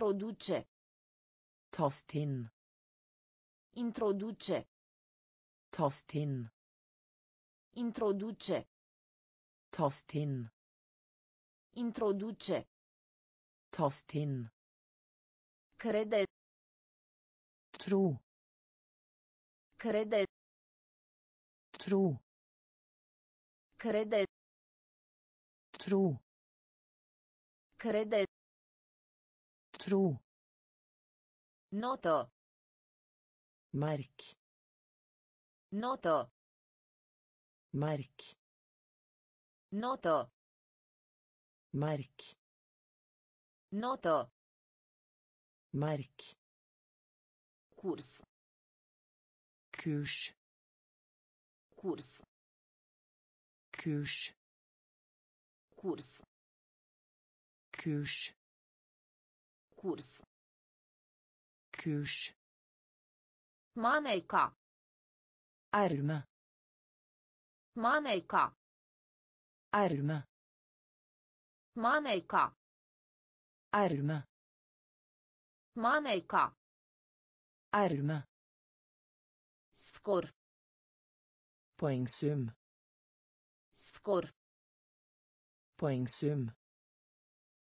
Introduce. Tastin. Introduce. Tastin. Introduce. Tastin. Introduce. Tastin. Crede. Tro. Crede. Tro. Crede. Tro. Crede. Tro. Noto. Merk. Noto. Merk. Noto. Merk. Noto. Merk. Curs. Kurs. Curs. Kurs. Curs. Kurs. curs. Kurs. Manelka. Arme. Manelka. Arme. Manelka. Arme. Manelka. Arme. Skor. Poengsum. Skor. Poengsum.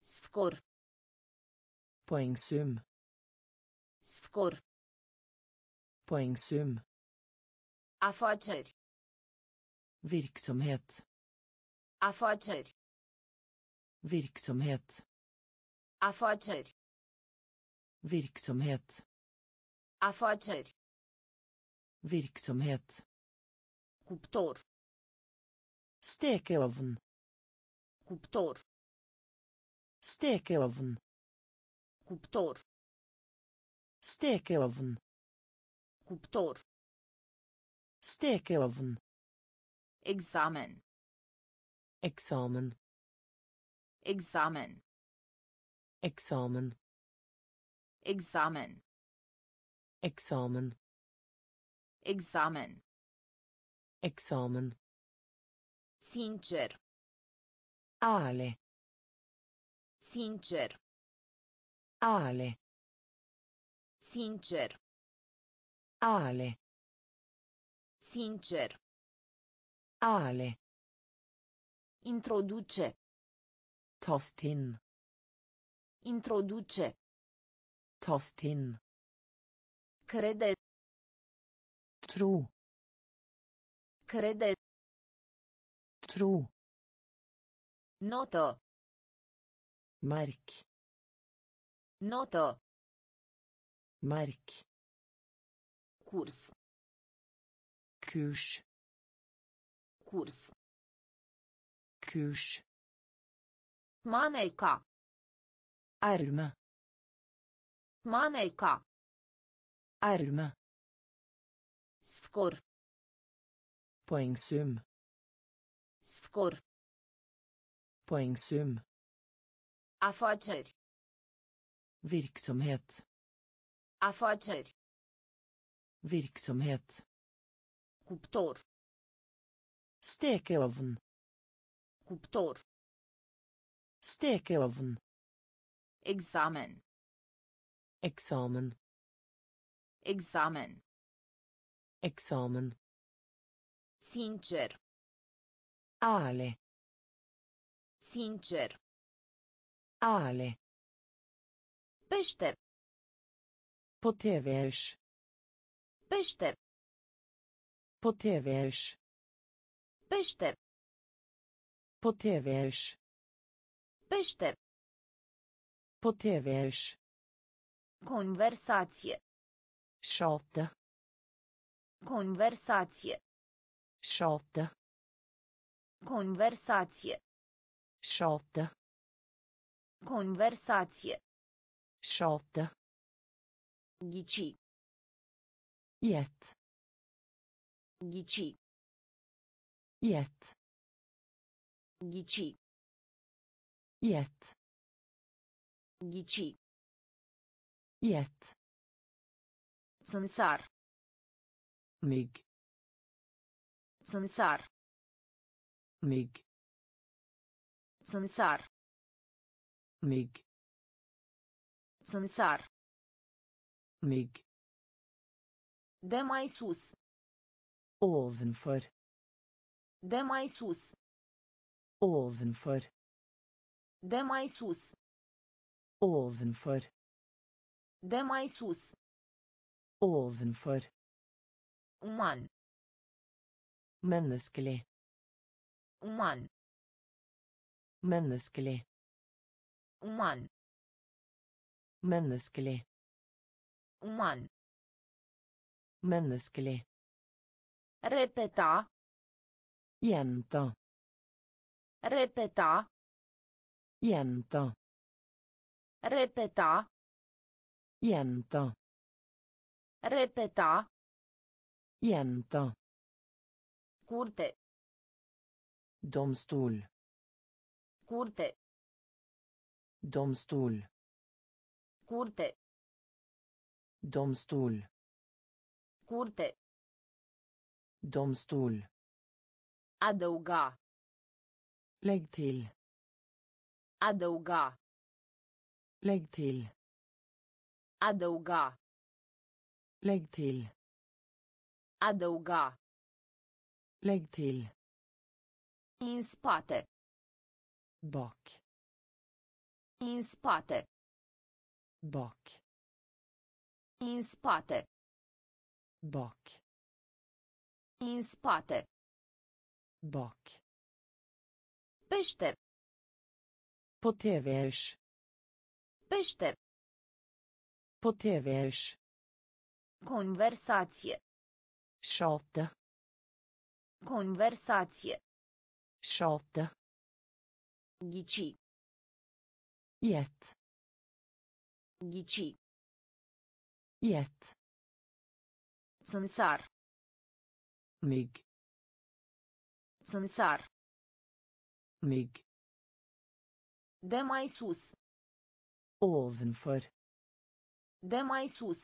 Skor. Poengsum. Skor. Poengsum. Afaceri. Virksomhet. Afaceri. Virksomhet. Afaceri. Virksomhet. Afaceri. Virksomhet. Cuptor. Stekeovn. Cuptor. Stekeovn. Cuptor. Stekeovn. Cuptor. Stekeovn. Examen. Eksamen. Examen. Eksamen. Examen. Eksamen. Examen. Eksamen. Sincer. Ærlig. Sincer. Ærlig. Sincer. Ærlig. Sincer. Ærlig. Introduce. Tastin. Introduce. Tastin. Crede. Tro. Crede. Tro. Noto. Merk. Noto. mark Kurs. Kurs. Kurs. Kurs. Manelka. Arme. Manelka. Arme. Skor. Poengsum. Skor. Poengsum. Afaceri. Virksomhet. Afaceri. Virksomhet. Cuptor. Stekeovn. Cuptor. Stekeovn. Examen. Eksamen. Examen. Eksamen. Sincer. Ærlig. Sincer. Ærlig. Peșter. Peșter. På TV-ers. Peșter. På TV-ers. Peșter. På TV-ers. Conversație. Tjata. Conversație. Tjata. Conversație. Tjata. Conversație. Tjata. Ghici. Gjett. Ghici. Gjett. Ghici. Gjett. Ghici. Gjett. Țânțar. Mygg. Țânțar. Mygg. Țânțar. Mygg. Țânțar. Mygg. De mai sus. Ovenfor. De mai sus. Ovenfor. De mai sus. Ovenfor. De mai sus. Ovenfor. Uman. Menneskelig. Uman. Menneskelig. Uman. Menneskelig. Uman. Menneskelig. Repeta. Gjenta. Repeta. Gjenta. Repeta. Gjenta. Repeta. Gjenta. Curte. Domstol. Curte. Domstol. Curte. Domstol. Curte. Domstol. Adăuga. Lägg till. Adăuga. Lägg till. Adăuga. Lägg till. Adăuga. Lägg till. In spate. Bak. In spate. Bak. În spate. Bak. În spate. Bak. Peșter. På TV-ers. Peșter. På TV-ers. Conversație. Tjata. Conversație. Tjata. Ghici. Gjett. Ghici. Gjett. Țânțar. Mygg. Țânțar. Mygg. De mai sus. Ovenfor. De mai sus.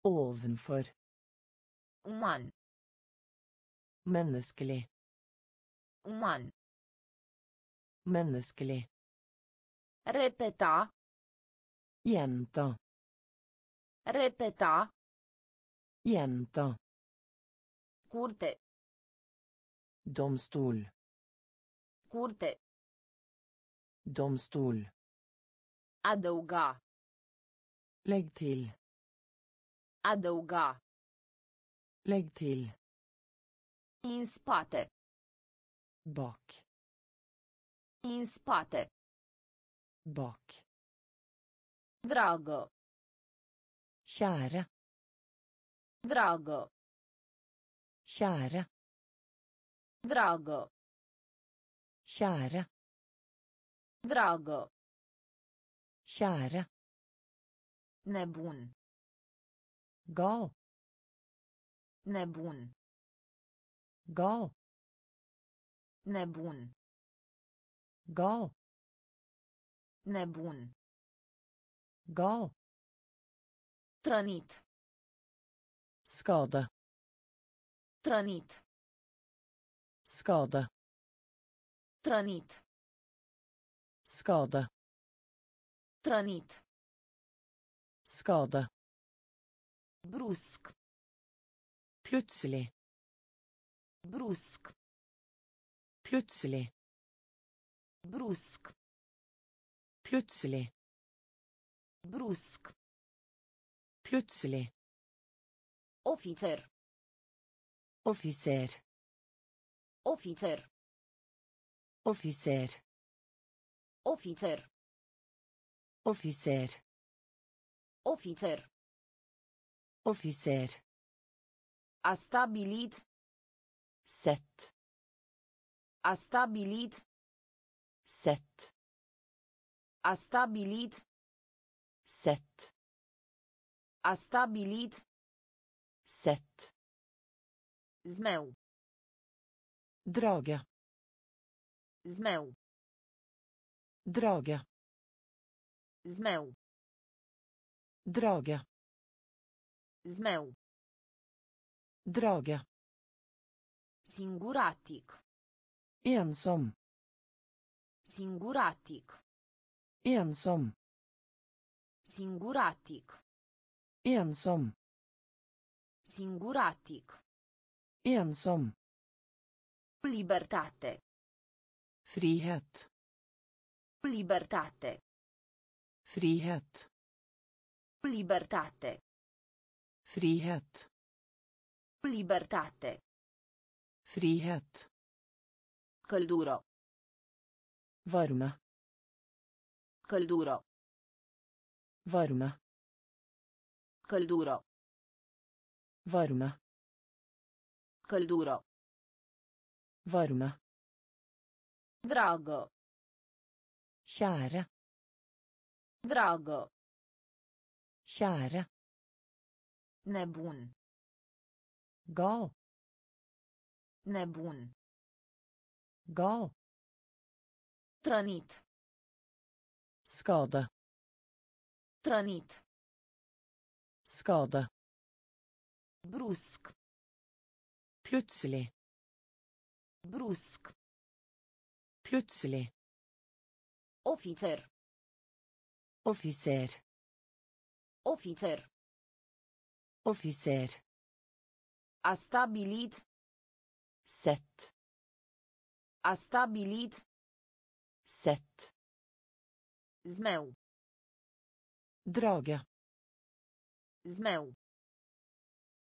Ovenfor. Uman. Menneskelig. Uman. Menneskelig. Repeta. Gjenta. Repeta. Gjenta. Curte. Domstol. Curte. Domstol. Adăuga. Legg til. Adăuga. Legg til. În spate. Bak. În spate. Bak. Dragă. Kjære. Dragă. Kjære. Dragă. Kjære. Dragă. Kjære. Nebun. Gal. Nebun. Gal. Nebun. Gal. Nebun. Gal. Tranit. Skade. Tranit. Skade. Tranit. Skade. Tranit. Skade. Brusk. Plutselig. Brusk. Plutselig. Brusk. Plutselig. Brusc. Plutselig. Offiser. Offiser. Ofițer. Offiser. Ofițer. Offiser. A stabilit. Sett. A stabilit. Sett. A stabilit. Sett. A stabilit. Sett. Zmeu. Drage. Zmeu. Drage. Zmeu. Drage. Zmeu. Drage. Singuratic. Ensom. Singuratic. Ensom. Singuratic. Ensom. Singuratic. Ensom. Libertate. Frihet. Libertate. Frihet. Libertate. Frihet. Libertate. Frihet. Căldură. Varme. Căldură. Varme. Căldură. Varme. Căldură. Varme. Dragă. Kjære. Dragă. Kjære. Nebun. Gal. Nebun. Gal. Trănit. Skade. Trănit. Skade. Brusc. Plutselig. Brusc. Plutselig. Offiser. A stabilit. Sett. A stabilit. Sett. Zmeu. Drage. Zmeu.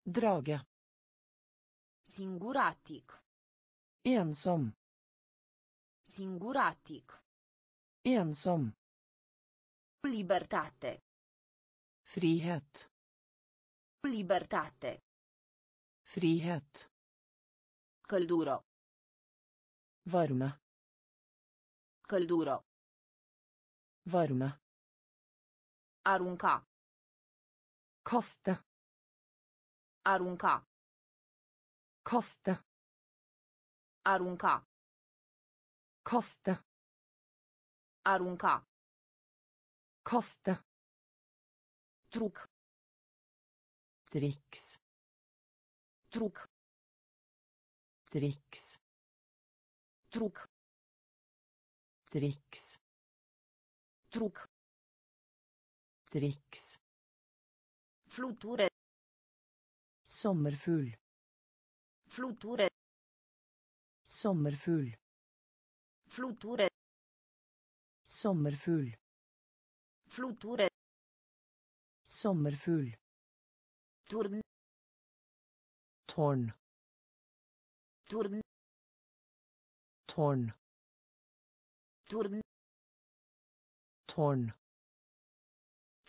Drage. Singuratic. Ensom. Singuratic. Ensom. Libertate. Frihet. Libertate. Frihet. Căldură. Varme. Căldură. Varme. Arunca. Kaste. Arunca. Kaste. Arunca. Kaste. Arunca. Kaste. Truc. Triks. Truc. Triks. Truc. Triks. Truc. Dricks. Floture. Sommerfugl. Floture. Sommerfugl. Floture. Sommerfugl. Floture. Sommerfugl. Torn. Torn. Torn. Torn. Torn. Torn.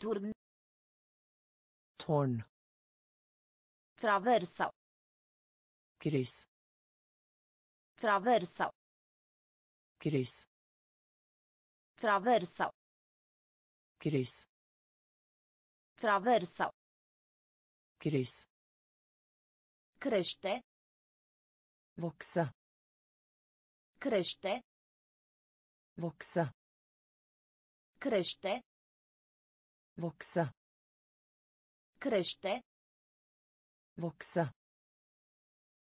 Turn. Tårn. Traversa. Kryss. Traversa. Kryss. Traversa. Kryss. Traversa. Kryss. Crește. Vokse. Crește. Vokse. Crește. Vokse. Crește. Vokse.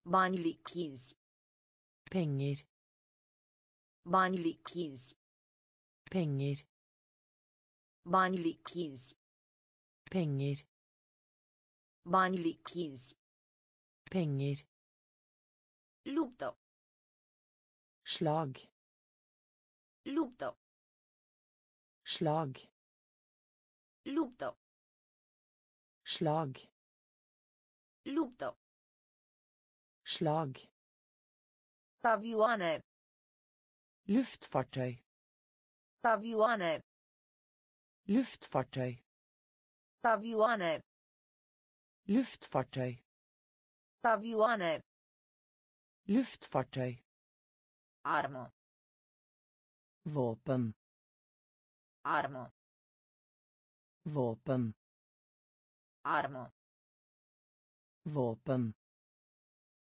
Bani lichizi. Penger. Bani lichizi. Penger. Bani lichizi. Penger. Bani lichizi. Penger. Luptă. Slag. Luptă. Slag. Lupto. Slag. Lupto. Slag. Pawioane. Luftfartøy. Pawioane. Luftfartøy. Pawioane. Luftfartøy. Pawioane. Luftfartøy. Armo. Våpen. Armo. Våpen. Armă. Våpen.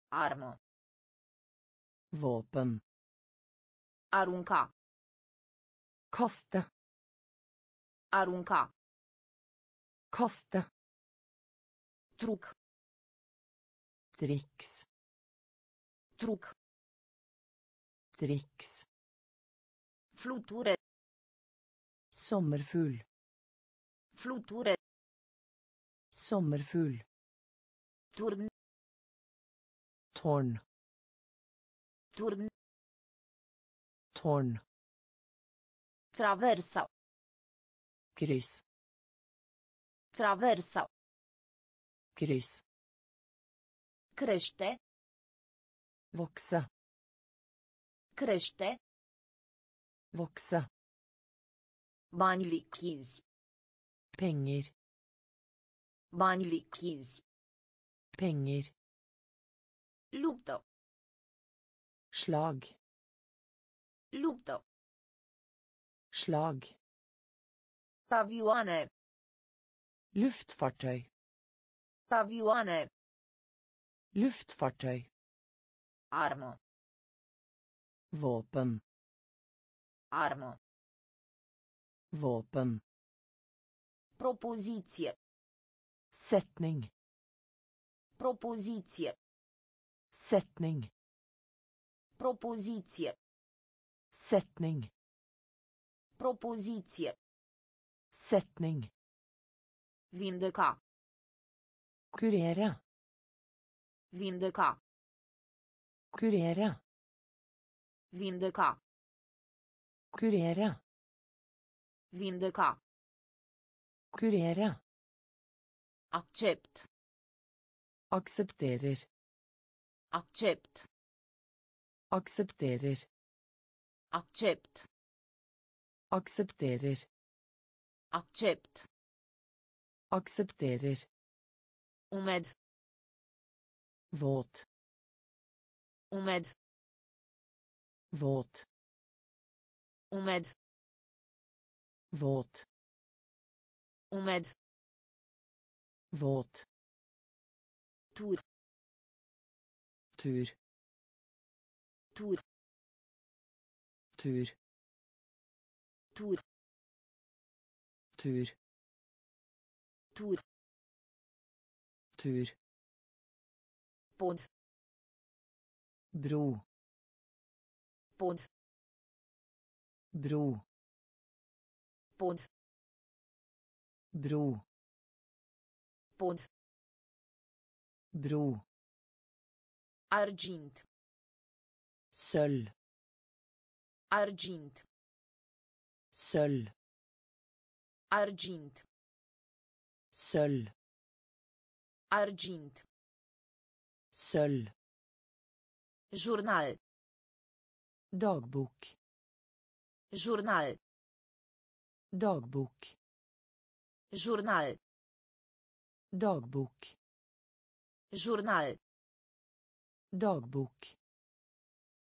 Armă. Våpen. Arunca. Kaste. Arunca. Kaste. Truc. Triks. Truc. Fluture. Sommerfugl. Turn. Tårn. Turn. Tårn. Traversa. Kryss. Traversa. Kryss. Crește. Vokse. Crește. Vokse. Bani lichizi. Penger. Bani lichizi. Penger. Luptă. Slag. Luptă. Slag. Avioane. Luftfartøy. Avioane. Luftfartøy. Armă. Våpen. Armă. Våpen. Propoziție. Setning. Propoziție. Setning. Propoziție. Setning. Propoziție. Setning. Vindeca. Kurere. Vindeca. Kurere. Vindeca. Kurere. Vindeca. Kurere. Accept. Aksepterer. Accept. Aksepterer. Accept. Aksepterer. Accept. Aksepterer. Umed. Våt. Umed. Våt. Umed. Våt. Umed. Våt. Tur. Tur. Tur. Tur. Tur. Tur. Tur. Tur. Pod. Bro. Pod. Bro. Pod. Bro. Pod. Bro. Argint. Sølv. Argint. Sølv. Argint. Sølv. Argint. Sølv. Jurnal. Dagbok. Jurnal. Dagbok. Journal. Dagbok. Journal. Dagbok.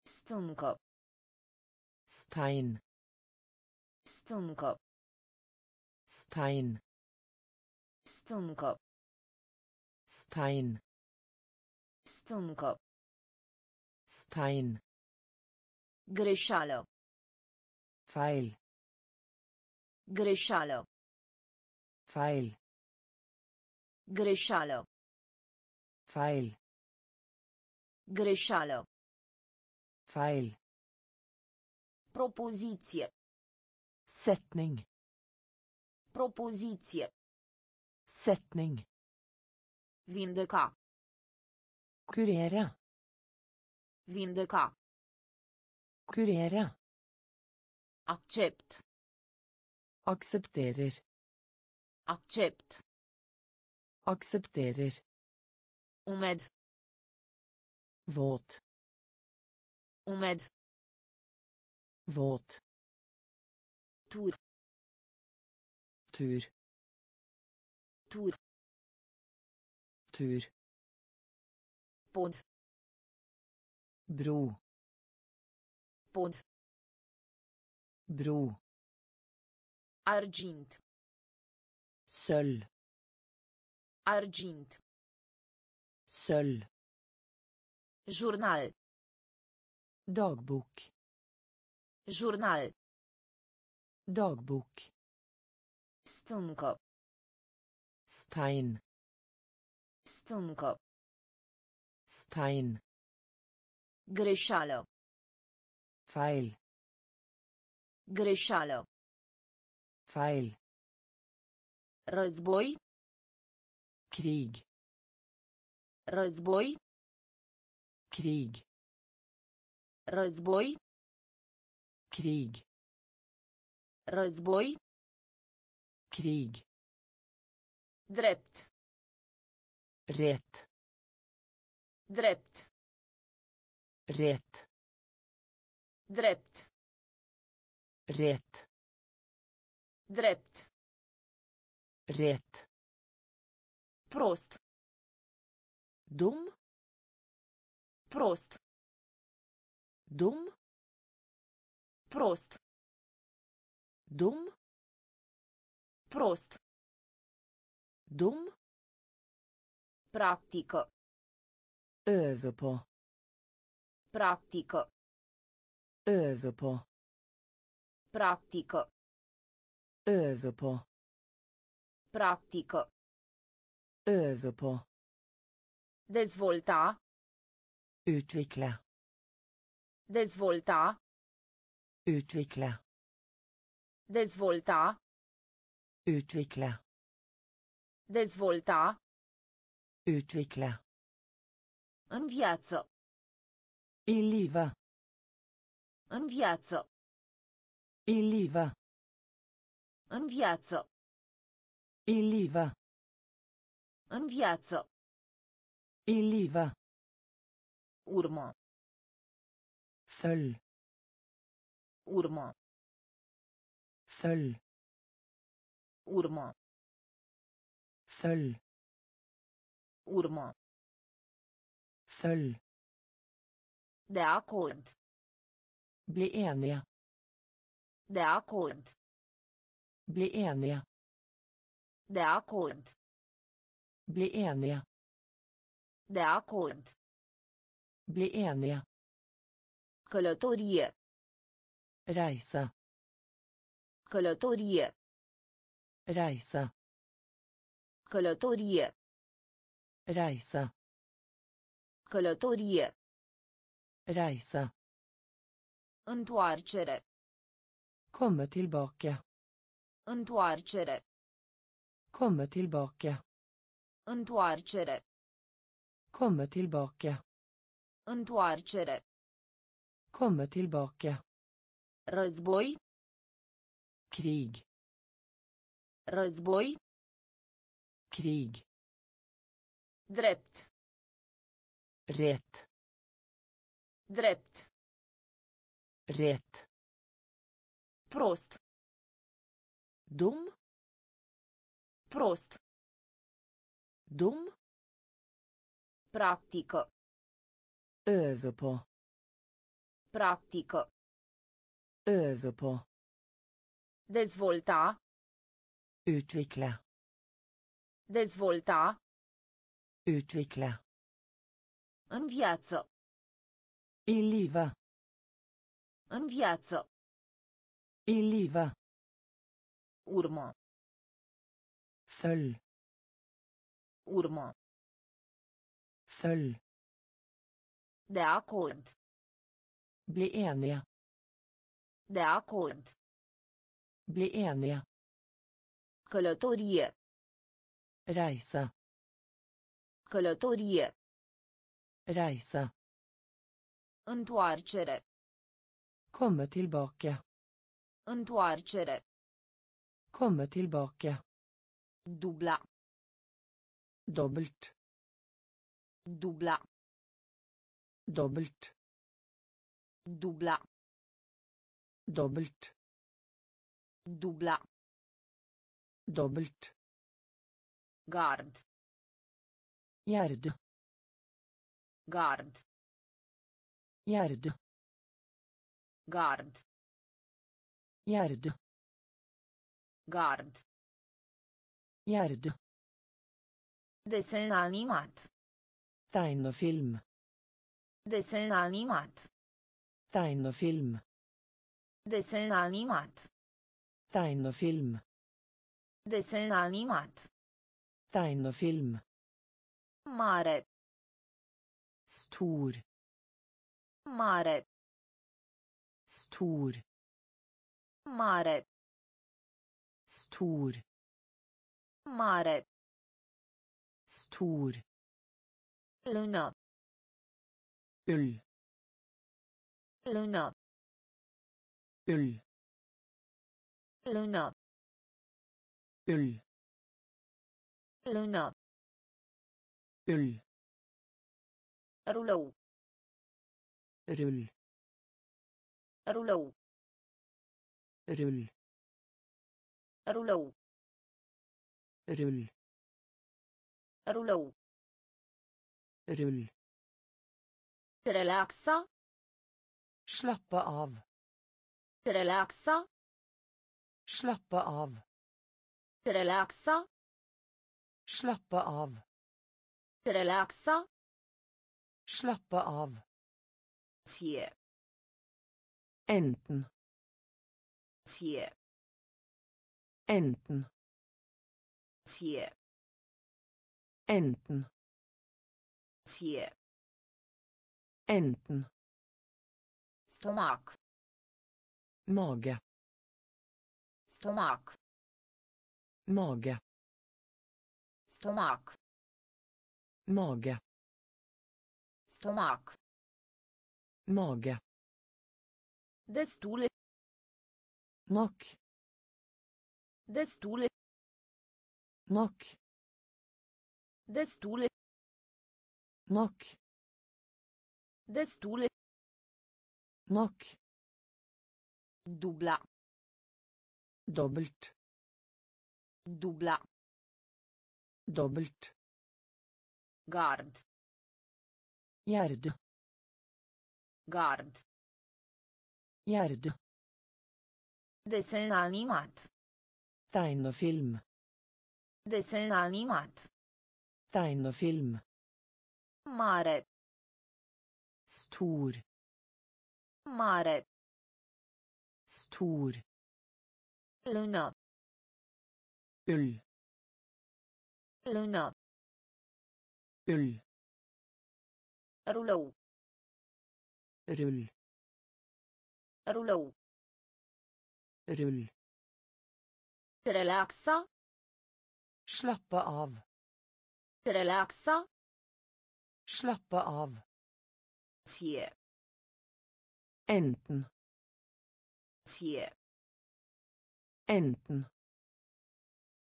Stunko. Stein. Stunko. Stein. Stunko. Stein. Stunko. Stein. Greșeală. Fail. Greșeală. Feil. Greșeală. Feil. Greșeală. Feil. Propoziție. Setning. Propoziție. Setning. Vindeca. Kurere. Vindeca. Kurere. Accept. Aksepterer. Accept. Aksepterer. Umed. Våt. Umed. Våt. Tur. Tur. Tur. Tur. Pod. Bro. Pod. Bro. Argint. Seul. Argint. Seul. Journal. Dogbook. Journal. Dogbook. Stunko. Stein. Stunko. Stein. Greșeală. Fail. Greșeală. Fail. Разбой. Криг. Разбой. Криг. Разбой. Криг. Разбой. Криг. дрепт, рет, дрепт, рет, дрепт, рет, дрепт ред, Прост. дум, Прост. дум, Прост. дум, Прост. дум, Практика. Över på. Практика. Över på. Практика. Över. Practică. Över på. Dezvolta. Utveckla. Dezvolta. Utveckla. Dezvolta. Utveckla. Dezvolta. Utveckla. În viață. I livet. În viață. I livet. În viață. I livet. În viață. I livet. Urmă. Följ. Urmă. Följ. Urmă. Följ. Urmă. Följ. De acord. Bli eniga. De acord. Bli eniga. De acord. Bli eniga. De acord. Bli eniga. Călătorie. Reisa. Călătorie. Reisa. Călătorie. Reisa. Călătorie. Reisa. Întoarcere. Komma tillbaka. Întoarcere. Komma tillbaka. Întoarcere. Komma tillbaka. Întoarcere. Komma tillbaka. Război. Krig. Război. Krig. Drept. Rätt. Drept. Rätt. Prost. Dum. Prost. Dum. Practică. Över på. Practică. Över på. Dezvolta. Utveckla. Dezvolta. Utveckla. În viață. I livet. În viață. I livet. Urmă. Følg. Urmă. Følg. De acord. Bli enige. De acord. Bli enige. Călătorie. Reise. Călătorie. Reise. Întoarcere. Komme tilbake. Întoarcere. Komme tilbake. Dubla. Dobbelt. Dubla. Dobbelt. Dubla. Dobbelt. Dubla. Dobbelt. Gard. Gärd. Gard. Gärd. Gard. Gärd. Gard. Gärd. Desen animat. Tegnefilm. Desen animat. Tegnefilm. Desen animat. Tegnefilm. Desen animat. Tegnefilm. Mare. Stor. Mare. Stor. Mare. Stor. Mare. Stor. Lună. Ull. Lună. Ull. Lună. Ull. Lună. Ull. Rulou. Rull. Rulou. Rull. Rulou. Rull. Rulou. Rull. Relaxa. Slappe av. Relaxa. Slappe av. Relaxa. Slappe av. Relaxa. Slappe av. Fie. Enten. Fie. Enten. Fie. Enten. Fie. Enten. Stomac. Mage. Stomac. Mage. Stomac. Mage. Stomac. Mage. Destule. Nok. Destule. Nok. Destule. Nok. Destule. Nok. Dubla. Dobbelt. Dubla. Dobbelt. Gard. Gjerde. Gard. Gjerde. Desen animat. Tegnefilm. Desen animat. Tegnefilm. Mare. Stor. Mare. Stor. Lună. Ull. Lună. Ull. Rulou. Rull. Rulou. Rull. Relaxa. Slappe av. Relaxa. Slappe av. Fie. Enten. Fie. Enten.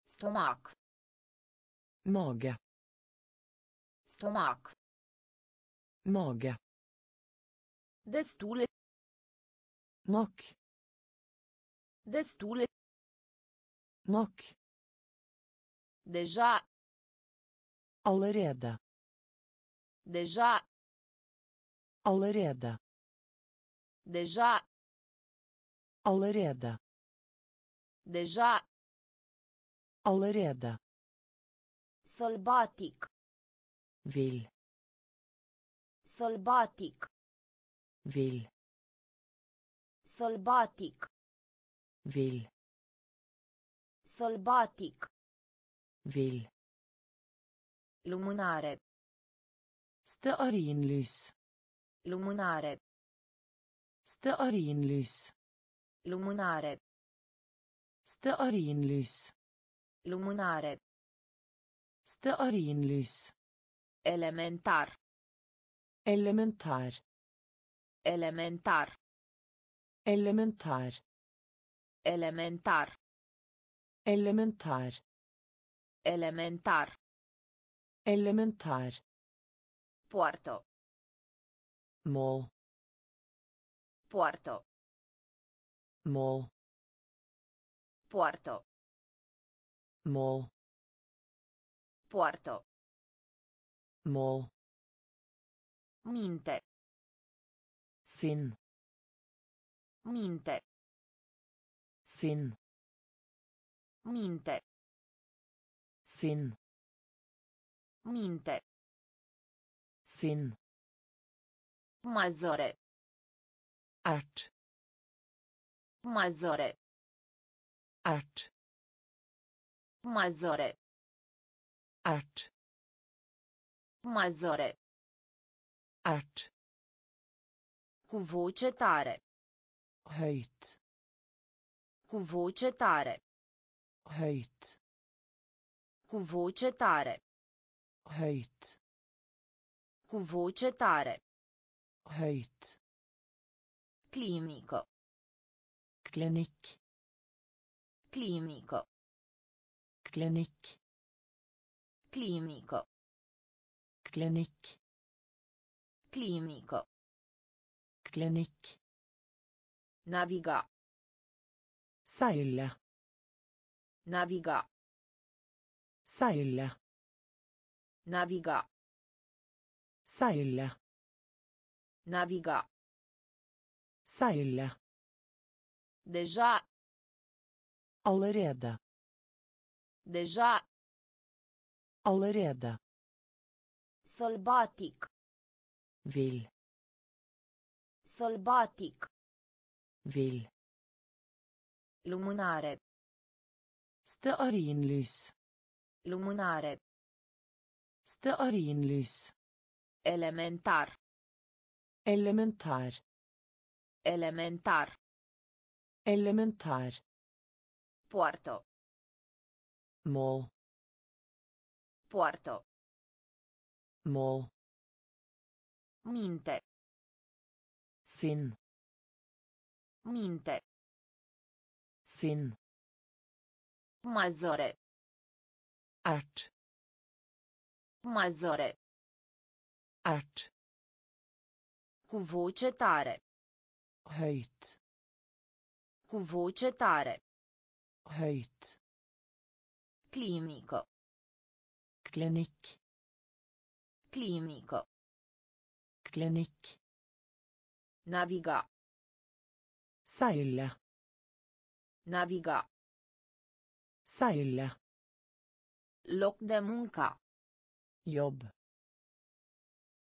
Stomac. Mage. Stomac. Mage. Destule. Nok. Destule. Nok. Deja. Allerede. Deja. Allerede. Deja. Allerede. Deja. Allerede. Sălbatic. Vil. Sălbatic. Vil. Sălbatic. Vil. Sălbatic. Vil. Lumânare. Stearinlys. Lumânare. Stearinlys. Lumânare. Stearinlys. Lumânare. Stearinlys. Elementar. Elementar. Elementar. Elementar. Elementar. Elementar. Elementar. Elementar. Poartă. Mål. Poartă. Mål. Poartă. Mål. Poartă. Mål. Minte. Sinn. Minte. Sinn. Minte. Sin. Minte. Sin. Mazore. Art. Mazore. Art. Mazore. Art. Mazore. Art. Cu voce tare. hate, Cu voce tare. hate. Cu voce tare. Høyt. Cu voce tare. Høyt. Clinico. Klinikk. Clinico. Klinikk. Clinico. Klinikk. Clinico. Klinikk. Naviga. Seile. Naviga. Seile. Naviga. Seile. Naviga. Seile. Deja. Allerede. Deja. Allerede. Sălbatic. Vil. Sălbatic. Vil. Lumânare. Stearinlys. Lumânare. Stearinlys. Elementar. Elementar. Elementar. Elementar. Puerto. Mål. Puerto. Mål. Minte. Sinn. Minte. Sinn. Măzore. Ert. Măzore. Ert. Cu voce tare. Høyt. Cu voce tare. Høyt. Clinico. Klinikk. Clinico. Klinikk. Naviga. Seile. Naviga. Seile. Loc de muncă. Jobb.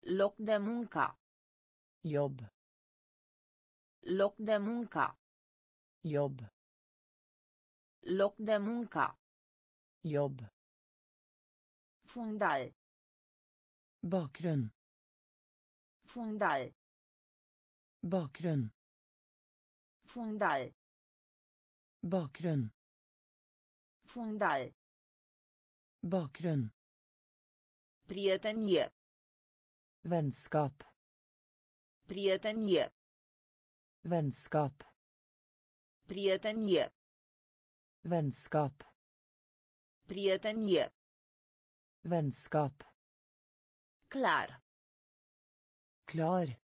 Loc de muncă. Jobb. Loc de muncă. Jobb. Loc de muncă. Jobb. Fundal. Bakgrunn. Fundal. Bakgrunn. Fundal. Bakgrunn. Fundal. Bakgrunn. Prietenie. Vennskap. Prietenie. Vennskap. Prietenie. Vennskap. Prietenie. Vennskap. Clar. Klar.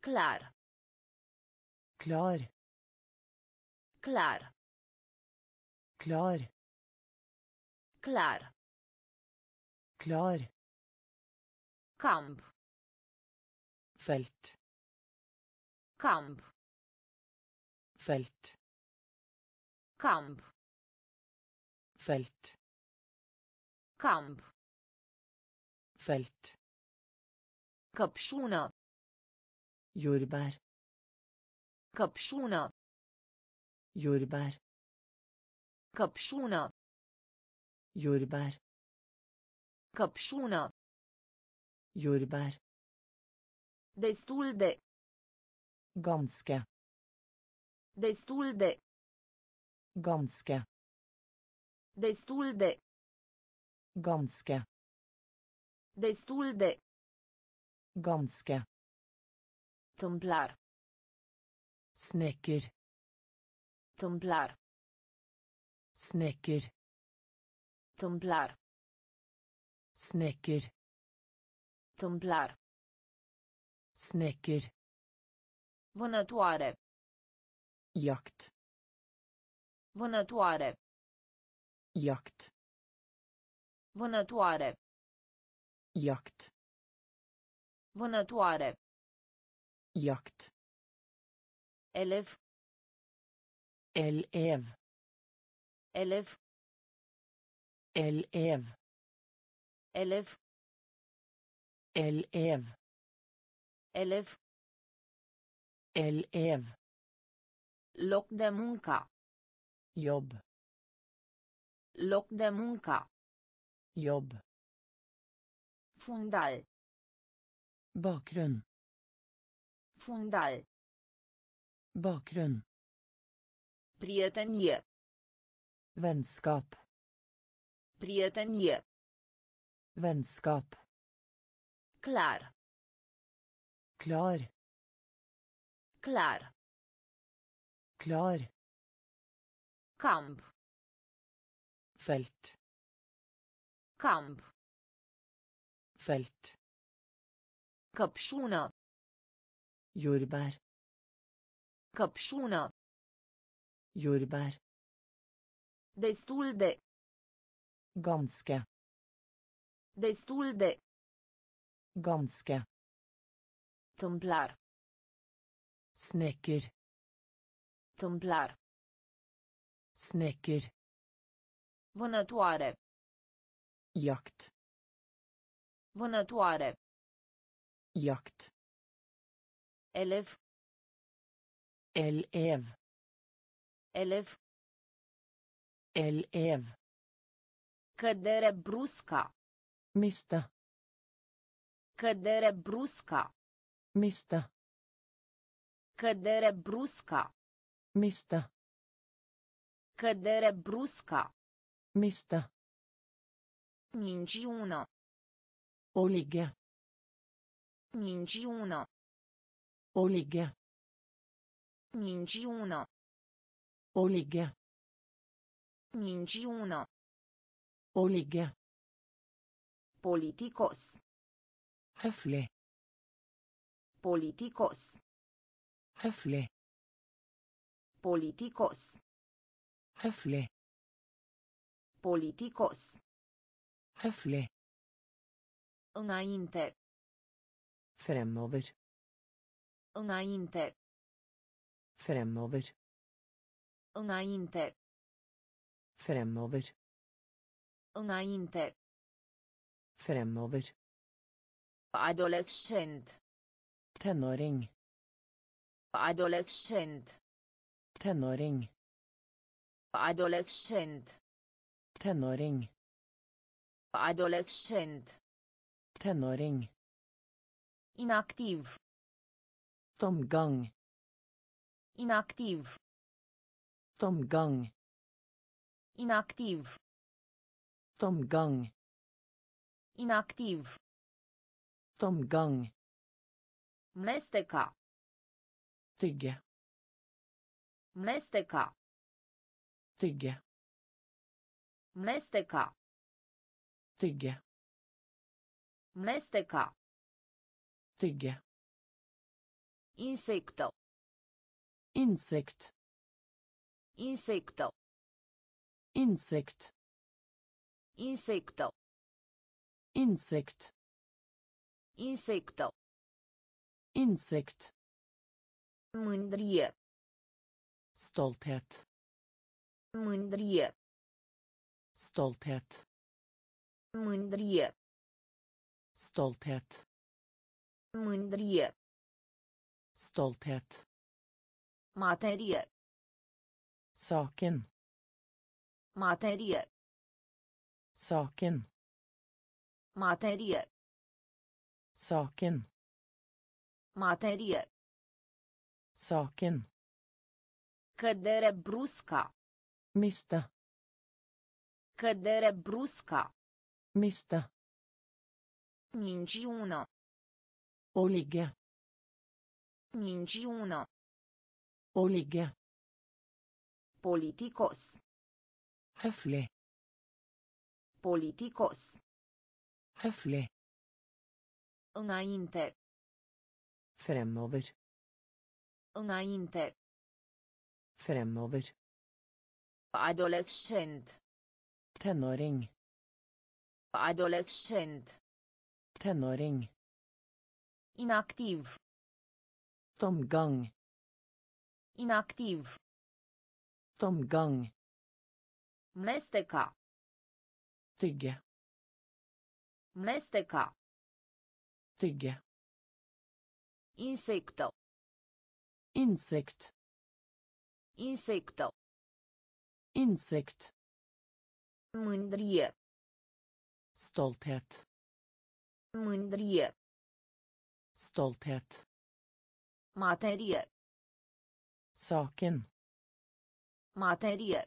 Clar. Klar. Clar. Klar. Klar. Klar. Kamp. Fält. Kamp. Fält. Kamp. Fält. Kamp. Fält. Kapsjuna. Jordbär. Kapsjuna. Jordbär. Kapsjuna. Jordbær. Căpșună. Jordbær. Destul de. Ganske. Destul de. Ganske. Destul de. Ganske. Destul de. Ganske. Tâmplar. Snekker. Tâmplar. Snekker. Tâmplar. Snekker. Tâmplar. Snekker. Vânătoare. Jakt. Vânătoare. Jakt. Vânătoare. Jakt. Vânătoare. Jakt. Elev. Elev. Elev. Elev. Elev. Elev. Elev. Elev. Loc de muncă. Jobb. Loc de muncă. Jobb. Fundal. Bakgrunn. Fundal. Bakgrunn. Prietenie. Vennskap. Prietenie. Vennskap. Clar. Klar. Clar. Klar. Camp. Felt. Camp. Felt. Căpșună. Jordbær. Căpșună. Jordbær. Destul de. Ganske. Destul de. Ganske. Tâmplar. Snekker. Tâmplar. Snekker. Vânătoare. Jakt. Vânătoare. Jakt. Elev. Elev. Elev. Elev. Cădere brusca. Miste. Cădere brusca. Miste. Cădere brusca. Miste. Cădere brusca. Miste. Minciună. Å ligge. Minciună. Å ligge. Minciună. Å ligge. Minciună. Å ligge. Politicos. Høflig. Politicos. Høflig. Politicos. Høflig. Politicos. Høflig. Înainte. Fremover. Înainte. Fremover. Înainte. Fremover. Înainte. Fremover. Adolescent. Tenåring. Adolescent. Tenåring. Adolescent. Tenåring. Adolescent. Tenåring. Inactiv. Tomgang. Inactiv. Tomgang. Inactiv. Tomgang. Inactiv. Tomgang. Mesteca. Tygge. Mesteca. Tygge. Mesteca. Tygge. Mesteca. Tygge. Insecto. Insekt. Insecto. Insekt. Insecto. Insekt. Insecto. Insekt. Mândrie. Stolthet. Mândrie. Stolthet. Mândrie. Stolthet. Mândrie. Stolthet. Materie. Saken. Materie. Saken. Materie. Saken. Materie. Saken. Cădere brusca. Miste. Cădere brusca. Miste. Minciună. Å ligge. Minciună. Å ligge. Politicos. Høflig. Politicos. Høflig. Înainte. Fremover. Înainte. Fremover. Adolescent. Tenåring. Adolescent. Tenåring. Inactiv. Tomgang. Inactiv. Tomgang. Mesteca. Tygge. Mesteca. Tygge. Insecto. Insekt. Insecto. Insekt. Mândrie. Stolthet. Mândrie. Stolthet. Materie. Saken. Materie.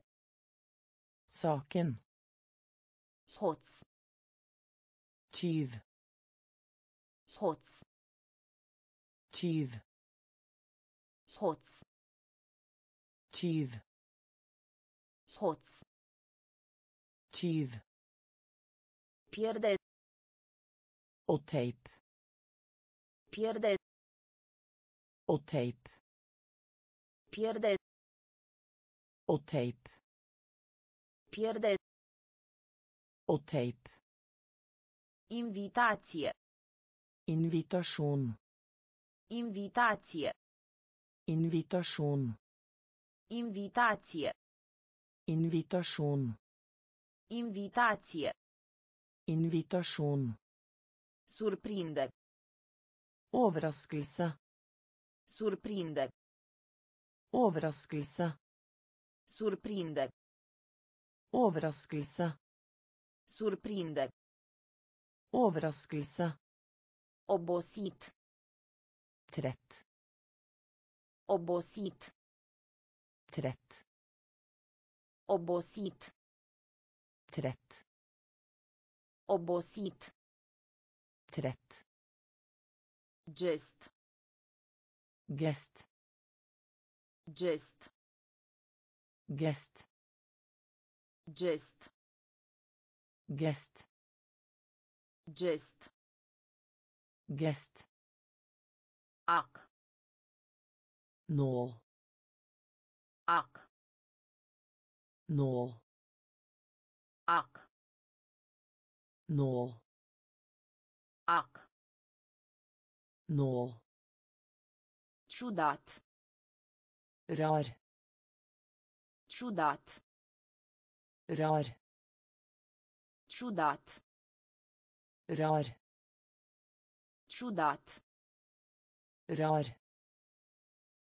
Saken. Trots. Tyv. Trots. Tyv. Trots. Tyv. Trots. Tyv. Pierde. O tape. Pierde. O tape. Pierde. O tape. Pierde. Och tejp Invitație. invitation Invitație. invitation Invitație. invitation Invitație. invitation Surprinde. overraskelse Surprinde. overraskelse Surprinde. overraskelse Surprinde. overraskelse Obosit. trett Obosit. trett Obosit. trett Obosit. trett Gest. gest Gest. gest Gest. Gest. Gest. Gest. Ak. Nol. Ak. Nol. Ak. Nol. Ak. Nol. Ciudat. Rar. Ciudat. Rar. Ciudat. rar Ciudat. rar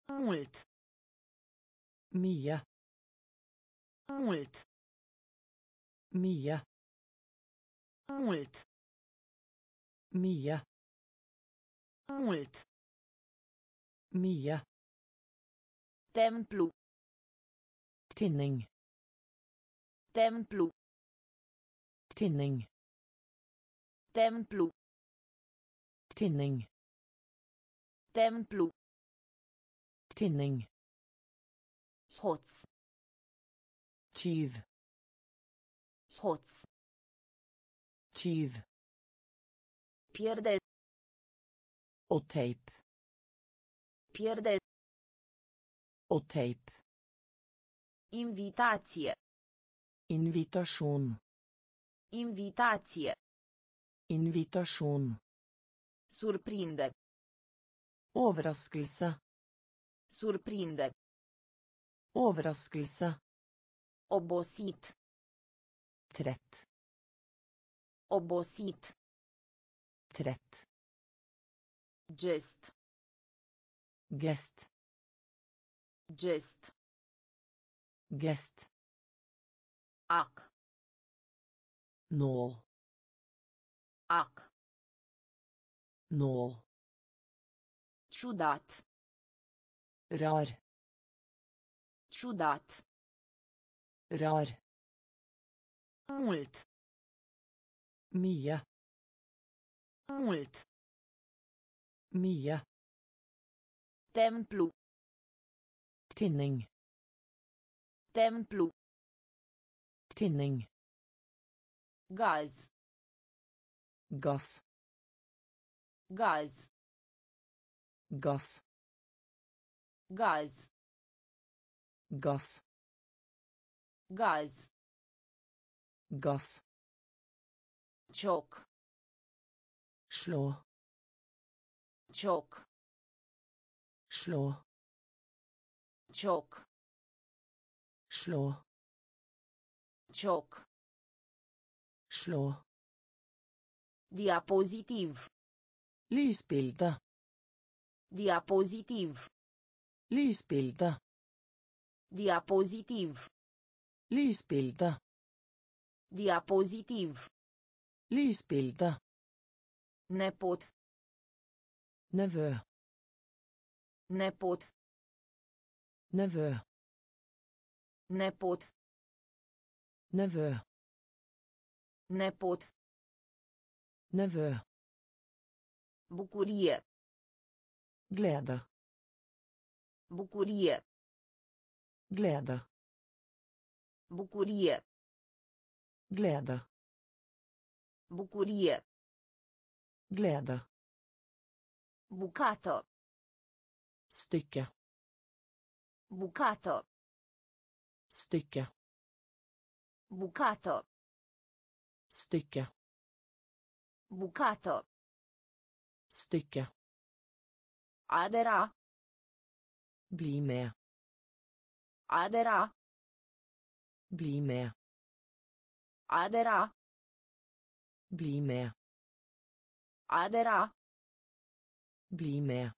Mult. mye Mult. mye Mult. mye Mult. mye Templu. tinning Templu. Tinning Templu. tinning Templu. tinning Hoț. tyv Hoț. tyv Pierde. och tejp Pierde. och tejp Invitație. invitation Invitație. invitation Surprinde. overraskelse Surprinde. overraskelse Obosit. trett Obosit. trett Gest. gest Gest. gest Ac нол. Ак. Нол. Чудат. Рар. Чудат. Рар. Мульт. Мия. Мульт. Мия. Темплу, тиннинг, темплу, тиннинг. Gas. Gas. Gas. Gas. Gas. Gas. Gas. gaz çok slå çok slå çok slå çok Slå. Diapositiv. Lysbilder. Diapositiv. Lysbilder. Diapositiv. Lysbilder. Diapositiv. Lysbilder. Nepot. Nevø. Nepot. Nevø. Nepot. Nevø. Nepot. Nevø. Bucurie. Glede. Bucurie. Glede. Bucurie. Glede. Bucurie. Glede. Bucato. Stykke. Bucato. Stykke. Bucato. Stykke. Bucato. Stykke. Adera. Bli med. Adera. Bli med. Adera. Bli med. Adera. Bli med.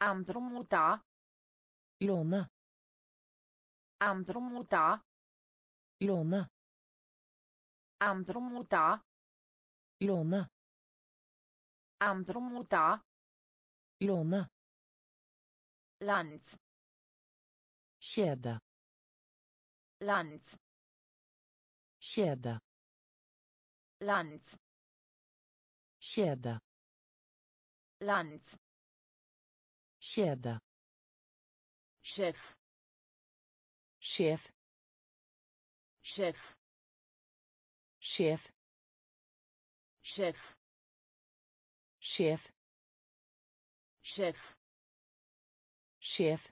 A împrumuta. Låne. A împrumuta. Låne. A împrumuta. Låna. A împrumuta. Låna. Lanț. Sieda. Lanț. Sieda. Lanț. Sieda. Lanț. Sieda. Szef. Szef. Szef. Chef. Chef. Chef. Chef. Chef.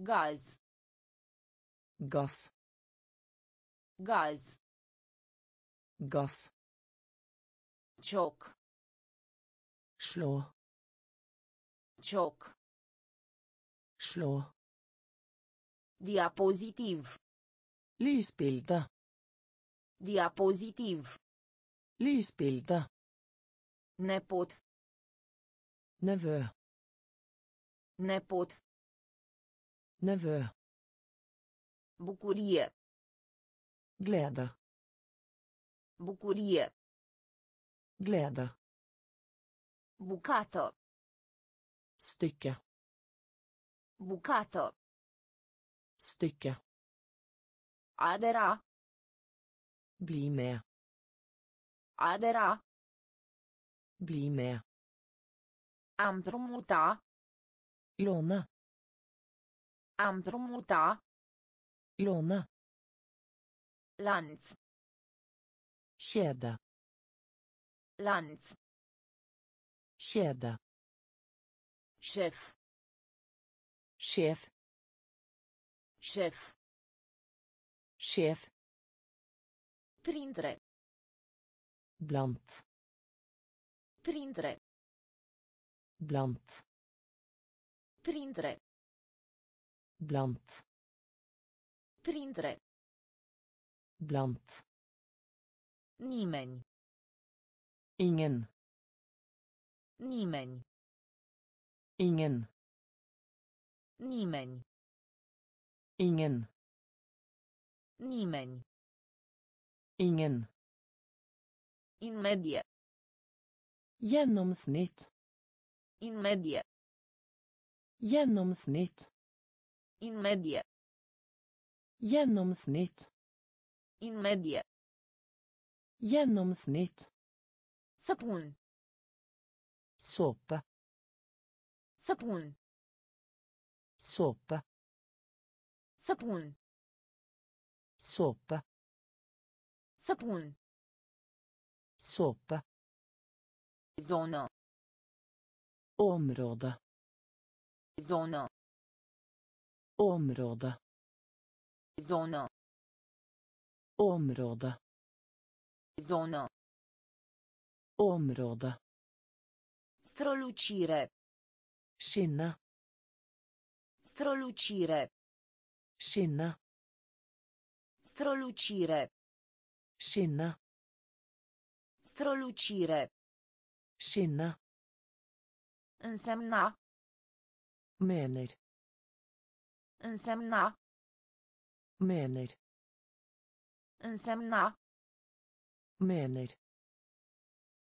Gas. Gas. Gas. Gas. Çok. Slå. Çok. Slå. Diapositiv. Lysbilde. Diapozitiv. Lysbilde. Nepot. Nevø. Nepot. Nevø. Bucurie. Glede. Bucurie. Glede. Bucato. Stykke. Bucato. Stykke. Adera. Blimea. med. Blimea. Am med. Împrumuta. Am Împrumuta. Låna. Lanț. Kedja. Lanț. Kedja. Chef. Chef. Chef. Chef. Printre. Blant. Printre. Blant. Printre. Blant. Printre. Blant. Nimeni. Ingen. Nimeni. Ingen. Nimeni. Ingen. Nimeni. Ingen. In media. Genomsnitt. In media. Genomsnitt. In media. Genomsnitt. In media. Genomsnitt. Sapun. Soppa. Sapun. Soppa. Sapun. Soppa. Săpun. Såpe. Zonă. Område. Zonă. Område. Zonă. Område. Zonă. Område. Strălucire. Skinne. Strălucire. Skinne. Strălucire. Skinne. Strălucire. Skinne. Însemna. Mener. Însemna. Mener. Însemna. Mener.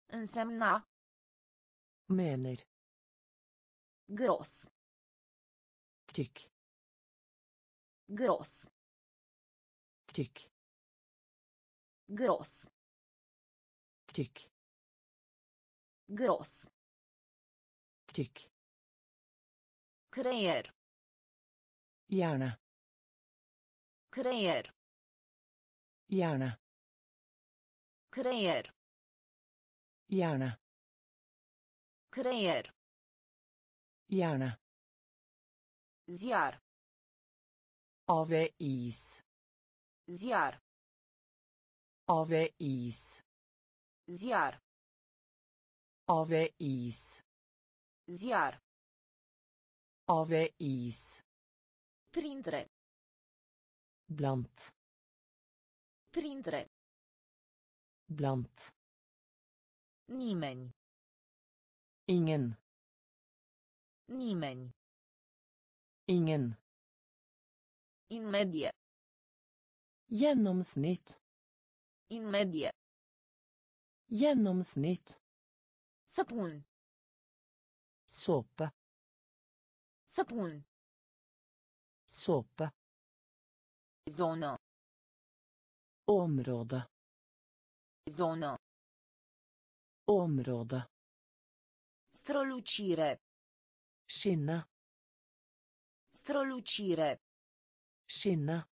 Însemna. Mener. Gros. Tykk. Gros. Tykk. Gross. Tykk. Gross. Tykk. Kreier. Gjerne. Kreier. Gjerne. Kreier. Gjerne. Kreier. Gjerne. Ziar. Av is. Avis. Ziar. Avis. Ziar. Avis. Printre. Blant. Printre. Blant. Nimeni. Ingen. Nimeni. Ingen. In medie. Gjennomsnitt. In medie. Genomsnitt. Sapun. Såpa. Sapun. Såpa. Zona. Område. Zona. Område. Strolucire. Skinna. Strolucire. Skinna.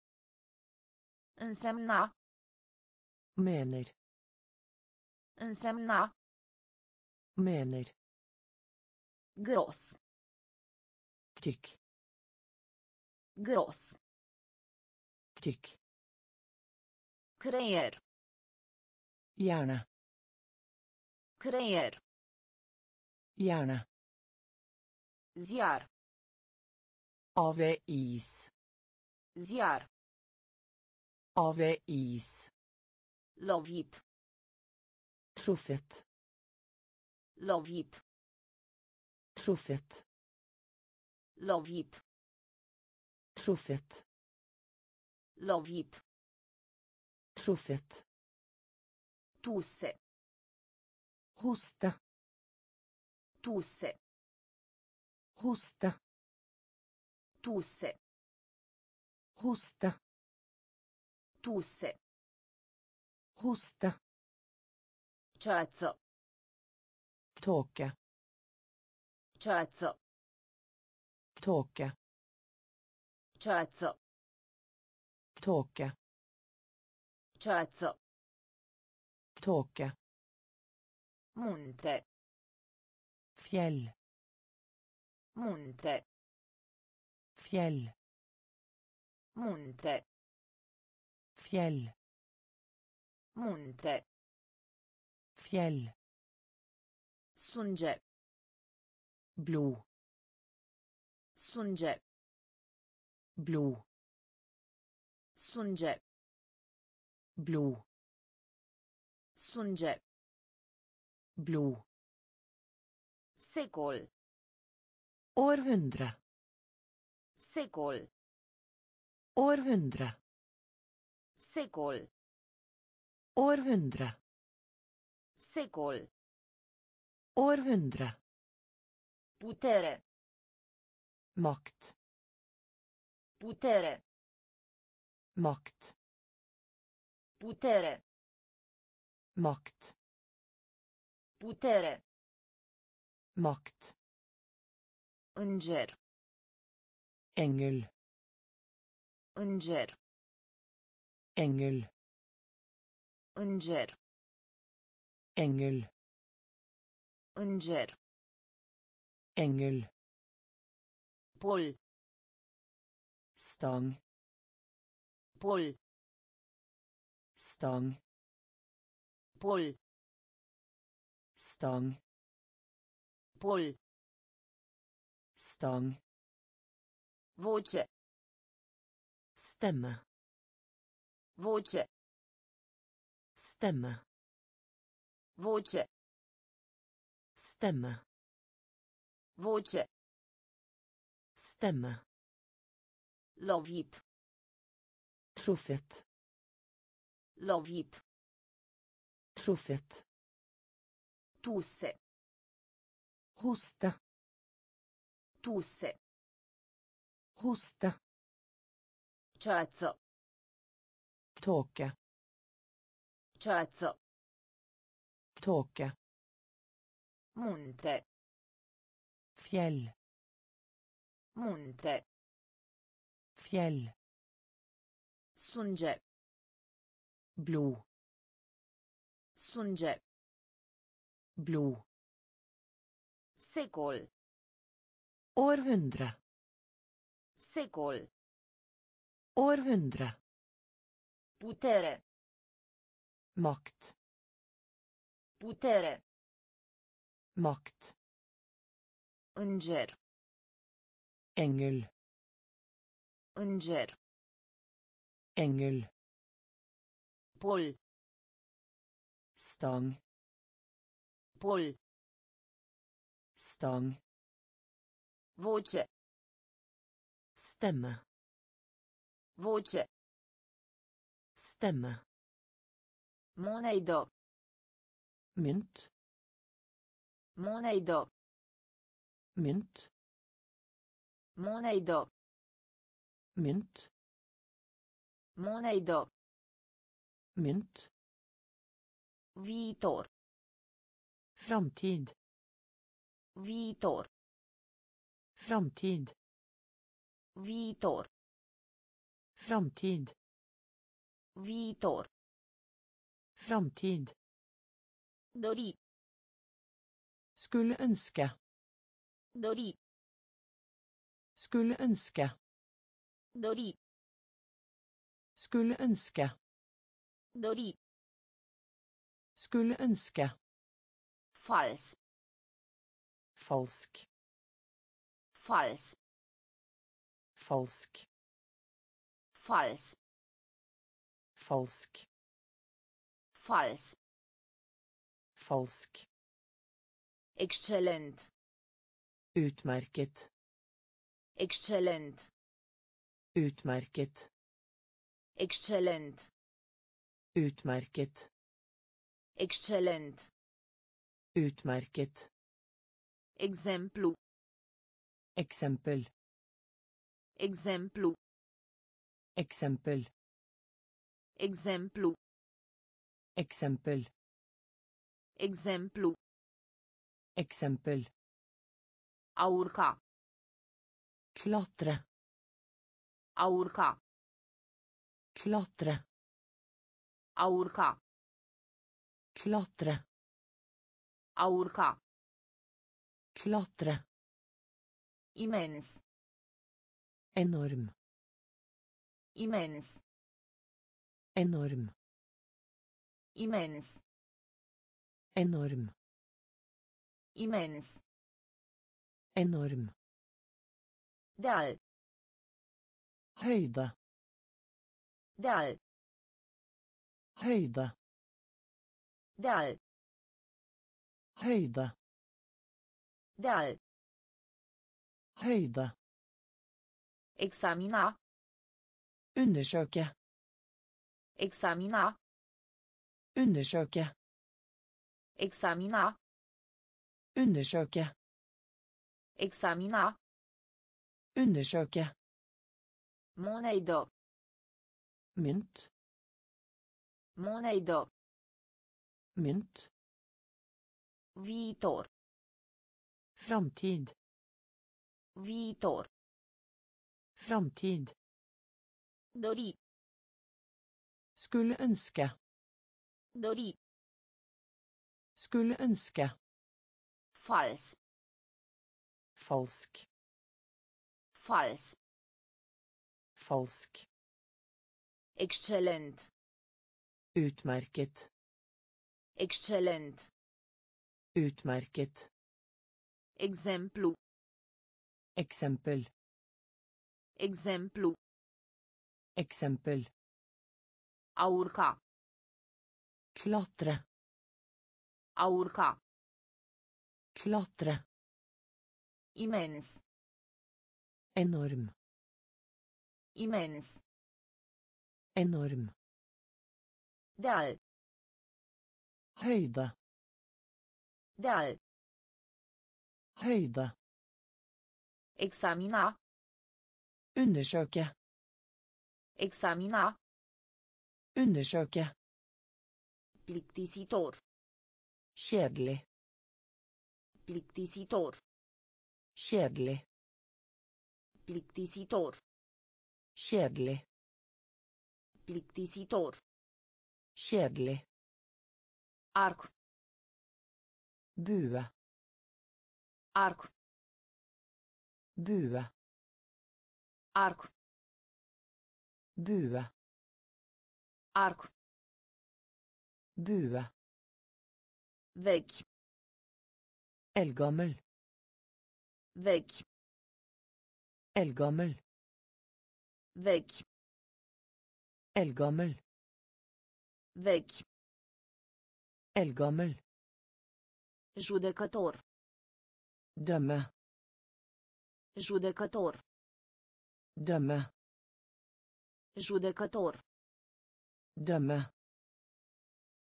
Însemna. Mener. Însemna. Mener. Gros. Tykk. Gros. Tykk. Creier. Hjerne. Creier. Hjerne. Ziar. Avis. Ziar. Avis. Lovit. Truffet. Lovit. Truffet. Lovit. Truffet. Lovit. Truffet. Tusse. Hoste. Tusse. Hoste. Tusse. Hoste. Tusse. Hoste. Ceață. Tåke. Ceață. Tåke. Ceață. Tåke. Ceață. Tåke. Munte. Fjell. Munte. Fjell. Munte. Fjell. Munte. Fjell. Sunge. Blod. Sunge. Blod. Sunge. Blod. Sunge. Blod. Secol. Århundre. Secol. Århundre. Secol. Århundre. Secol. Århundre. Putere. Makt. Putere. Makt. Putere. Makt. Putere. Makt. Înger. Engel. Înger. Engel. Înger. Engel. Înger. Engel. Pol. Stang. Pol. Stang. Pol. Stang. Pol. Stang. Voce. Stemme. Voce. Stemme. Voce. Stemme. Voce. Stemme. Lovit. Truffet. Lovit. Truffet. Tusse. Hoste. Tusse. Hoste. Ceață. Tåke. Ceață. Tåke. Munte. Fjell. Munte. Fjell. Sunge. Blod. Sunge. Blod. Secol. Århundre. Secol. Århundre. Putere. Makt. Putere. Makt. Înger. Engel. Înger. Engel. Pol. Stang. Pol. Stang. Voce. Stemme. Voce. Stemme. Månejdo. Mynt. Månejdo. Mynt. Månejdo. Mynt. Månejdo. Mynt. Vitor. Framtid. Vitor. Framtid. Vitor. Framtid. Vitor. Framtid. Dori. Skulle ønske. Dori. Skulle ønske. Dori. Skulle ønske. Dori. Skulle ønske. Fals. Falsk. Fals. Falsk. Fals. Falsk. Fals. Falsk. Excelent. Utmerket. Excelent. Utmerket. Excelent. Utmerket. Excelent. Utmerket. Exemplu. Eksempel. Exemplu. Eksempel. Exemplu. Eksempel. Exemplu. Eksempel. A urca. Klatre. A urca. Klatre. A urca. Klatre. A urca. Klatre. Imens. Enorm. Imens. Enorm. Imens. Enorm. Imens. Enorm. Deal. Høyde. Deal. Høyde. Deal. Høyde. Deal. Høyde. Examina. Undersøke. Examina. Undersöka. Examina. Undersöka. Examina. Undersöka. Måneido. Mynt. Måneido. Mynt. Vitor. Framtid. Vitor. Framtid. Dori. Skulle önska. Dori. Skulle ønske. Fals. Falsk. Fals. Falsk. Excelent. Utmerket. Excelent. Utmerket. Exemplu. Eksempel. Exemplu. Eksempel. A urca. Klatre. A urca. Klatre. Imens. Enorm. Imens. Enorm. Deal. Høyde. Deal. Høyde. Examina. Undersøke. Examina. Undersøke. Plictisitor. Kjedelig. Plictisitor. Kjedelig. Plictisitor. Kjedelig. Plictisitor. Kjedelig. Arc. Bue. Arc. Bue. Arc. Bue. Arc. Bue. Vechi. Eldgammel. Vechi. Eldgammel. Vechi. Eldgammel. Vechi. Eldgammel. Judecător. Dømme. Judecător. Dømme. Judecător. Dømme.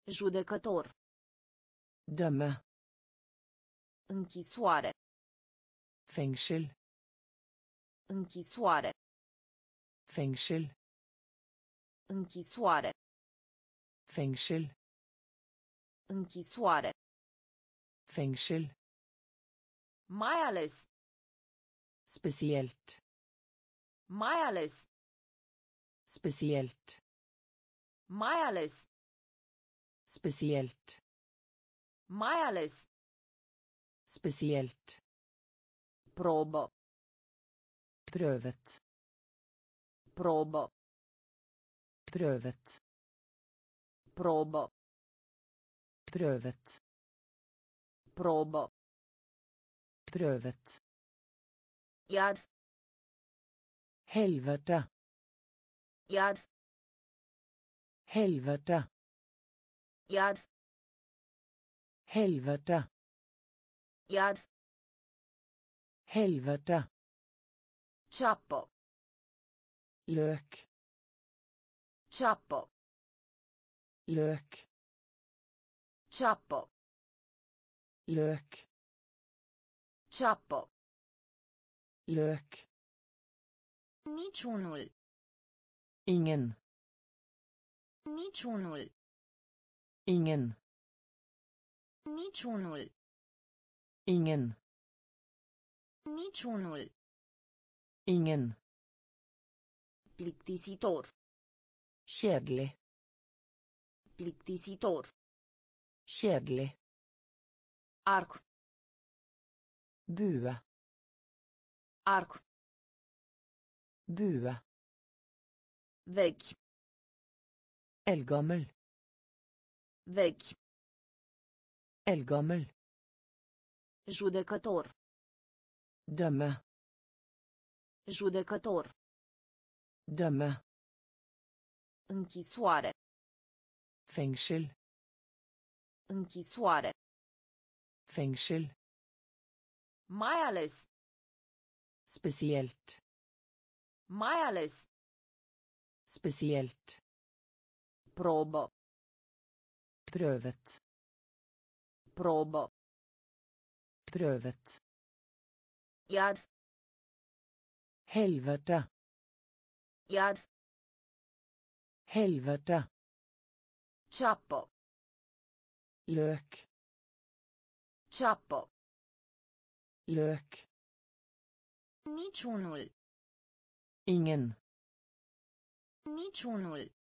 Judecător. Dømme. Închisoare. Fengsel. Închisoare. Fengsel. Închisoare. Fengsel. Închisoare. Fengsel. Mai ales. Spesielt. Mai ales. Spesielt. Mai ales. Spesielt. Mai ales. Spesielt. Probă. Prøvet. Probă. Prøvet. Probă. Prøvet. Probă. Prøvet. Iad. Helvete. Iad. Helvete. Jad. Helvete. Jad. Helvete. Chappo. Lök. Chappo. Lök. Chappo. Lök. Chappo. Lök. Niciunul. Ingen. Niciunul. Ingen. Niciunul. Ingen. Niciunul. Ingen. Plictisitor. Kjedelig. Plictisitor. Kjedelig. Arc. Bue. Arc. Bue. Vechi. Eldgammel. Vechi. Eldgammel. Judecător. Dømme. Judecător. Dømme. Închisoare. Fengsel. Închisoare. Fengsel. Mai ales. Spesielt. Mai ales. Spesielt. Probă. Prövet. Probo. Prövet. Jad. Helvete. Jad. Helvete. Chappo. Lök. Chappo. Lök. Niciunul. Ingen. Niciunul.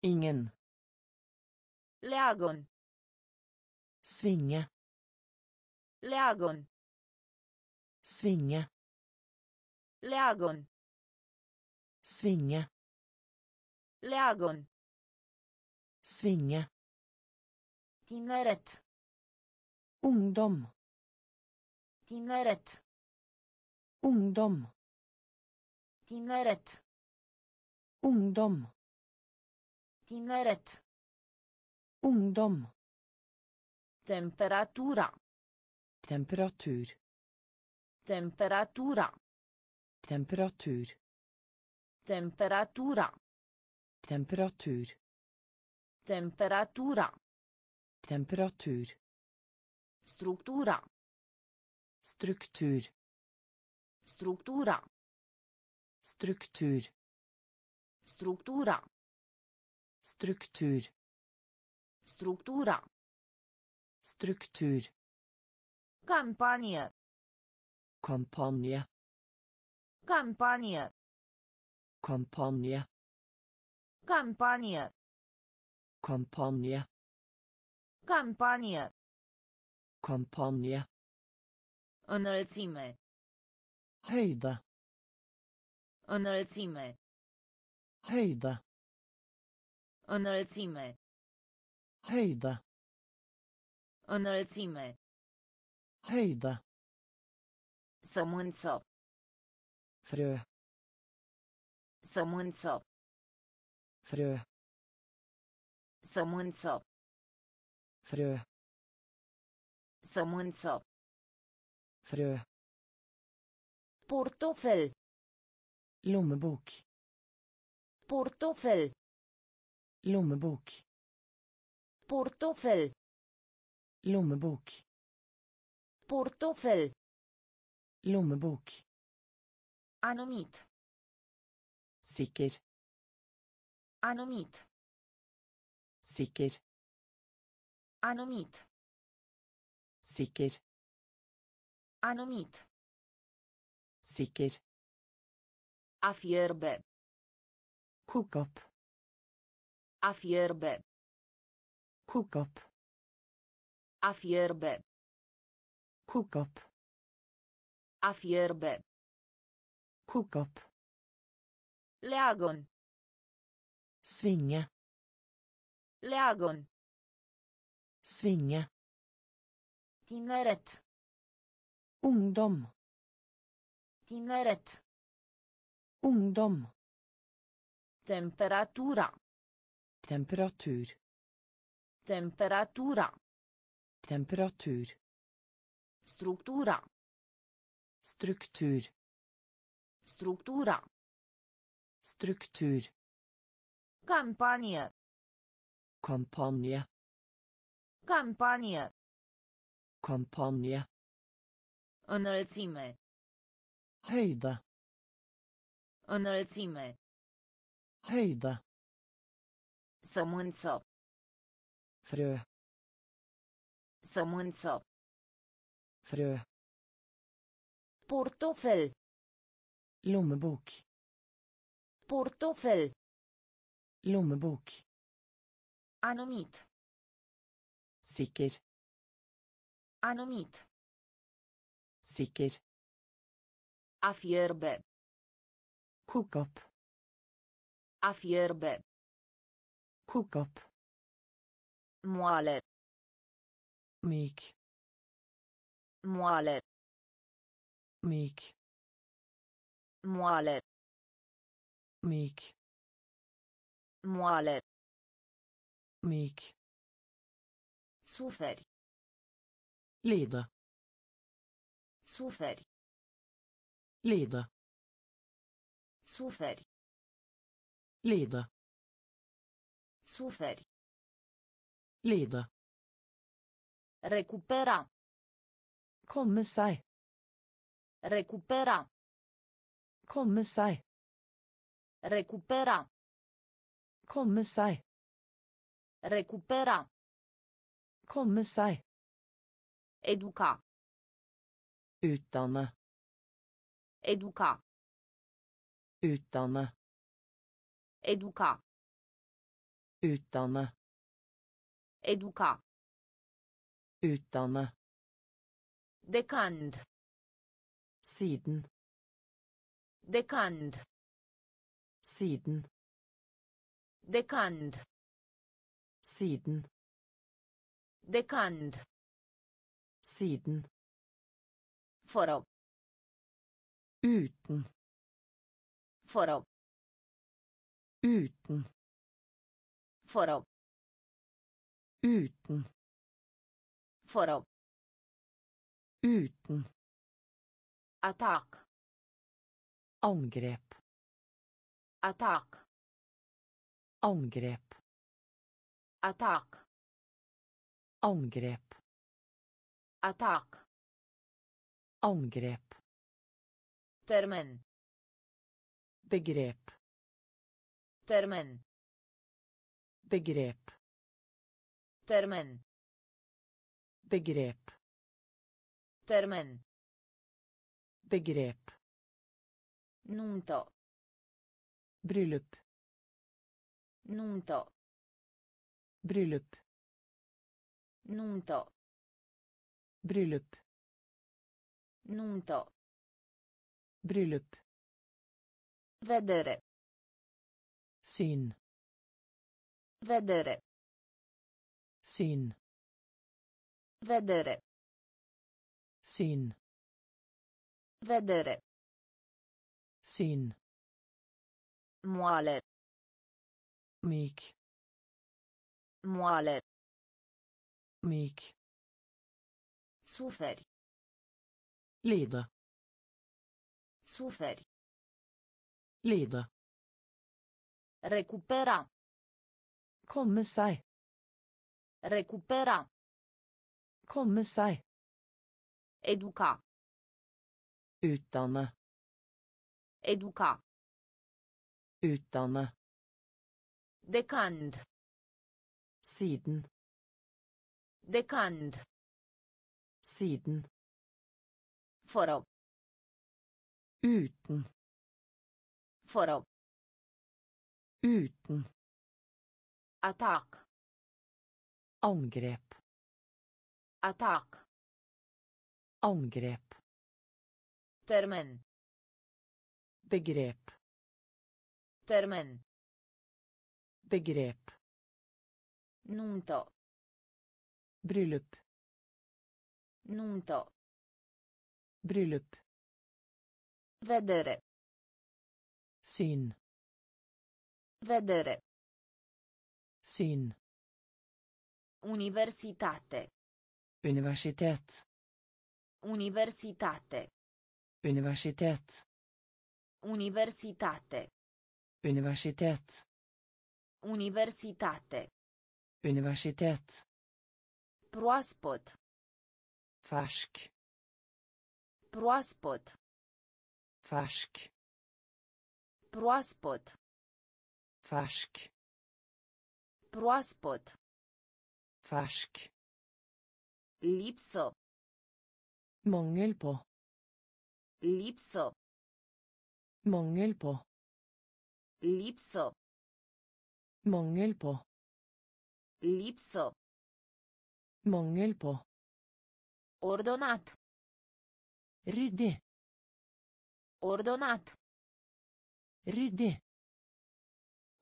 Ingen. Leagon. Svinge. Leagon. Svinge. Leagon. Svinge. Leagon. Svinge. Tineret. Ungdom. Tineret. Ungdom. Tineret. Ungdom. Tineret. Ungdom. Temperatura. Temperatur. Temperatura. Temperatur. Temperatura. Temperatur. Temperatura. Temperatur. Structura. Struktur. Structura. Struktur. Structura. Struktur. Structura. Struktur. Campanie. Kampanje. Campanie. Kampanje. Campanie. Kampanje. Campanie. Kampanje. Înălțime. Høyde. Înălțime. Høyde. Înălțime. Høyde. Înălțime. Høyde. Sămânță. Frø. Sămânță. Frø. Sămânță. Frø. Sămânță. Frø. Portofel. Lommebok. Portofel. Lommebok. Portofel. Lommebok. Portofel. Lommebok. Anumit. Sikker. Anumit. Sikker. Anumit. Sikker. Anumit. Sikker. A fierbe. Kok opp. A fierbe. Kok opp. A fierbe. Kok opp. A fierbe. Kok opp. Leagon. Svinge. Leagon. Svinge. Tineret. Ungdom. Tineret. Ungdom. Temperatura. Temperatur. Temperatura. Temperatur. Structura. Struktur. Structura. Struktur. Campanie. Kampanje. Campanie. Kampanje. Înălțime. Høyde. Înălțime. Høyde. Sămânță. Frø. Sămânță. Frø. Portofel. Lommebok. Portofel. Lommebok. Anumit. Sikker. Anumit. Sikker. A fierbe. Kok opp. A fierbe. Kok opp. Moale. Myk. Moale. Myk. Moale. Myk. Moale. Myk. Suferi. Lide. Suferi. Lide. Suferi. Lide. Suferi. Lide. Recupera. Komme seg. Recupera. Komme seg. Recupera. Komme seg. Recupera. Komme seg. Educa. Utdanne. Educa. Utdanne. Educa. Utdanne. Educa. Utdanne. Decand. Siden. Decand. Siden. Decand. Siden. Decand. Siden. Fără. Uten. Fără. Uten. Fără. Uten. Fără. Uten. Atac. Angrep. Atac. Angrep. Atac. Angrep. Atac. Angrep. Termen. Begrep. Termen. Begrep. Termen. Begrep. Termen. Begrep. Nunto. Bryllup. Nunto. Bryllup. Nunto. Bryllup. Nunto. Bryllup. Vedere. Syn. Vedere. Syn. Vedere. Syn. Vedere. Syn. Moale. Myk. Moale. Myk. Suferi. Lida. Suferi. Lida. Recupera. Komme seg. Recupera. Komme seg. Educa. Utdanne. Educa. Utdanne. Decand. Siden. Decand. Siden. Fără. Uten. Fără. Uten. Atac. Angrepp. Attack. Angrepp. Termen. Begrepp. Termen. Begrepp. Nunto. Bröllop. Nunto. Bröllop. Vedere. Syn. Vedere. Syn. Universitate. Universitet. Universitate. Universitet. Universitate. Universitet. Universitate. Universitet. Proaspăt. Fersk. Proaspăt. Fersk. Proaspăt. Fersk. Proaspăt. Fersk. Lipsă. Mangel på. Lipsă. Mangel på. Lipsă. Mangel på. Lipsă. Mangel på. Ordonat. Ryddig. Ordonat. Ryddig.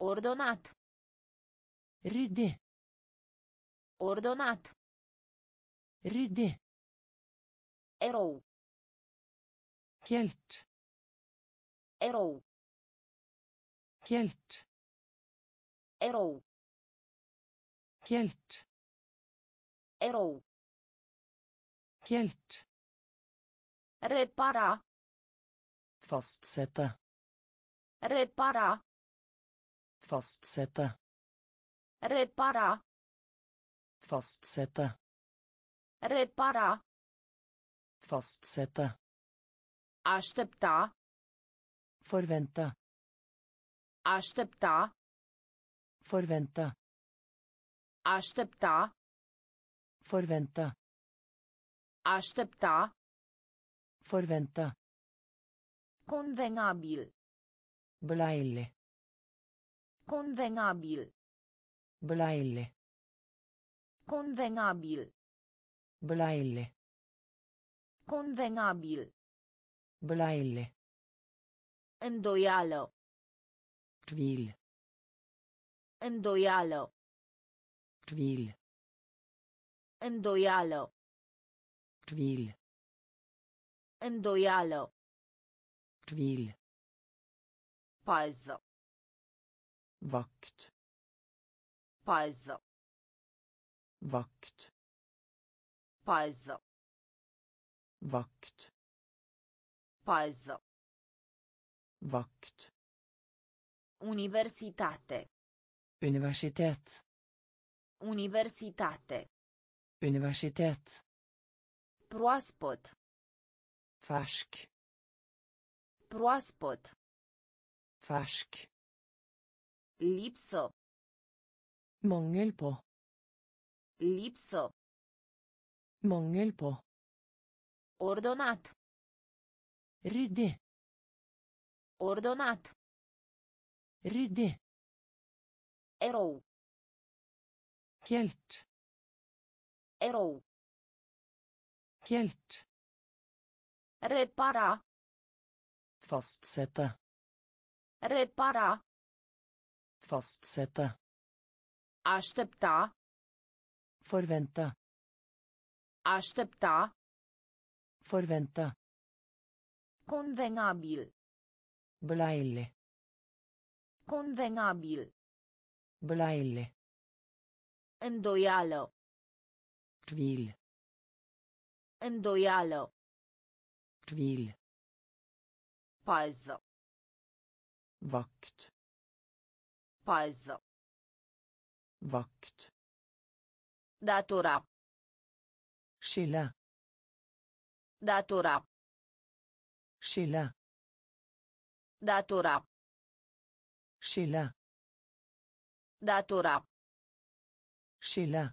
Ordonat. Ryddig. Ordonat. Ryddig. Erou. Helt. Erou. Helt. Erou. Helt. Erou. Helt. Repara. Fastsette. Repara. Fastsette. Repara. Fastsette. Repara. Fastsette. Aștepta. Forvente. Aștepta. Forvente. Aștepta. Forvente. Aștepta. Forvente. Convenabil. Beleilig. Convenabil. Beleilig. Convenabil. Beleilig. Convenabil. Beleilig. Îndoială. Tvil. Îndoială. Tvil. Îndoială. Tvil. Îndoială. Tvil. Pază. Vakt. Pază. Vakt. Pază. Vakt. Pază. Vakt. Universitate. Universitet. Universitate. Universitet. Proaspăt. Fersk. Proaspăt. Lipsă. Mangel på. Ordonat. Ryddig. Ordonat. Ryddig. Erou. Helt. Erou. Helt. Repara. Fastsette. Repara. Fastsette. Aștepta. Forvente. Aștepta. Forvente. Convenabil. Beleilig. Convenabil. Beleilig. Îndoială. Tvil. Îndoială. Tvil. Pază. Vakt. Pază. Vakt. Datora. Skille. Datora. Skille. Datora. Skille. Datora. Skille.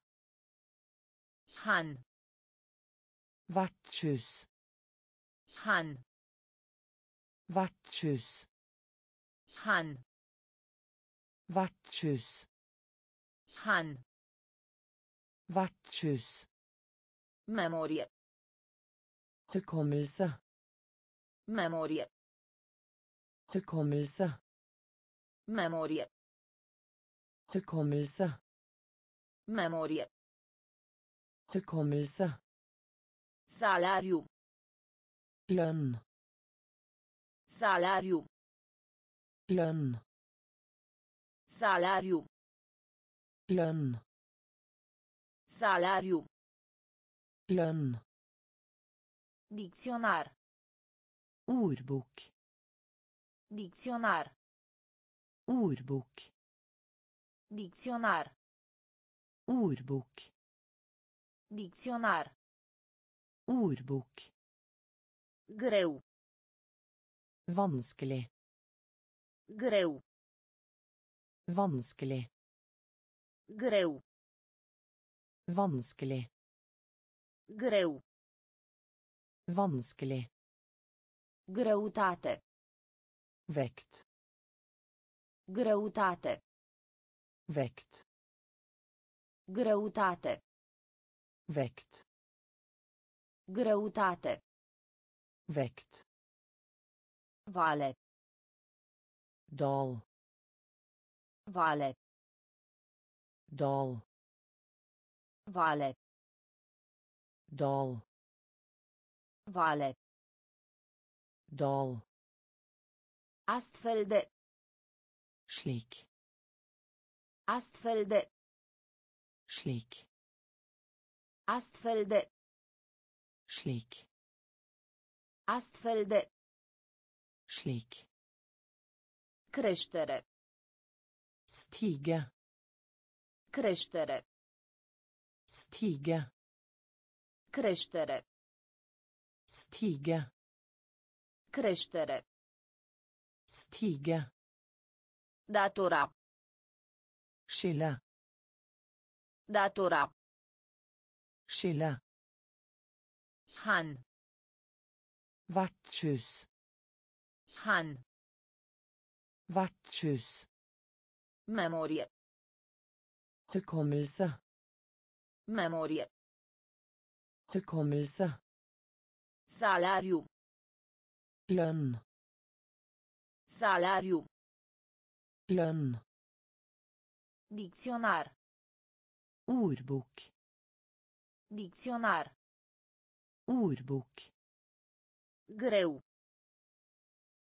Han. Vertshus. Han. Vertshus. Han. Vertshus. Han. Vertshus. Memorie. Hukommelse. Memorie. Hukommelse. Memorie. Hukommelse. Memorie. Hukommelse. Salariu. Lønn. Salariu. Lønn. Salariu. Lønn. Salariu. Lønn. Dicționar. Ordbok. Dicționar. Ordbok. Dicționar. Ordbok. Dicționar. Ordbok. Greu. Vanskelig. Greu. Vanskelig. Greu. Vanskelig. Greu. Vanskelig. Greutate. Vekt. Greutate. Vekt. Greutate. Vekt. Greutate. Vekt. Vale. Dal. Vale. Dal. Vale. Dal. Vale. Dal. Astfel de. Slik. Astfel de. Slik. Astfel de. Slik. Astfel de. Slik. Creștere. Stige. Creștere. Stige. Creștere. Stige. Creștere. Stige. Datora. Skille. Datora. Skille. Han. Vertshus. Han. Vertshus. Memorie. Hukommelse. Memorie. Hukommelse. Salariu. Lønn. Salariu. Lønn. Dicționar. Ordbok. Dicționar. Ordbok. Greu.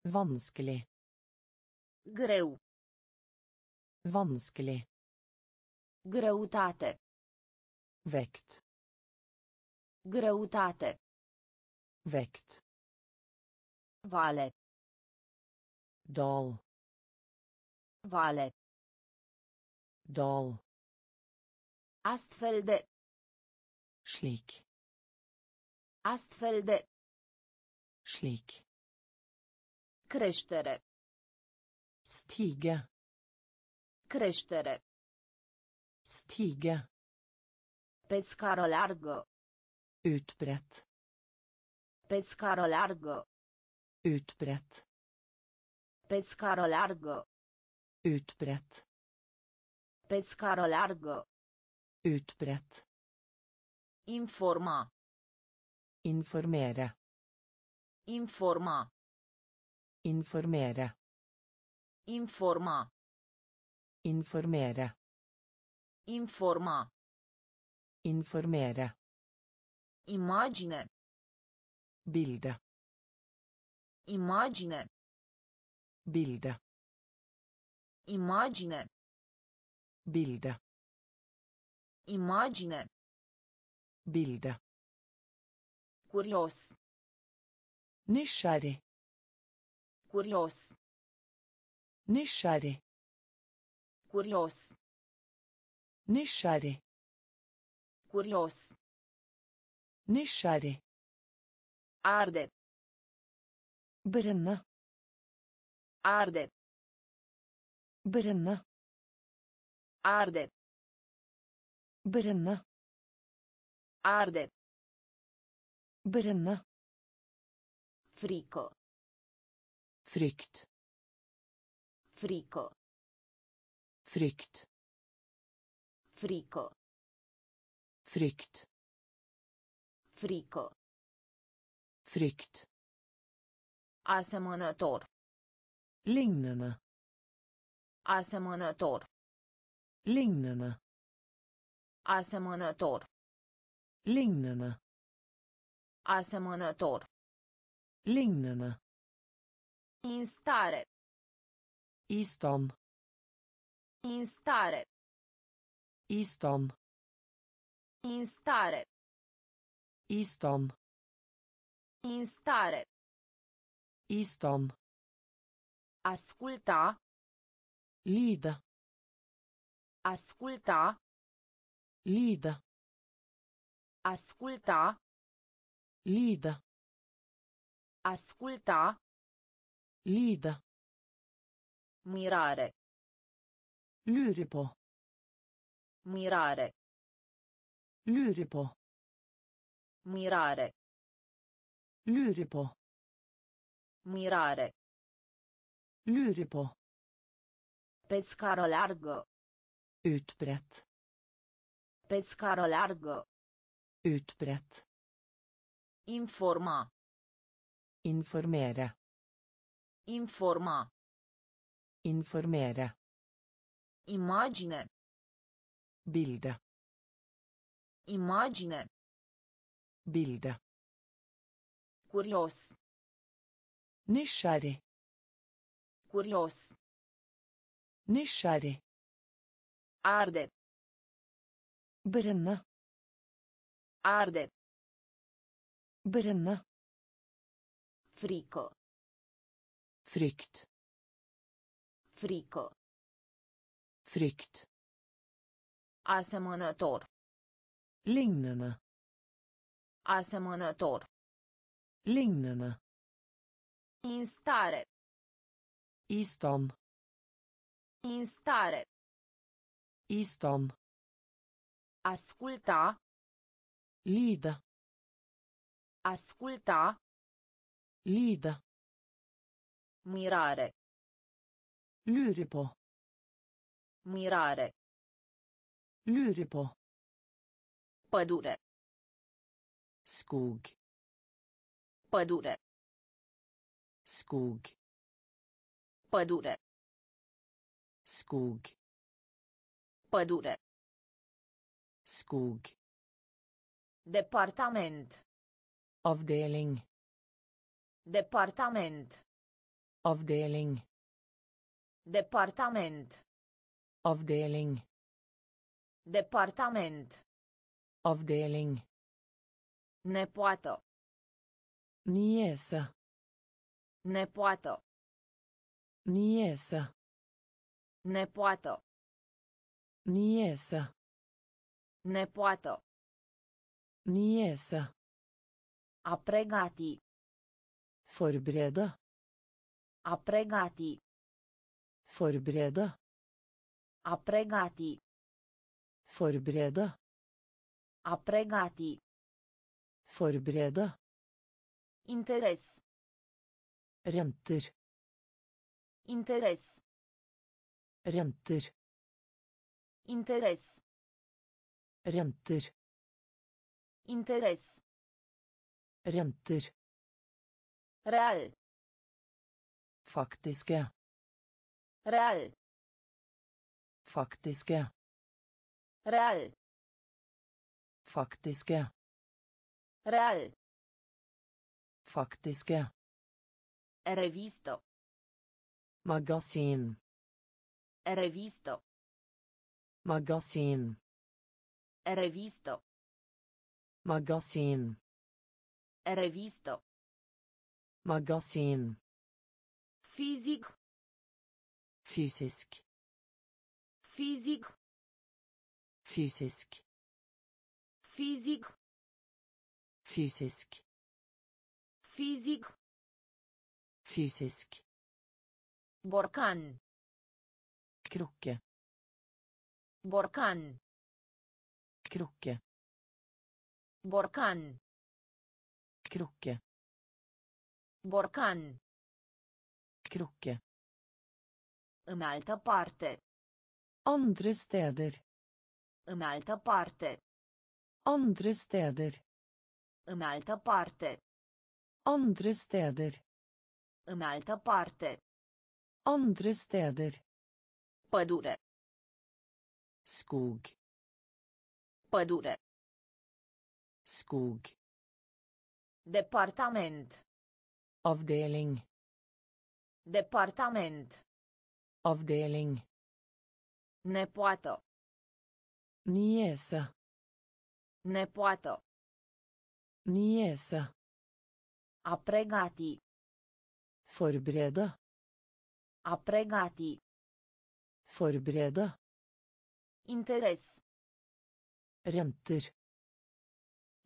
Vanskelig. Greu. Vanskelig. Greutate. Vekt. Greutate. Vekt. Vale. Dal. Vale. Dal. Astfel de. Slik. Astfel de. Slik. Creștere. Stige. Creștere. Stige. Pe scară largă. Utbredt. Pe scară largă. Utbredt. Pe scară largă. Utbredt. Pe scară largă. Utbredt. Informa. Informere. Informa. Informere. Informa. Informere. Informa. Informere. Imagine. Bilde. Imagine. Bilde. Imagine. Bilde. Imagine. Bilde. Curios. Nysgjerrig. Curios. Nysgjerrig. Curios. Nysgjerrig. Curios. Nysgjerrig. Arde. Brenne. Arde. Brenne. Arde. Brenne. Arde. Brenne. Frico. Frykt. Frico. Frykt. Frico. Frykt. Frico. Frykt. Asemănător. Lignende. Asemănător. Lignende. Asemănător. Lignende. Asemănător. Lignende. Instare. I stand. Instare. I stand. Instare. I stand. Instare. I stand. Asculta. Lyde. Asculta. Lyde. Asculta. Lyde. Asculta. Lyde. Mirare. Lure på. Mirare. Lure på. Mirare. Lure på. Mirare. Lure på. Pe scară largă. Utbredt. Pe scară largă. Utbredt. Informa. Informere. Informa. Informere. Imagine. Bilde. Imagine. Bilde. Curios. Nysgjerrig. Curios. Nysgjerrig. Arde. Brenne. Arde. Brenne. Frico. Frykt. Frico. Frykt. Asemănător. Lignende. Asemănător. Lignende. Instare. I stand. Instare. I stand. Asculta. Lyde. Asculta. Lyde. Mirare. Lure på. Mirare. Lure på. Pădure. Skog. Pădure. Skog. Pădure. Skog. Pădure. Skog. Departament. Avdeling. Departament. Avdeling. Departament. Avdeling. Departament. Avdeling. Nepoată. Niese. Nepoată. Niese. Nepoată. Niese. Nepoată. Niese. A pregati. Forberede. A pregati. Forberede. A pregati. Forberede. A pregati. Forberede. Interes. Renter. Interes. Renter. Interes. Renter. Interes. Renter. Real. Faktiske. Real. Faktiske. Real. Faktiske. Real. Faktiske. Revisto. Magasin. Revisto. Magasin. Revisto. Magasin. Revisto. Magasin. Fizic. Fysisk. Fizic. Fysisk. Fizic. Fysisk. Fizic. Fysisk. Borcan. Krukke. Borcan. Krukke. Borcan. Krukke. Borcan. Krukke. În altă parte. Andre steder. În altă parte. Andre steder. În altă parte. Andre steder. În altă parte. Andre steder. Pădure. Skog. Pădure. Skog. Departament. Avdeling. Departament. Avdeling. Nepoată. Niese. Nepoată. Niese. A pregati. Forberede. A pregati. Forberede. Interes. Renter.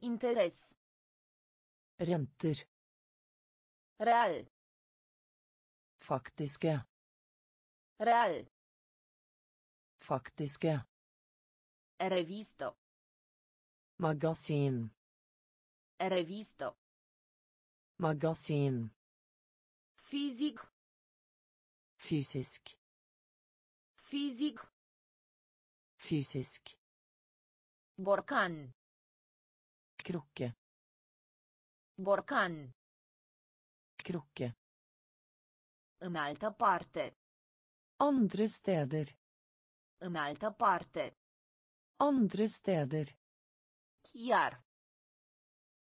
Interes. Renter. Real. Faktiske. Real. Faktiske. Revisto. Magasin. Revisto. Magasin. Fizic. Fysisk. Fizic. Fysisk. Borcan. Krukke. Borcan. Krukke. În altă parte. Andre steder. În altă parte. Andre steder. Chiar.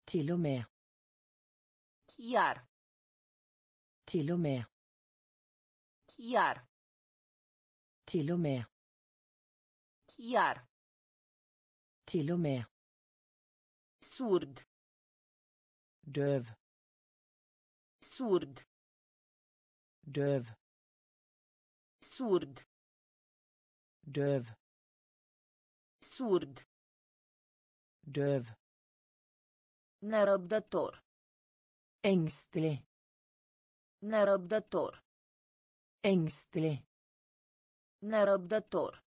Télomère. Chiar. Télomère. Chiar. Télomère. Chiar. Télomère. Sourde. Deuve. Sourde. Deuve. Sourde. Deuve. Sourde. Døv. Nerăbdător. Engstelig. Nerăbdător. Engstelig. Nerăbdător.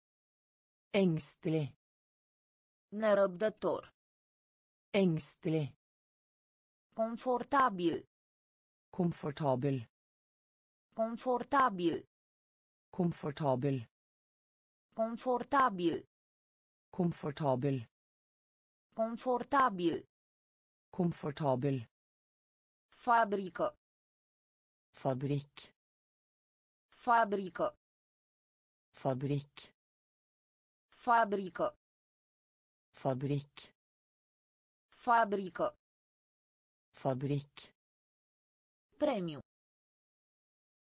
Engstelig. Nerăbdător. Engstelig. Confortabil. Komfortabel. Confortabil. Komfortabel. Confortabil. Komfortabel. Confortabil. Komfortabel. Fabrică. Fabrikk. Fabrică. Fabrikk. Fabrică. Fabrikk. Fabrică. Fabrikk. Premiu.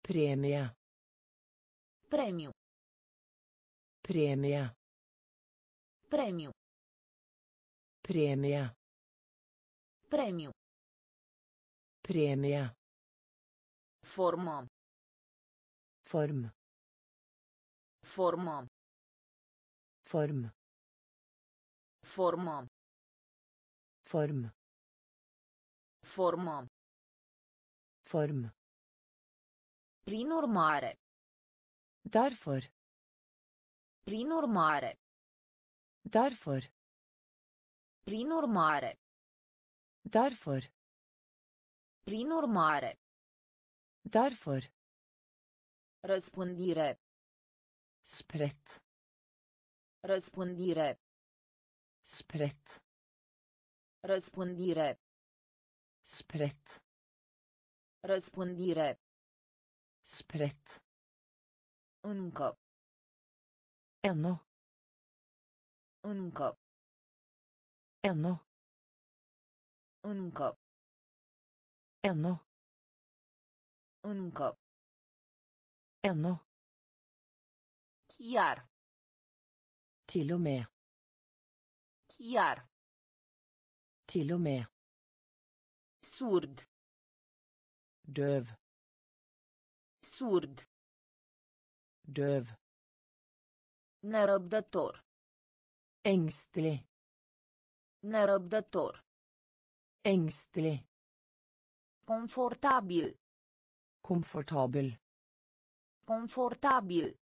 Premie. Premiu. Premie. Premiu. Премия. Премию. Премия. Форма. Форм. Форма. Форм. Форма. Форм. Форма. Form. Prin urmare. Derfor. Prin urmare. Derfor. Prin urmare. Derfor. Prin urmare. Derfor. Răspândire. Spredt. Răspândire. Spredt. Răspândire. Spredt. Răspândire. Spredt. Încă. Ennå. Încă. Ännu. Undgå. Ännu. Undgå. Ännu. Chiar. Till och med. Chiar. Till och med. Surd. Döv. Surd. Döv. Nerobdator. Ängstlig. Nerăbdător. Engstelig. Confortabil. Komfortabel. Confortabil.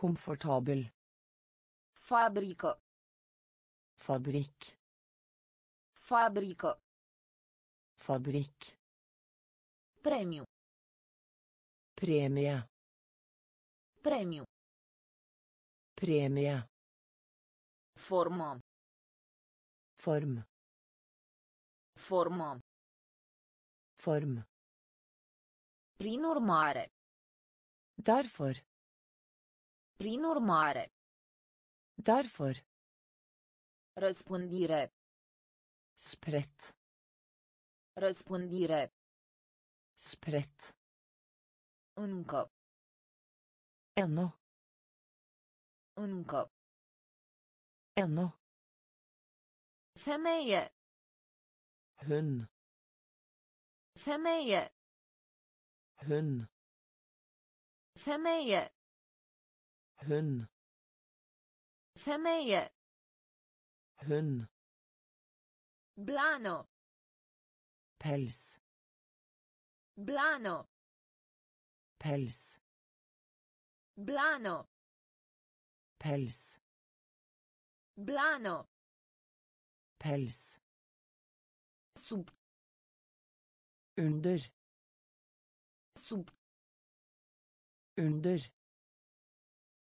Komfortabel. Fabrică. Fabrikk. Fabrică. Fabrikk. Premiu. Premie. Premiu. Premie. Formă. Form. Formă. Form. Prin urmare. Derfor. Prin urmare. Derfor. Răspândire. Spredt. Răspândire. Spredt. Încă. Ennå. Încă. Ennå. femeie hun femeie hun femeie hun femeie hun blano. Päls. Blano. Päls. Blano. Päls. Blano. Pels. Sub. Under. Sub. Under.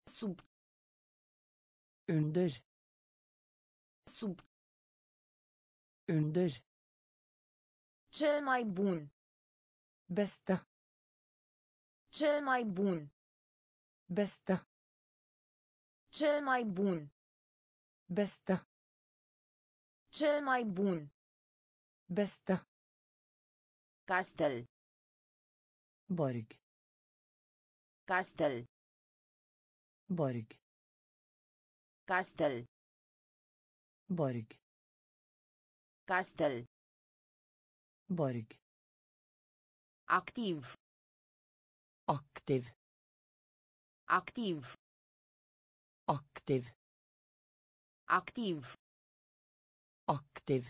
Sub. Under. Sub. Under. Cel mai bun. Beste. Cel mai bun. Beste. Cel mai bun. Beste. Cel mai bun. Beste. Castel. Borg. Castel. Borg. Castel. Borg. Castel. Borg. Activ. Aktiv. Activ. Aktiv. Activ. Aktiv.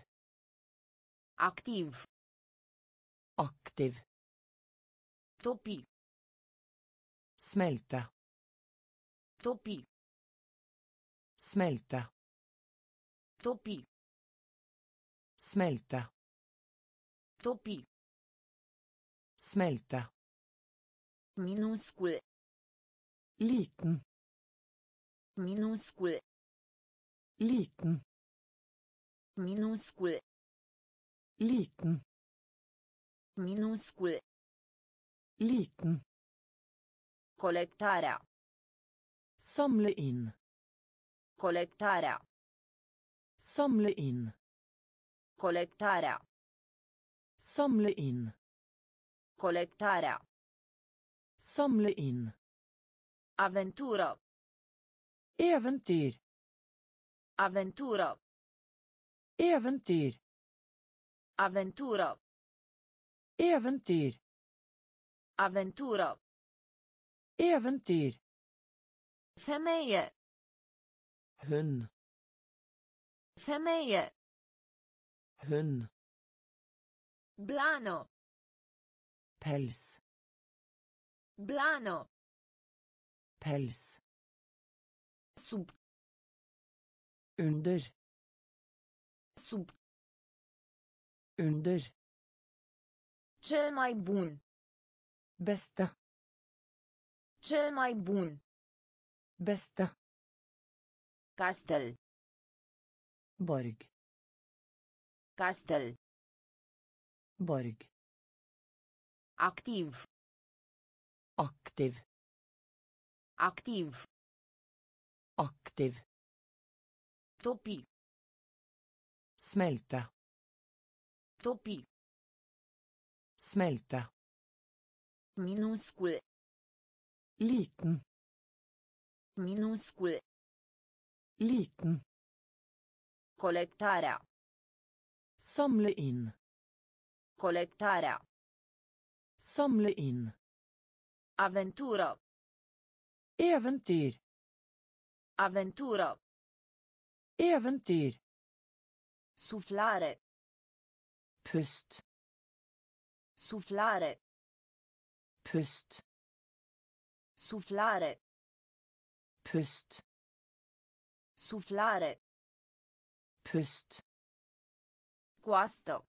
Activ. Aktiv. Topi. Smelte. Topi. Smelte. Topi. Smelte. Topi. Smelte. Minuscul. Liten. Minuscul. Liten. Minuscul. Liten. Minuscul. Liten. Colectarea. Samle inn. Colectarea. Samle inn. Colectarea. Samle inn. Colectarea. Samle inn. Aventură. Eventyr. Aventură. Eventyr. Avventura. Eventyr. Avventura. Eventyr. ثمية. Hun. ثمية. Hun. بلانو. Pels. Blano. Pels. Sub. Under. Sub. Under. Cel mai bun. Beste. Cel mai bun. Beste. Castel. Borg. Castel. Borg. Activ. Aktiv. Activ. Aktiv. Topi. Smelte. Topi. Smelte. Minuscul. Liten. Minuscul. Liten. Colectarea. Samle inn. Colectarea. Samle inn. Avventură. Eventyr. Avventură. Eventyr. Suflare. Pust. Suflare. Pust. Suflare. Pust. Suflare. Pust. Coastă.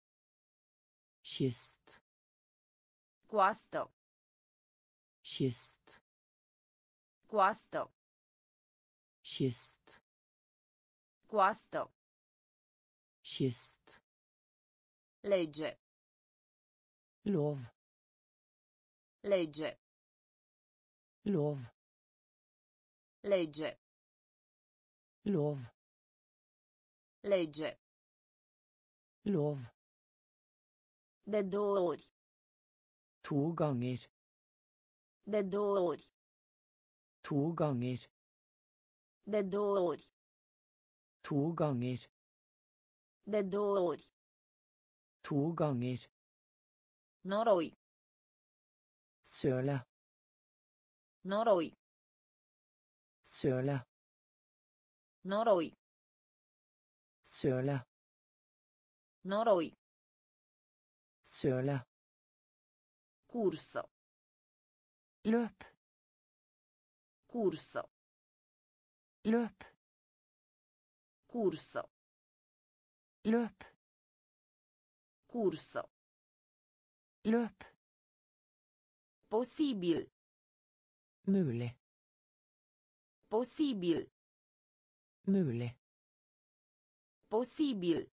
Kyst. Coastă. Kyst. Coastă. Kyst. Coastă. Kyst. Legge. Lov. Legge. Lov. Legge. Lov. Legge. Lov. De două ori. To ganger. De două ori. To ganger. De două ori. To ganger. De două ori. To ganger. Noroi. Søle. Noroi. Søle. Noroi. Søle. Noroi. Søle. Cursă. Løp. Cursă. Løp. Cursă. Løp. Cursă. Løp. Posibil. Mulig. Posibil. Mulig. Posibil.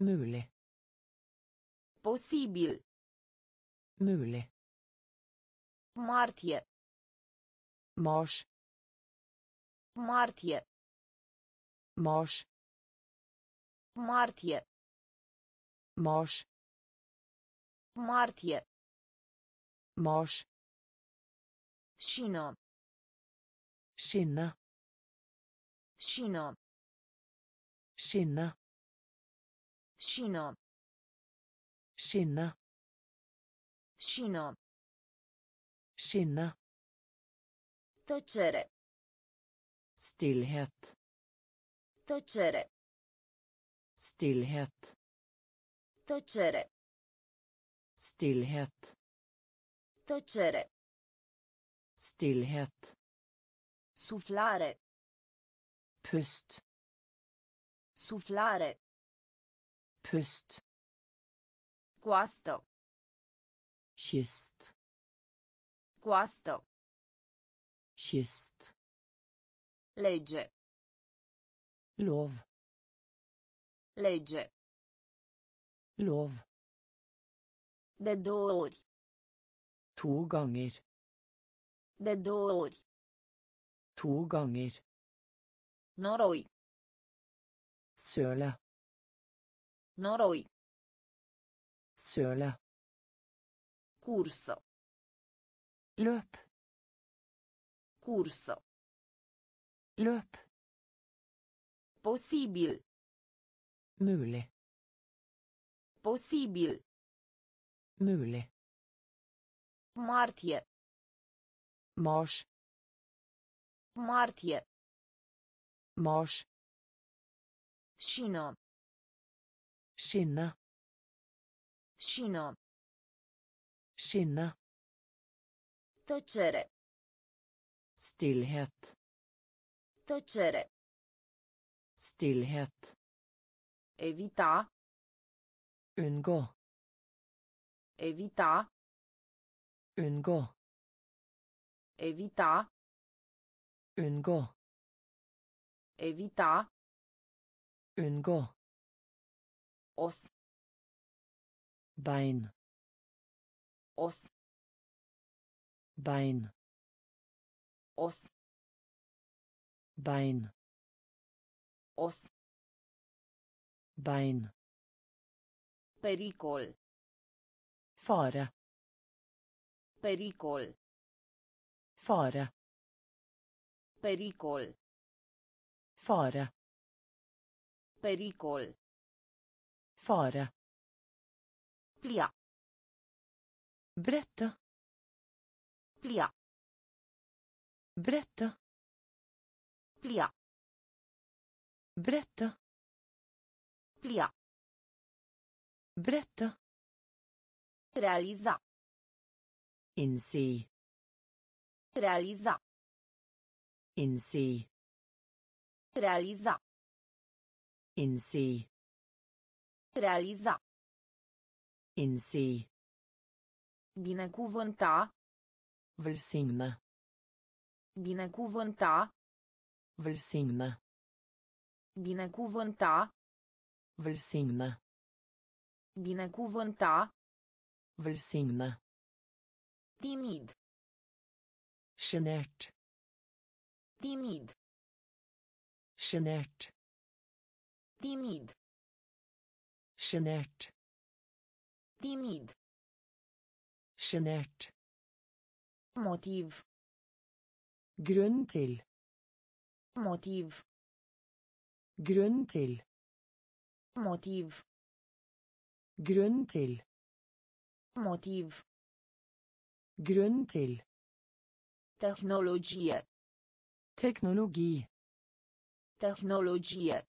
Mulig. Posibil. Mulig. Martie. Mars. Martie. Mars. Martie. Mars. Martie. Mars. Șină. Skinne. Șină. Skinne. Șină. Skinne. Șină. Skinne. Tăcere. Stillhet. Tăcere. Stillhet. Tăcere. Stillhet. Tăcere. Stillhet. Suflare. Pust. Suflare. Pust. Coastă. Kyst. Coastă. Kyst. Legge. Lov. Legge. Lov. De două ori. To ganger. De două ori. To ganger. Noroi. Søle. Noroi. Søle. Cursă. Løp. Cursă. Løp. Posibil. Mulig. Posibil. Mulig. Martie. Mars. Martie. Mars. Șină. Skinne. Șină. Skinne. Tăcere. Stillhet. Tăcere. Stillhet. Evita. Unngå. Evita. Unngå. Evita. Unngå. Evita. Unngå. Os. Bein. Os. Bein. Os. Bein. Os. Bein. Pericol. Fare. Pericol. Fare. Pericol. Fare. Pericol. Fare. Plia. Brette. Plia. Brette. Plia. Brette. Plia. Berätta. Realiza. insi, Realiza. Inse. Realiza. Inse. Realiza. Inse. Binecuvânta. Vâlsimna. Binecuvânta. Vâlsimna. Binecuvânta. Velsigne. Binecuvânta. Velsigne. Timid. Sjenert. Timid. Sjenert. Timid. Sjenert. Timid. Sjenert. Motiv. Grunn til. Motiv. Grunn til. Motiv. Grunn til. Motiv. Grunn til. Tehnologie. Teknologi. Tehnologie.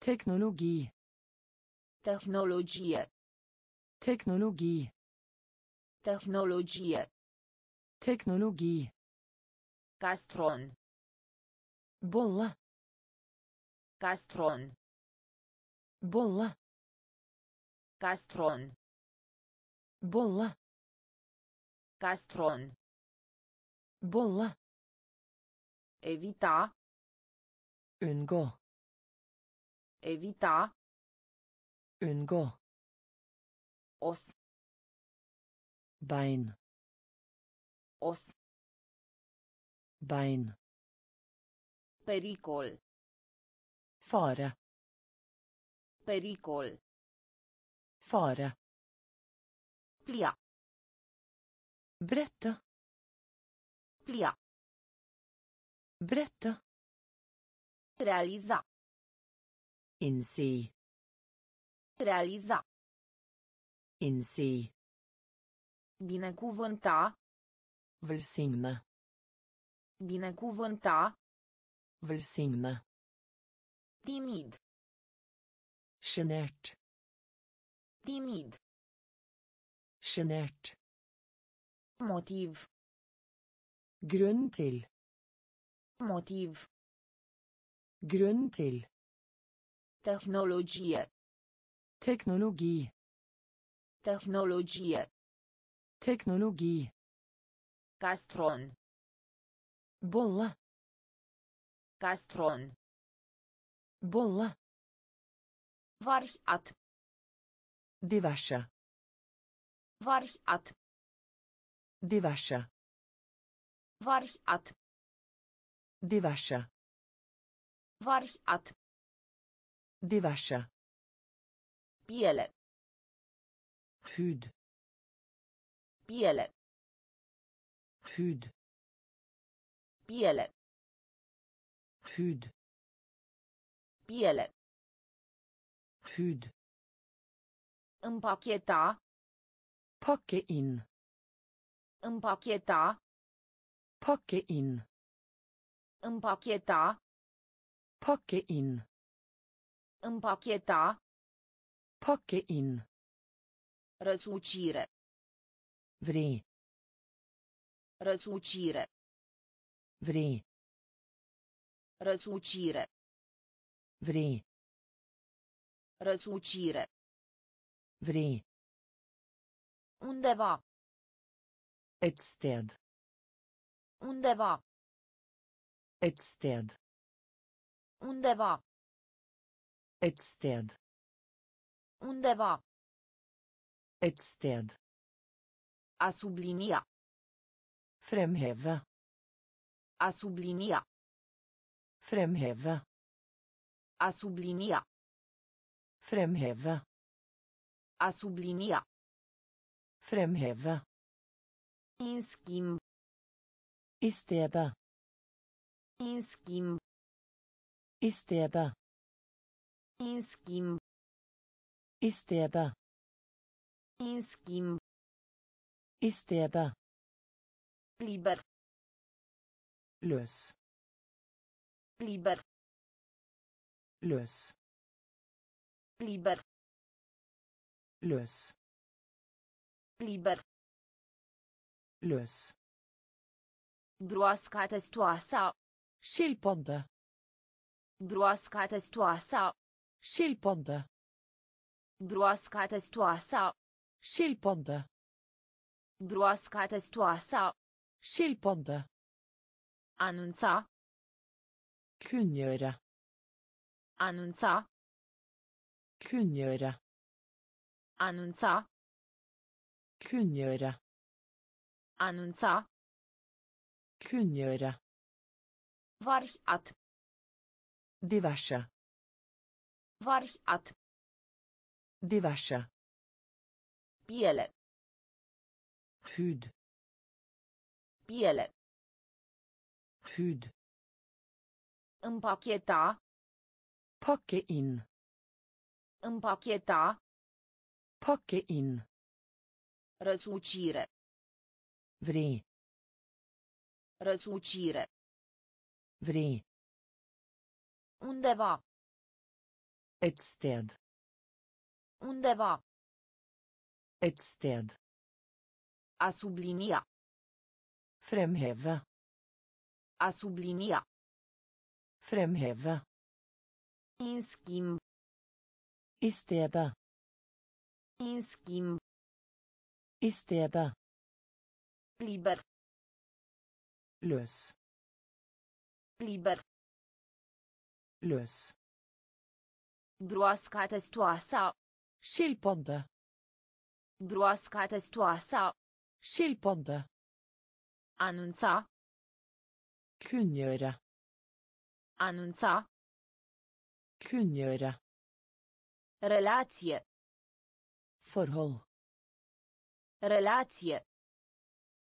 Teknologi. Tehnologie. Teknologi. Tehnologie. Teknologi. Castron. Bolle. Castron. Bolle. Castron. Bolle. Castron. Bolle. Evita. Unngå. Evita. Unngå. Os. Bein. Os. Bein. Pericol. Fare. Pericol. Fare. Plia. Brette. Plia. Brette. Realiza. Insi. Realiza. Insi. Binecuvânta. Velsigne. Binecuvânta. Velsigne. Timid. Sjenert. Timid. Sjenert. Motiv. Grunn til. Motiv. Grunn til. Tehnologie. Teknologi. Tehnologie. Teknologi. Castron. Bolle. Castron. Bolle. Variat. Diverse. Variat. Diverse. Variat. Diverse. Variat. Diverse. Piele. Hud. Piele. Hud. Piele. Hud. Piele. Hud. Împacheta. Pakke inn. Împacheta. Pakke inn. Împacheta. Pakke inn. Împacheta. Pakke inn. Răsucire. Vri. Răsucire. Vri. Răsucire. Vri. Răsucire. Vri. Undeva. Et sted. Undeva. Et sted. Undeva. Et sted. Undeva. Et sted. A sublinia. Fremheve. A sublinia. Fremheve. A sublinia. Fremheve. A sublinia. Fremheve. În schimb. I stedet. În schimb. I stedet. În schimb. I stedet. În schimb. I stedet. Liber. Løs. Liber. Løs. Liber. Løs. Liber. Løs. Broasca testoasa. Skilpadde. Broasca testoasa. Skilpadde. Broasca testoasa. Skilpadde. Broasca testoasa. Skilpadde. Anunța. Kunngjøre. Anunța. Kunngöra. Annonsa. Kunngöra. Annonsa. Kunngöra. Varhat. Diverse. Varhat. Diverse. Piele. Hud. Piele. Hud. Împacheta. Pakke in. Împacheta. Pakke inn. Răsucire. Vri. Răsucire. Vri. Undeva. Et sted. Undeva. Et sted. A sublinia. Fremheve. A sublinia. Fremheve. În schimb. I stedet. În schimb. I stedet. Liber. Løs. Liber. Løs. Broasca testoasa. Skilpadde. Broasca testoasa. Skilpadde. Anunța. Kunngjøre. Anunța. Kunngjøre. Relație. Forhold. Relație.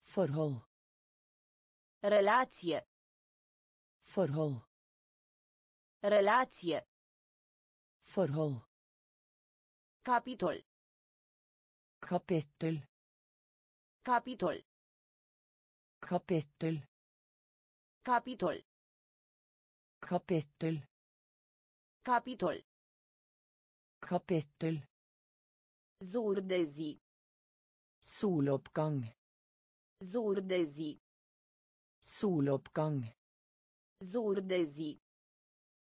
Forhold. Relație. Forhold. Relație. Forhold. Capitol. Kapittel. Capitol. Kapittel. Capitol. Kapittel. Capitol. Kapittel. Zur de zi. Soloppgang. Zur de zi. Soloppgang. Zur de zi.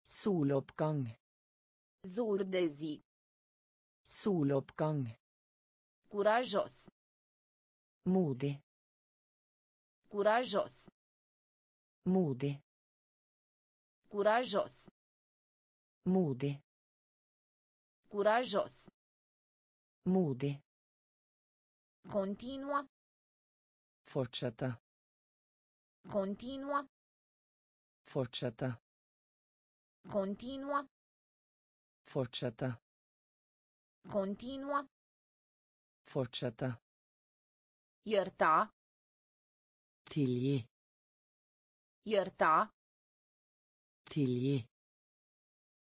Soloppgang. Zur de zi. Soloppgang. Curajos. Modig. Curajos. Modig. Curajos. Modig. Curajos. Modig. Continua. Fortsette. Continua. Fortsette. Continua. Fortsette. Continua. Fortsette. Ierta. Tilgi. Ierta. Tilgi.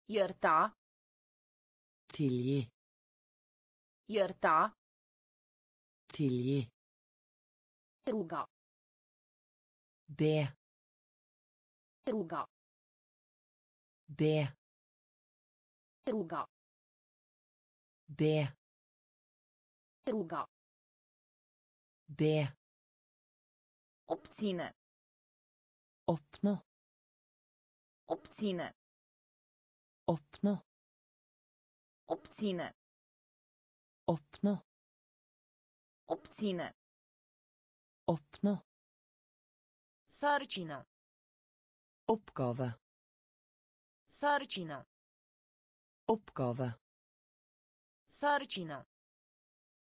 Ierta. Tilgi. Ierta. Tilgi. Ruga. Be. Ruga. Be. Ruga. Be. Ruga. Be. Obține. Oppnå. Obține. Oppnå. Obține. Oppnå. Obține. Oppnå. Sarcină. Oppgave. Sarcină. Oppgave. Sarcină.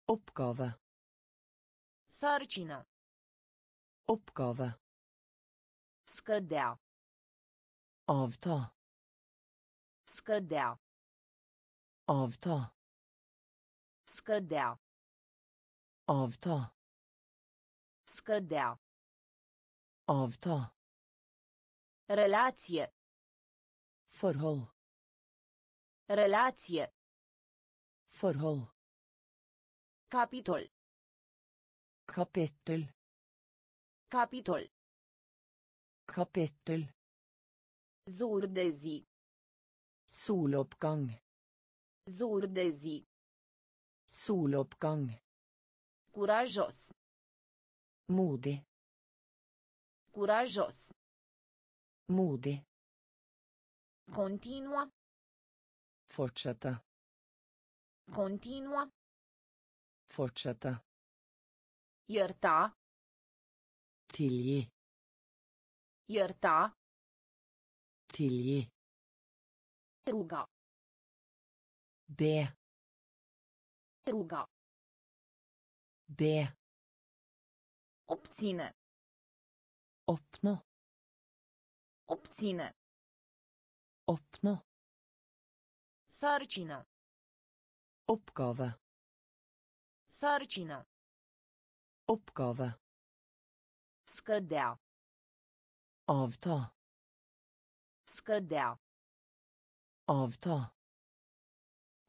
Oppgave. Sarcină. Oppgave. Scădea. Avta. Scădea. Avta. Scădea. Avta. Scădea. Avta. Relație. Forhold. Relație. Forhold. Capitol. Kapittel. Capitol. Kapittel. Zur de zi. Soloppgang. Zur de zi. Soloppgang. Curajos. Modig. Curajos. Modig. Continua. Fortsette. Continua. Fortsette. Ierta. Tilgi. Ierta. Tilgi. Ruga. Be. Ruga. Be. Obține. Oppnå. Obține. Oppnå. Sarcină. Oppgave. Sarcină. Oppgave. Scădea. Avta. Scădea. Avta.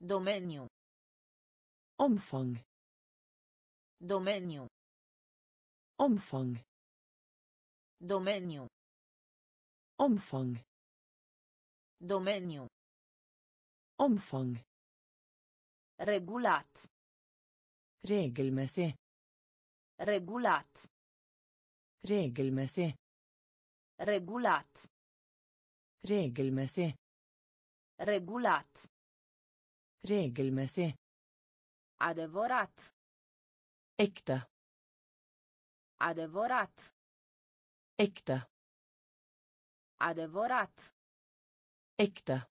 Domeniu. Omfang. Domeniu. Omfang. Domeniu. Omfang. Domeniu. Omfang. Regulat. Regelmessig. Regulat. Regelmessig. Regulat. Regelmessig. Regulat. Regelmessig. Adevărat. Ekte. Adevărat. Ekte. Adevărat. Ekte.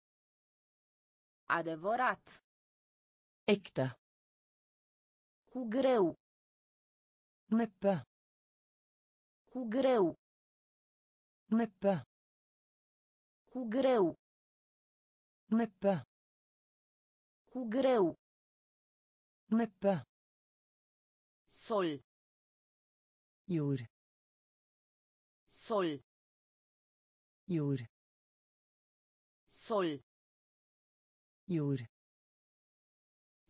Adevărat. Ekte. Cu greu. Neppe. Cu greu. Neppe. Cu greu. Neppe. Cu greu. Neppe. Sol. Jord. Sol. Jord. Sol. Jord.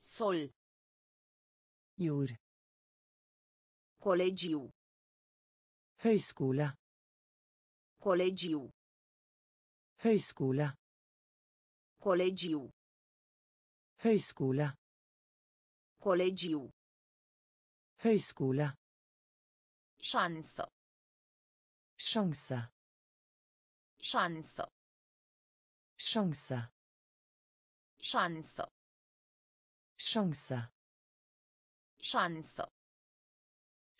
Sol. Jord. Colegiu. Høyskole. Colegiu. Høyskole. Colegiu. Høyskole. Colegiu. Høyskole. Șansă. Sjanse. Șansă. Sjanse. Șansă. Sjanse. Șansă.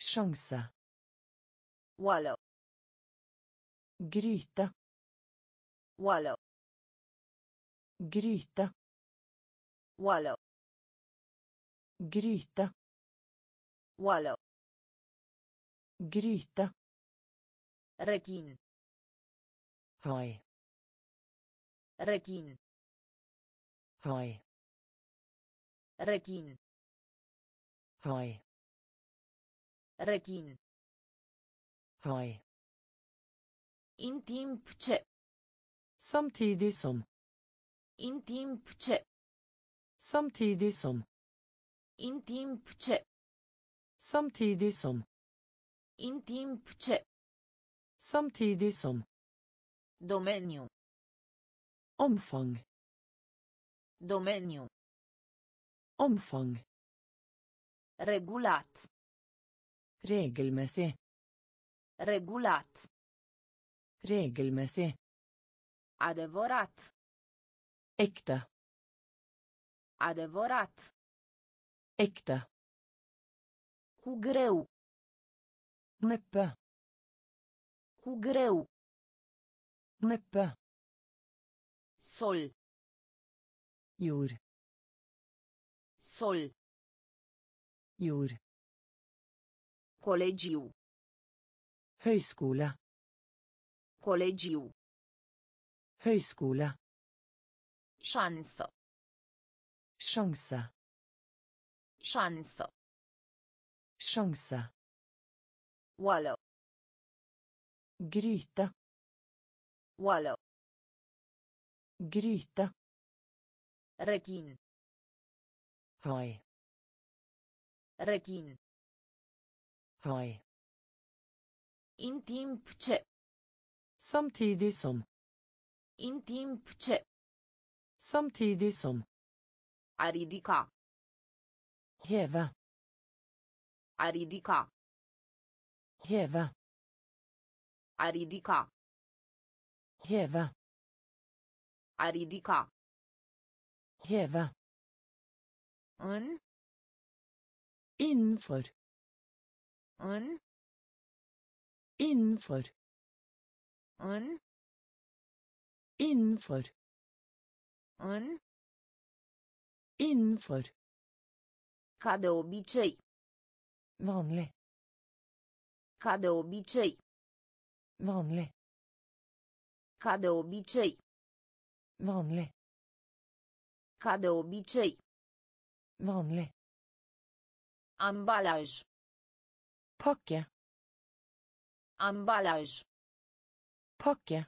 Sjanse. Oală. Gryte. Oală. Gryte. Wallow. Gryta. Wallow. Gryta. Rekin. Høy. Rekin. Høy. Rekin. Høy. Rekin. Høy. Intimpce. Samtidig som. Intimpce. Samtidig som. În timp ce. Samtidig som. În timp ce. Samtidig som. Domeniu. Omfang. Domeniu. Omfang. Regulat. Regelmessig. Regulat. Regelmessig. Adevărat. Ekte. Adevărat. Ekte. Cu greu. Neppe. Cu greu. Neppe. Sol. Jord. Sol. Jord. Colegiu. Høyskole. Colegiu. Høyskole. Șansă. Sjanse. Șansă. Sjanse. Oală. Gryte. Oală. Gryte. Rechin. Hai. Rechin. Hai. În timp ce. Samtidig som. În timp ce. Samtidig som. A ridica. Heve. A ridica. Heve. A ridica. Heve. A ridica. Heve. În. Innenfor. În. Innenfor. În. Innenfor. În. Innenfor. Ca de obicei. Vanlig. Ca de obicei. Vanlig. Ca de obicei. Vanlig. Ca de obicei. Vanlig. Ambalaj. Pakke. Ambalaj. Pakke.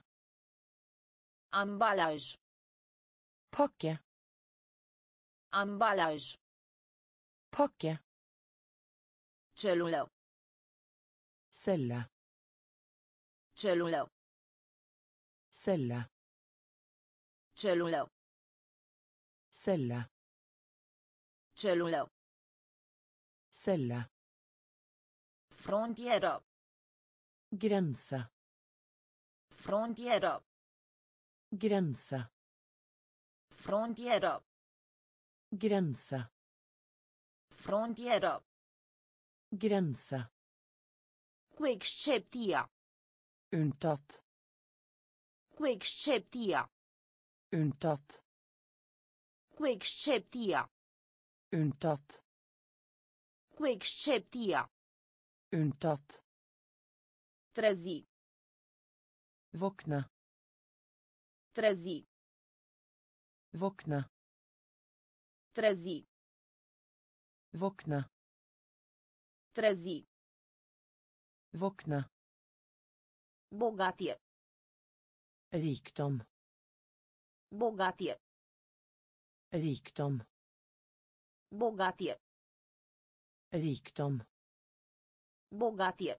Ambalaj. Pakke. Ambalaj. Pakke. Celulă. Celle. Celulă. Celle. Celulă. Celle. Celulă. Celle. Frontieră. Grense. Frontieră. Grense. Frontieră. Grense. Frontieră. Grense. Cu excepția. Unntatt. Cu excepția. Unntatt. Cu excepția. Unntatt. Cu excepția. Unntatt. Trezi. Våkne. Trezi. Våkne. Trezi. Våkne. Trezi. Våkne. Bogatie. Rikdom. Bogatie. Rikdom. Bogatie. Rikdom. Bogatie.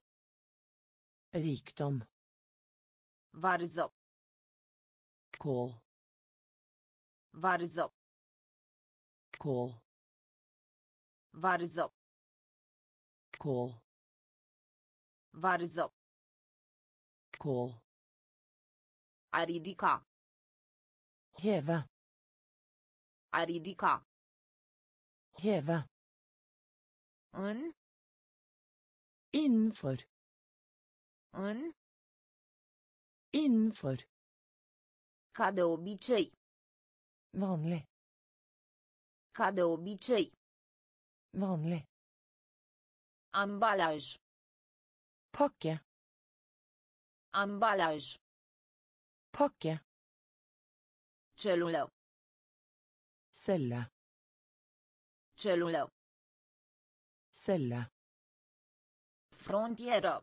Rikdom. Varză. Kål. Varză. Kål. Varză. Kål. Varză. Kål. A ridica. Heve. A ridica. Heve. În. Innenfor. În. Innenfor. Ca de obicei. Vanlig. Ca de obicei. Vanlig. Ambalaj. Pakke. Ambalaj. Pakke. Celulă. Celle. Celulă. Celle. Frontieră.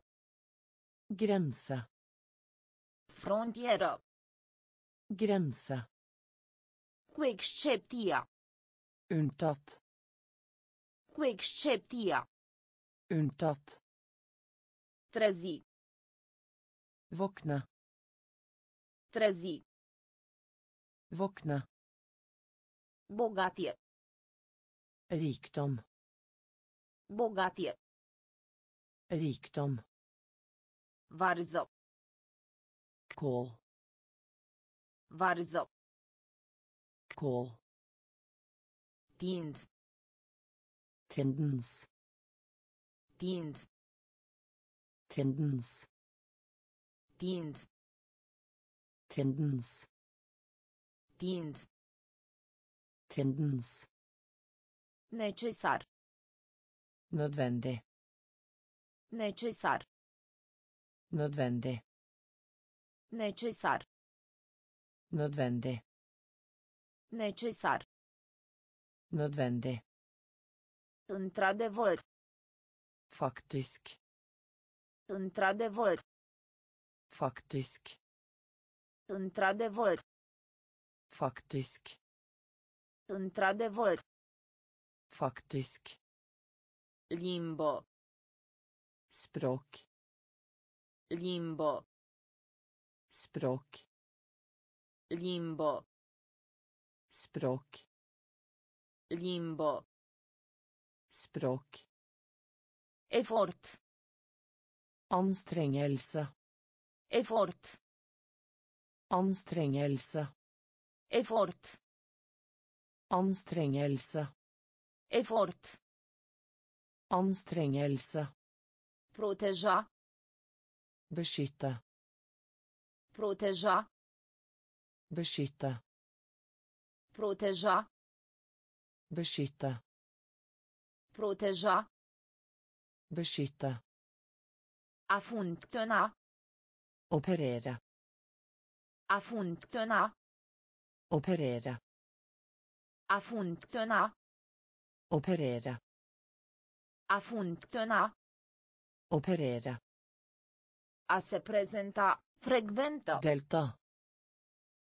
Grense. Frontieră. Grense. Cu excepția. Unntatt. Cu excepția. Unntatt. Trezi. Våkne. Trezi. Våkne. Bogatie. Rikdom. Bogatie. Rikdom. Varză. Kål. Varză. Kål. Tind. Tendens. Tind. Tendens. Tind. Tendens. Tind. Tendens. Necesar. Nødvendig. Necesar. Nødvendig. Necesar. Nødvendig. Necesar. Nødvendig. Într-adevăr. Faktisk. Într-adevăr. Faktisk. Într-adevăr. Faktisk. Într-adevăr. Faktisk. Limbo. Språk. Limbo. Språk. Limbo. Språk. Limbo. Språk. Effort. Anstrengelse. Effort. Anstrengelse. Effort. Anstrengelse. Effort. Anstrengelse. Proteja. Beskytte. Proteja. Beskytte. Proteja. Beskytte. Proteja. Beskytte. A funcționa. Operere. A funcționa. Operere. A funcționa. Operere. A funcționa. Operere. A se prezenta. Frecventă. Delta.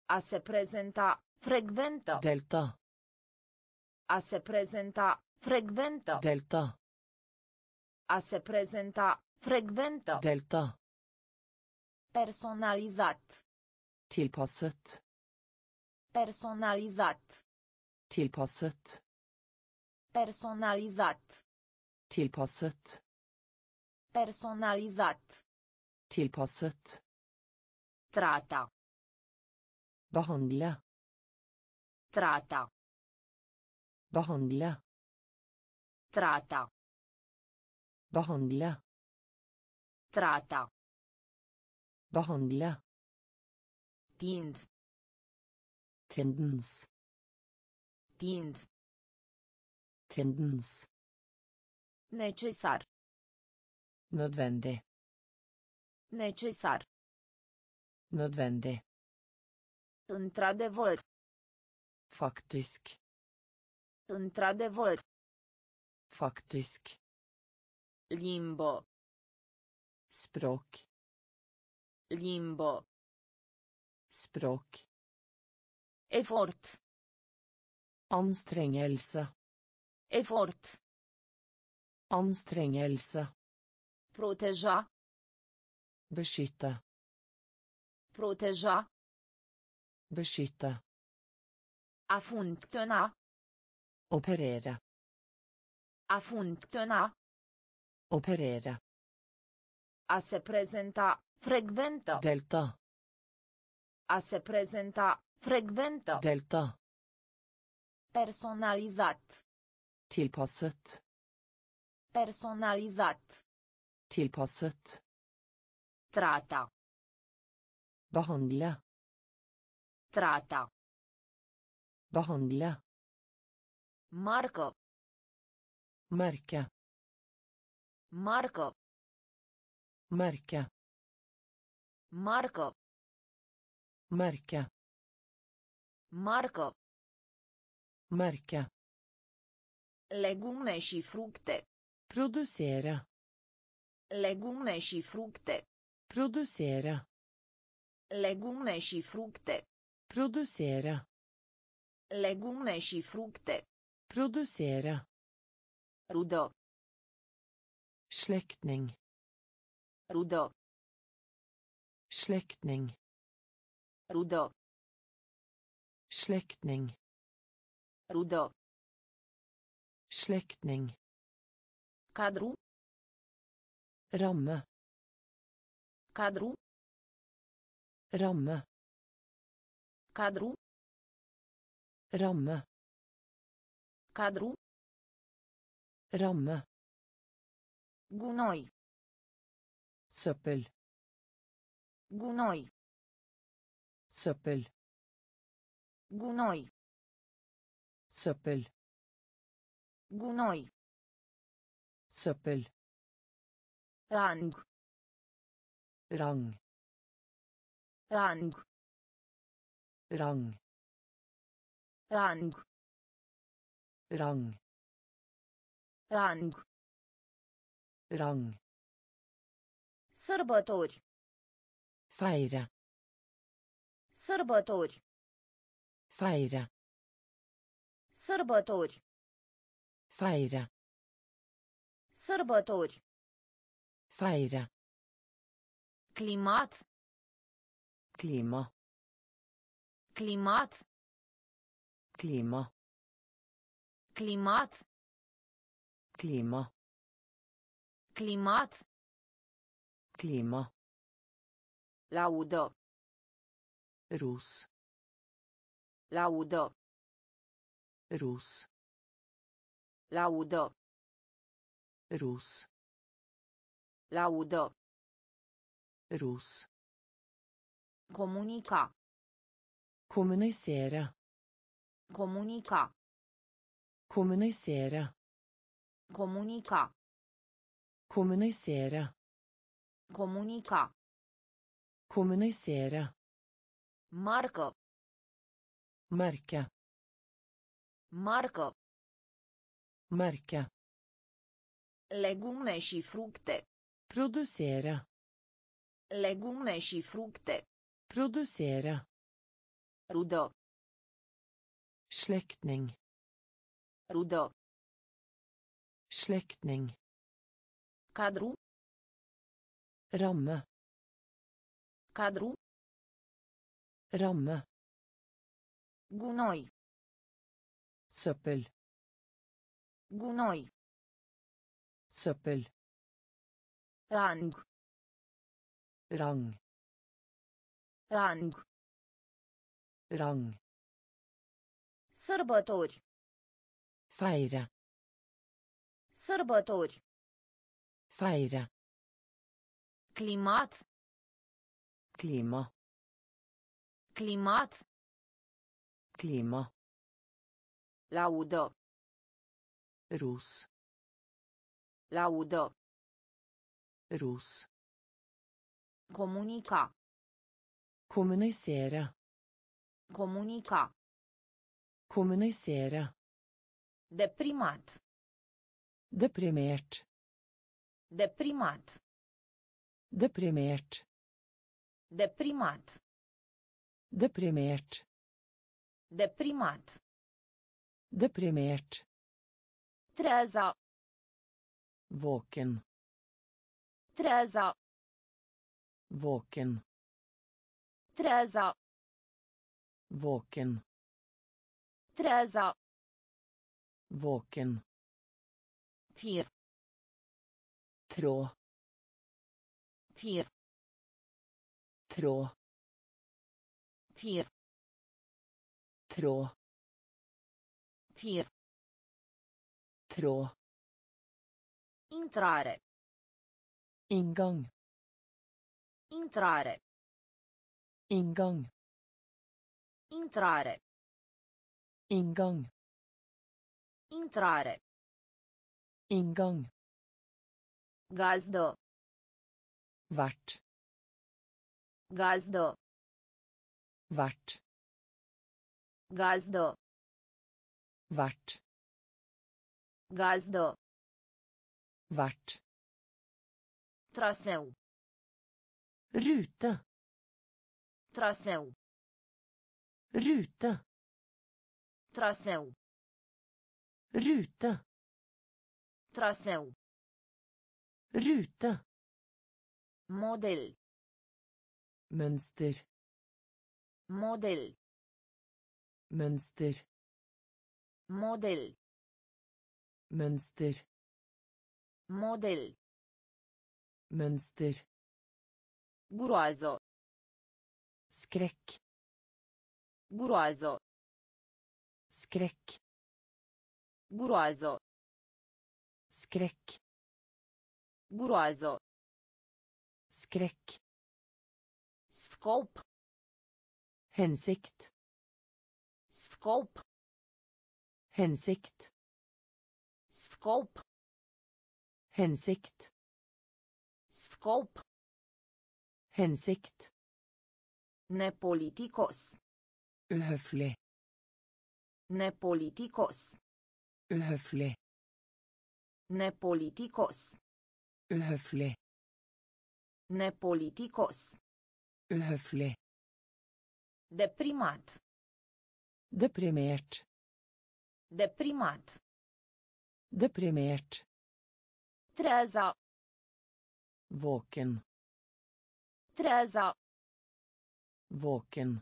A se prezenta. Frecventă. Delta. A se prezenta. Frecventă. Delta. A se prezenta. Frecventă. Delta. Personalizat. Tilpasset. Personalizat. Tilpasset. Personalizat. Tilpasset. Personalizat. Tilpasset. Trata. Behandle. Trata. Behandle. Trata. Behandle. Trata. Behandle. Tind. Tendens. Tind. Tendens. Necesar. Nødvendig. Necesar. Nødvendig. Într-adevăr. Faktisk. Într-adevăr. Faktisk. Limbo. Språk. Limbo. Språk. Effort. Anstrengelse. Effort. Anstrengelse. Proteja. Beskytte. Proteja. Beskytte. A funcționa. Operere. A funcționa. Operere. A se prezenta. Frecventă. Delta. A se prezenta. Frecventă. Delta. Personalizat. Tilpasset. Personalizat. Tilpasset. Trata. Behandle. Trata. Behandle. Marcă. Merke. Marcă. Merke. Marcă. Merke. Marcă. Merke. Legume și fructe. Produsere. Legume și fructe. Produsere. Legume și fructe. Produsere. Legume și fructe. Producera. Rudo. släktning Rudo. Släkting. Rudo. Släkting. Rudo. Släkting. Kadru. Ramme. Kadru. Ramme. Kadru. Ramme. Cadru. Ramme. Gunoi. Søppel. Gunoi. Søppel. Gunoi. Søppel. Gunoi. Søppel. Rang. Rang. Rang. Rang. Rang. Rang. Rang. Rang. Sărbători. Feire. Sărbători. Feire. Sărbători. Feire. Sărbători. Feire. Climat. Klima. Climat. Klima. Climat. Klima. Climat. Klima. Laudă. Ros. Laudă. Ros. Laudă. Ros. Laudă. Ros. Comunica. Kommunisere. Comunica. Kommunisere. Comunica. Kommunisere. Comunica. Kommunisere. Marcă. Merke. Marcă. Merke. Legume și fructe. Produsere. Legume și fructe. Produsere. Rudă. Slektning. Rudă. Slektning. Cadru. Ramme. Cadru. Ramme. Gunoi. Søppel. Gunoi. Søppel. Rang. Rang. Rang. Rang. Sărbători. Feire. Sărbători. Feire. Climat. Klima. Climat. Klima. Laudă. Ros. Laudă. Ros. Comunica. Kommunisere. Comunica. Kommunisere. Deprimat. Deprimert. Deprimat. Deprimert. Deprimat. Deprimert. Deprimat. Deprimert. Treeza. Våken. Treeza. Våken. Treeza. Våken. Treeza. Våken. Fir. Tråd. Fir. Tråd. Fir. Tråd. Fir. Tråd. Intrare. Inngang. Intrare. Inngang. Intrare. Inngang. Intrare. Inngang. Gazdo. Vart. Gazdo. Vart. Gazdo. Vart. Gazdo. Vart. Traseu. Rute. Traseu. Rute. Traseu. Rute. Traseu. Rute. Model. Mønster. Model. Mønster. Model. Mønster. Model. Mønster. Groază. Skrekk. Groază. Skrekk. Groază. Skrekk. Groază. Skrekk. Scop. Hensikt. Scop. Hensikt. Scop. Hensikt. Scop. Hensikt. Nepoliticos. Uhøflig. Nepoliticos. Uhøflig. Nepoliticos. Uhøflig. Nepoliticos. Uhøflig. Deprimat. Deprimert. Deprimat. Deprimert. Treza. Våken. Treza. Våken.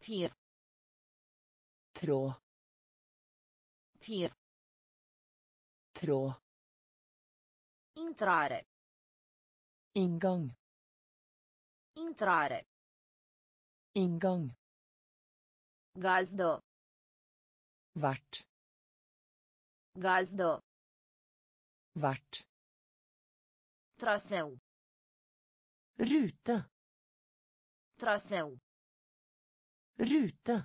Fir. Tråd. Fir. Tråd. Intrare. Inngang. Intrare. Inngang. Gazdă. Vert. Gazdă. Vert. Traseu. Rute. Traseu. Rute.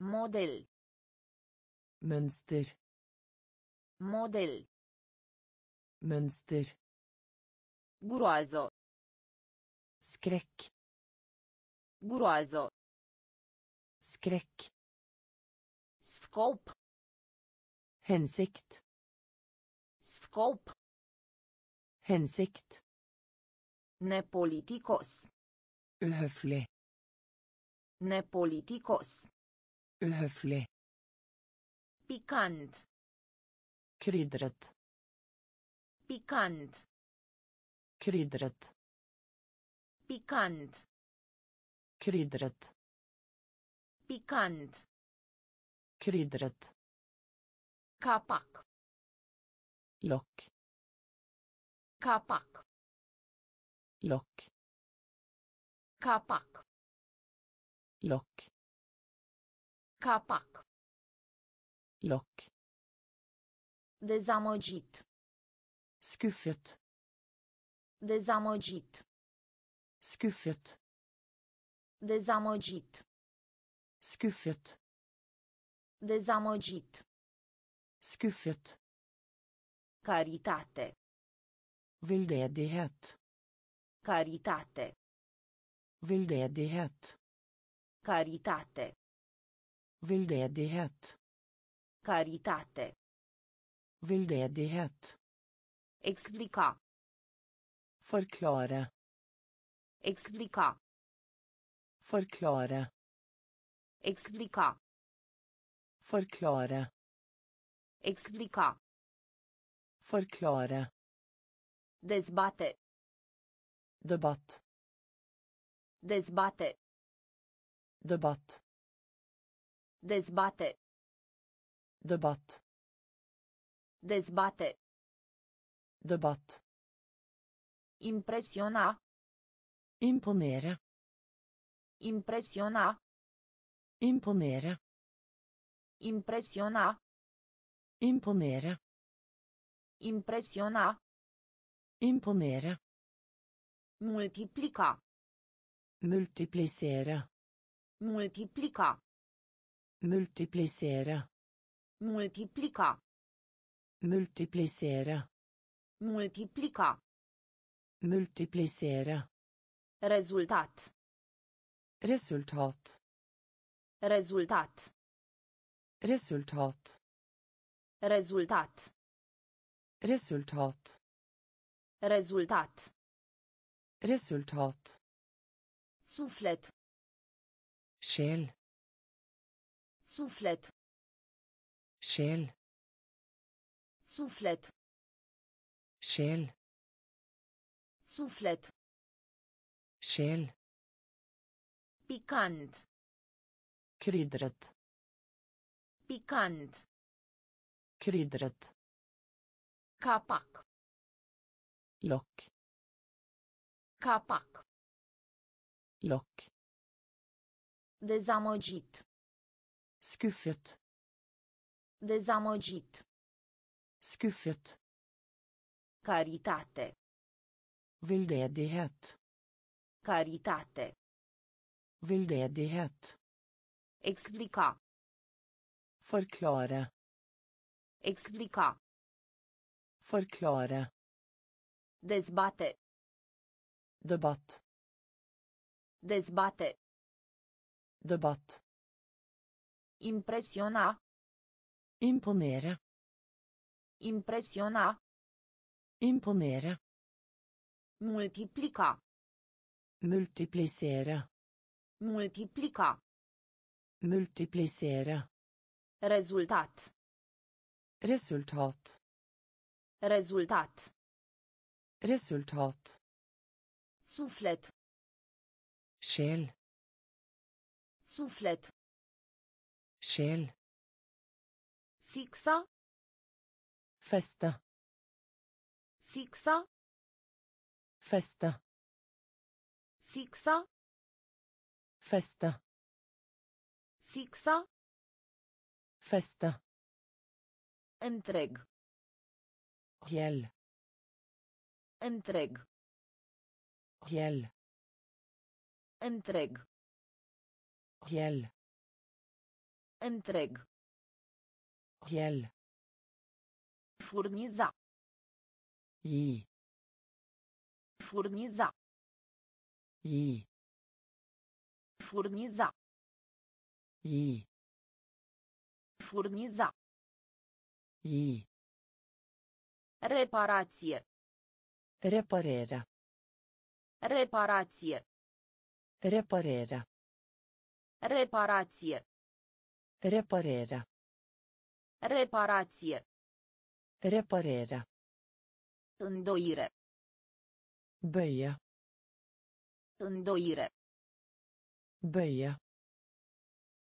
Model. Mønster. Model. Mønster. Groază. Skrekk. Groază. Skrekk. Scop. Hensikt. Scop. Hensikt. Nepoliticos. Uhøflig. Nepoliticos. Uhøflig. Pikant. Krydret. Pikant. Krydret. Pikant. Krydret. Pikant. Krydret. Kapak. Lok. Kapak. Lok. Kapak. Lock. Kapak. Lokk. Dezamăgit. Skuffet. Dezamăgit. Skuffet. Dezamăgit. Skuffet. Dezamăgit. Skuffet. Caritate. Veldedighet. Caritate. Veldedighet. Caritate. Veldedighet. Caritate. Veldedighet. Explica. Forklare. Explica. Forklare. Explica. Forklare. Explica. Forklare. Dezbate. Debatt. Dezbate. Debatt. Dezbate. Debatt. Dezbate. Debatt. Impresiona. Imponere. Impresiona. Imponere. Impresiona. Imponere. Impresiona. Imponere. Multiplica. Multiplisere. Multiplica. Multiplisere. Multiplica. Multiplisere. Multiplica. Multiplisere. Rezultat. Resultat. Rezultat. Resultat. Rezultat. Resultat. Rezultat. Resultat. Suflet. Sjel. Suflet. Själ. Suflet. Själ. Suflet. Själ. Pikant. Kryddret. Pikant. Kryddret. Kapak. Lock. Kapak. Lock. Dezamăgit. Skuffet. Dezamăgit. Skuffet. Caritate. Veldedighet. Caritate. Veldedighet. Explica. Forklare. Explica. Forklare. Dezbate. Debatt. Dezbate. Debatt. Impresiona. Imponere. Impresiona. Imponere. Multiplica. Multiplisere. Multiplica. Multiplisere. Rezultat. Resultat. Rezultat. Resultat. Suflet. Sjel. Suflet. Sjel. Fixa. Feste. Fixa. Feste. Fixa. Feste. Fixa. Feste. Întreg. Hel. Întreg. Hel. Întreg. Hel. Întreg. Hel. Furniza. Gi. Furniza. Gi. Furniza. Gi. Furniza. Gi. Reparație. Reparere. Reparație. Reparere. Reparație. Reparere. Reparație. Reparerea. Îndoire. Băie. Îndoire. Băie.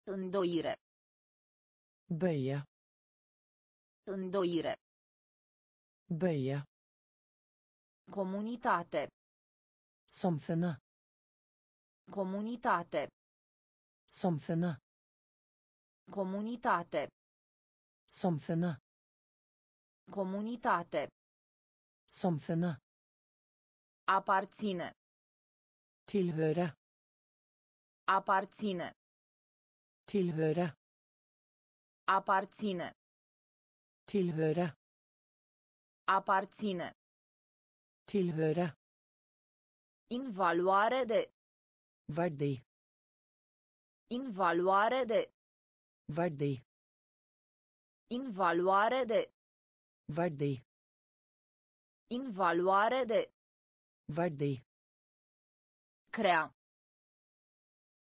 Îndoire. Băie. Îndoire. Băie. Comunitate. Somfână. Comunitate. Somfână. Comunitate. Samfunnet. Comunitate. Samfunnet. Aparține. Tilhøre. Aparține. Tilhøre. Aparține. Tilhøre. Aparține. Tilhøre. Invaluare de. Verdi. Invaluare de. Verdi. Invaluare de. Verdi. Invaluare de. Verdi. Crea.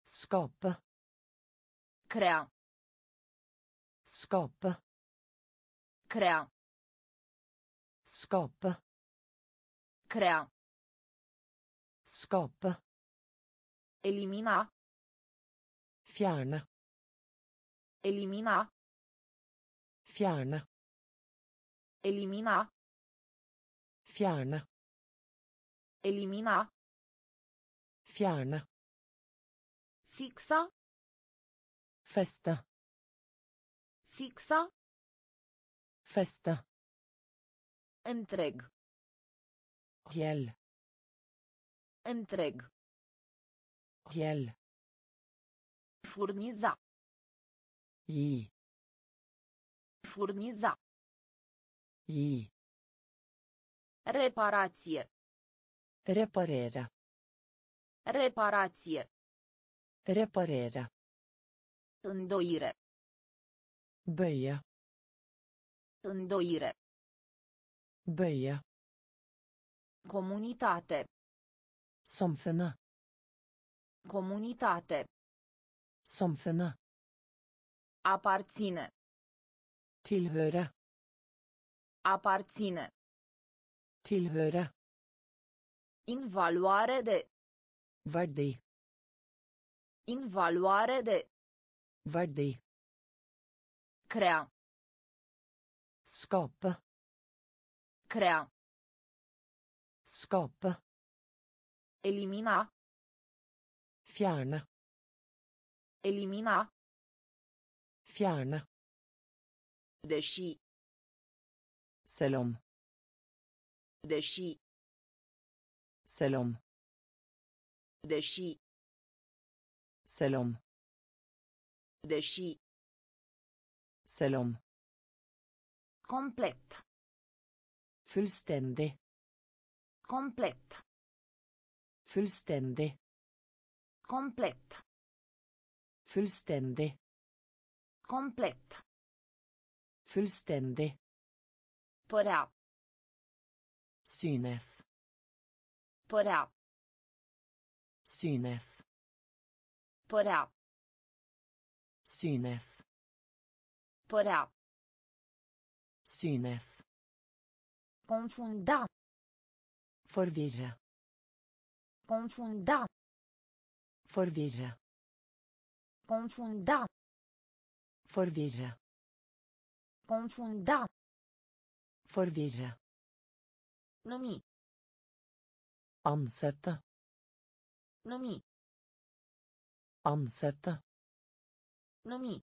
Skape. Crea. Skape. Crea. Skape. Crea. Skape. Elimina. Fjerne. Elimina. Fjerne. Elimina. Fjerne. Elimina. Fjerne. Fixa. Feste. Fixa. Feste. Întreg. Hel. Întreg. Hel. Furniza. Gi. Furniza. I. Reparație. Reparerea. Reparație. Reparerea. Îndoire. Băia. Îndoire. Băia. Comunitate. Somfână. Comunitate. Somfână. Aparține. Tilhøre. Aparține. Tilhøre. Invaluare de. Verdi. Invaluare de. Verdi. Crea. Skape. Crea. Skape. Elimina. Fjerne. Elimina. Fjerne. Deși. Selom. Deși. Selom. Deși. Selom. Deși. Selom. Komplett. Fullständig. Komplett. Fullstendig. Komplett. Fullstendig. Komplett. Fullstendig. Părea. Synes. Părea. Synes. Părea. Synes. Părea. Synes. Confunda. Forvirre. Confunda. Forvirre. Confunda. Forvirre. Confunda. Forvirre. Numi. Ansette. Numi. Ansette. Numi.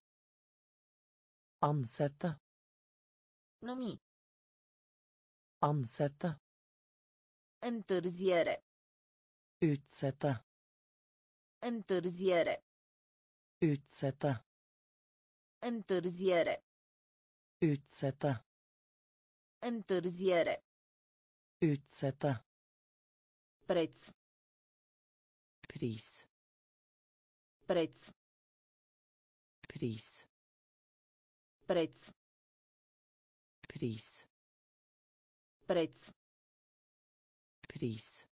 Ansette. Numi. Ansette. Întârziere. Utsette. Întârziere. Utsette. Întârziere. Utsette. Întârziere. Utsette. Preț. Pris. Preț. Pris. Preț. Pris. Preț. Pris.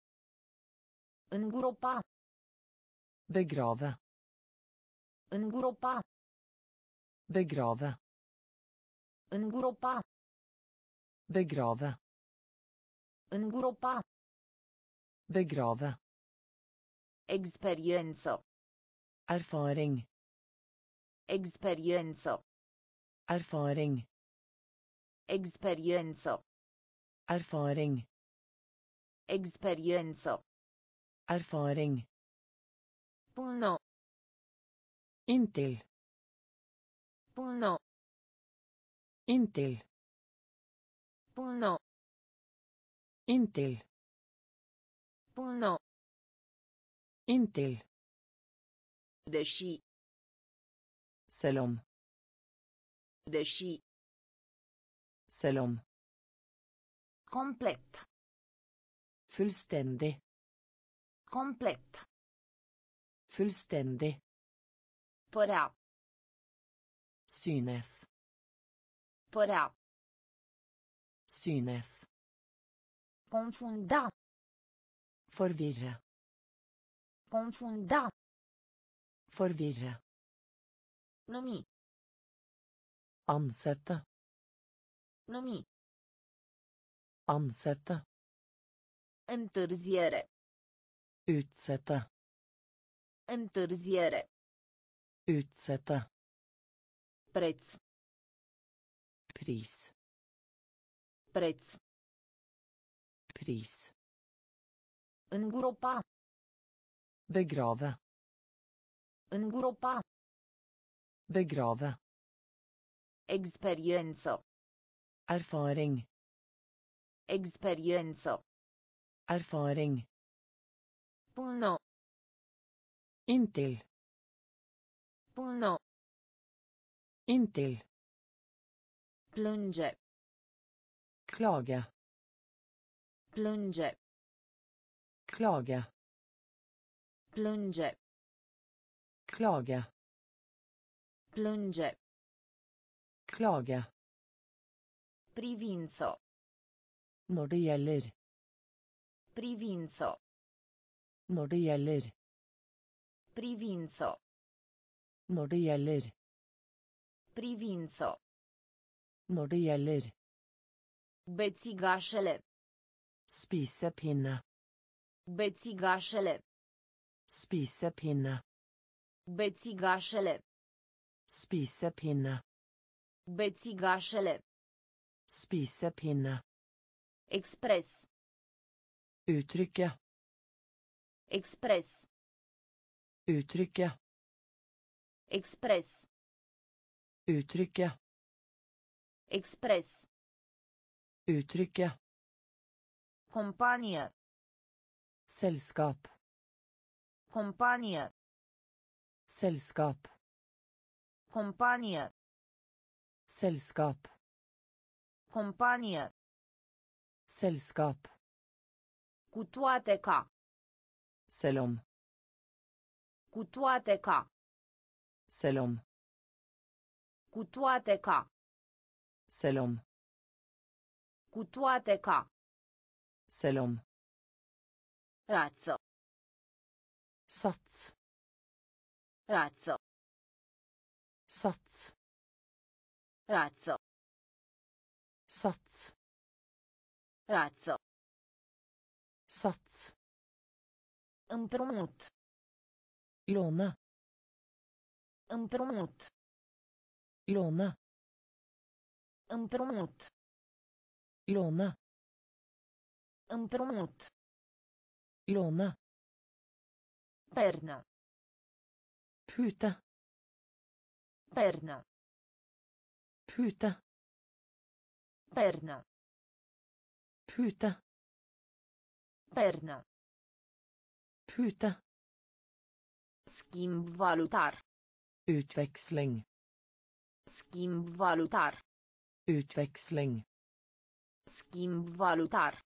Îngropa. Begrave. Îngropa. Begrave. Îngropa. Begrave. Îngropa. Begrave. Experiență. Erfaring. Experiență. Erfaring. Experiență. Erfaring. Experiență. Erfaring. Până. Inntil. Până. Intill. Punno. Intill. Punno. Intill. Deși. Selom. Deși. Selom. Komplett. Fullständig. Komplett. Fullständig. Påra. Synes. Părea. Synes. Confunda. Forvirre. Confunda. Forvirre. Numi. Ansette. Numi. Ansette. Întârziere. Utsette. Întârziere. Utsette. Preț. Pris. Preț. Pris. Îngropa. Begrave. Îngropa. Begrave. Experiență. Erfaring. Experiență. Erfaring. Până. Inntil. Până. Inntil. Plânge. Klage. Plânge. Klage. Plânge. Klage. Plânge. Klage. Privință. Når det gjelder. Privință. Når det gjelder. Privință. Når det gjelder. Privință. Når det gjelder. Bețigașele. Spisepinne. Bețigașele. Spisepinne. Bețigașele. Spisepinne. Bețigașele. Spisepinne. Expres. Uttrykke. Expres. Uttrykke. Expres. Uttrykke. Express. Uttrykke. Companie. Selskap. Companie. Selskap. Companie. Selskap. Companie. Selskap. Cu toate ca. Selv om. Cu toate ca. Selv om. Cu toate ca. Selom. Cu toate ca. Să luăm. Rață. Sats. Rață. Sats. Rață. Sats. Rață. Sats. Împrumut. Låne. Împrumut. Låne. Împrumut. Låna. Împrumut. Låna. Perna. Puta. Perna. Puta. Perna. Puta. Perna. Puta. Schimbvalutar. Utväxling. Schimbvalutar. Utväxling. Schimb valutar.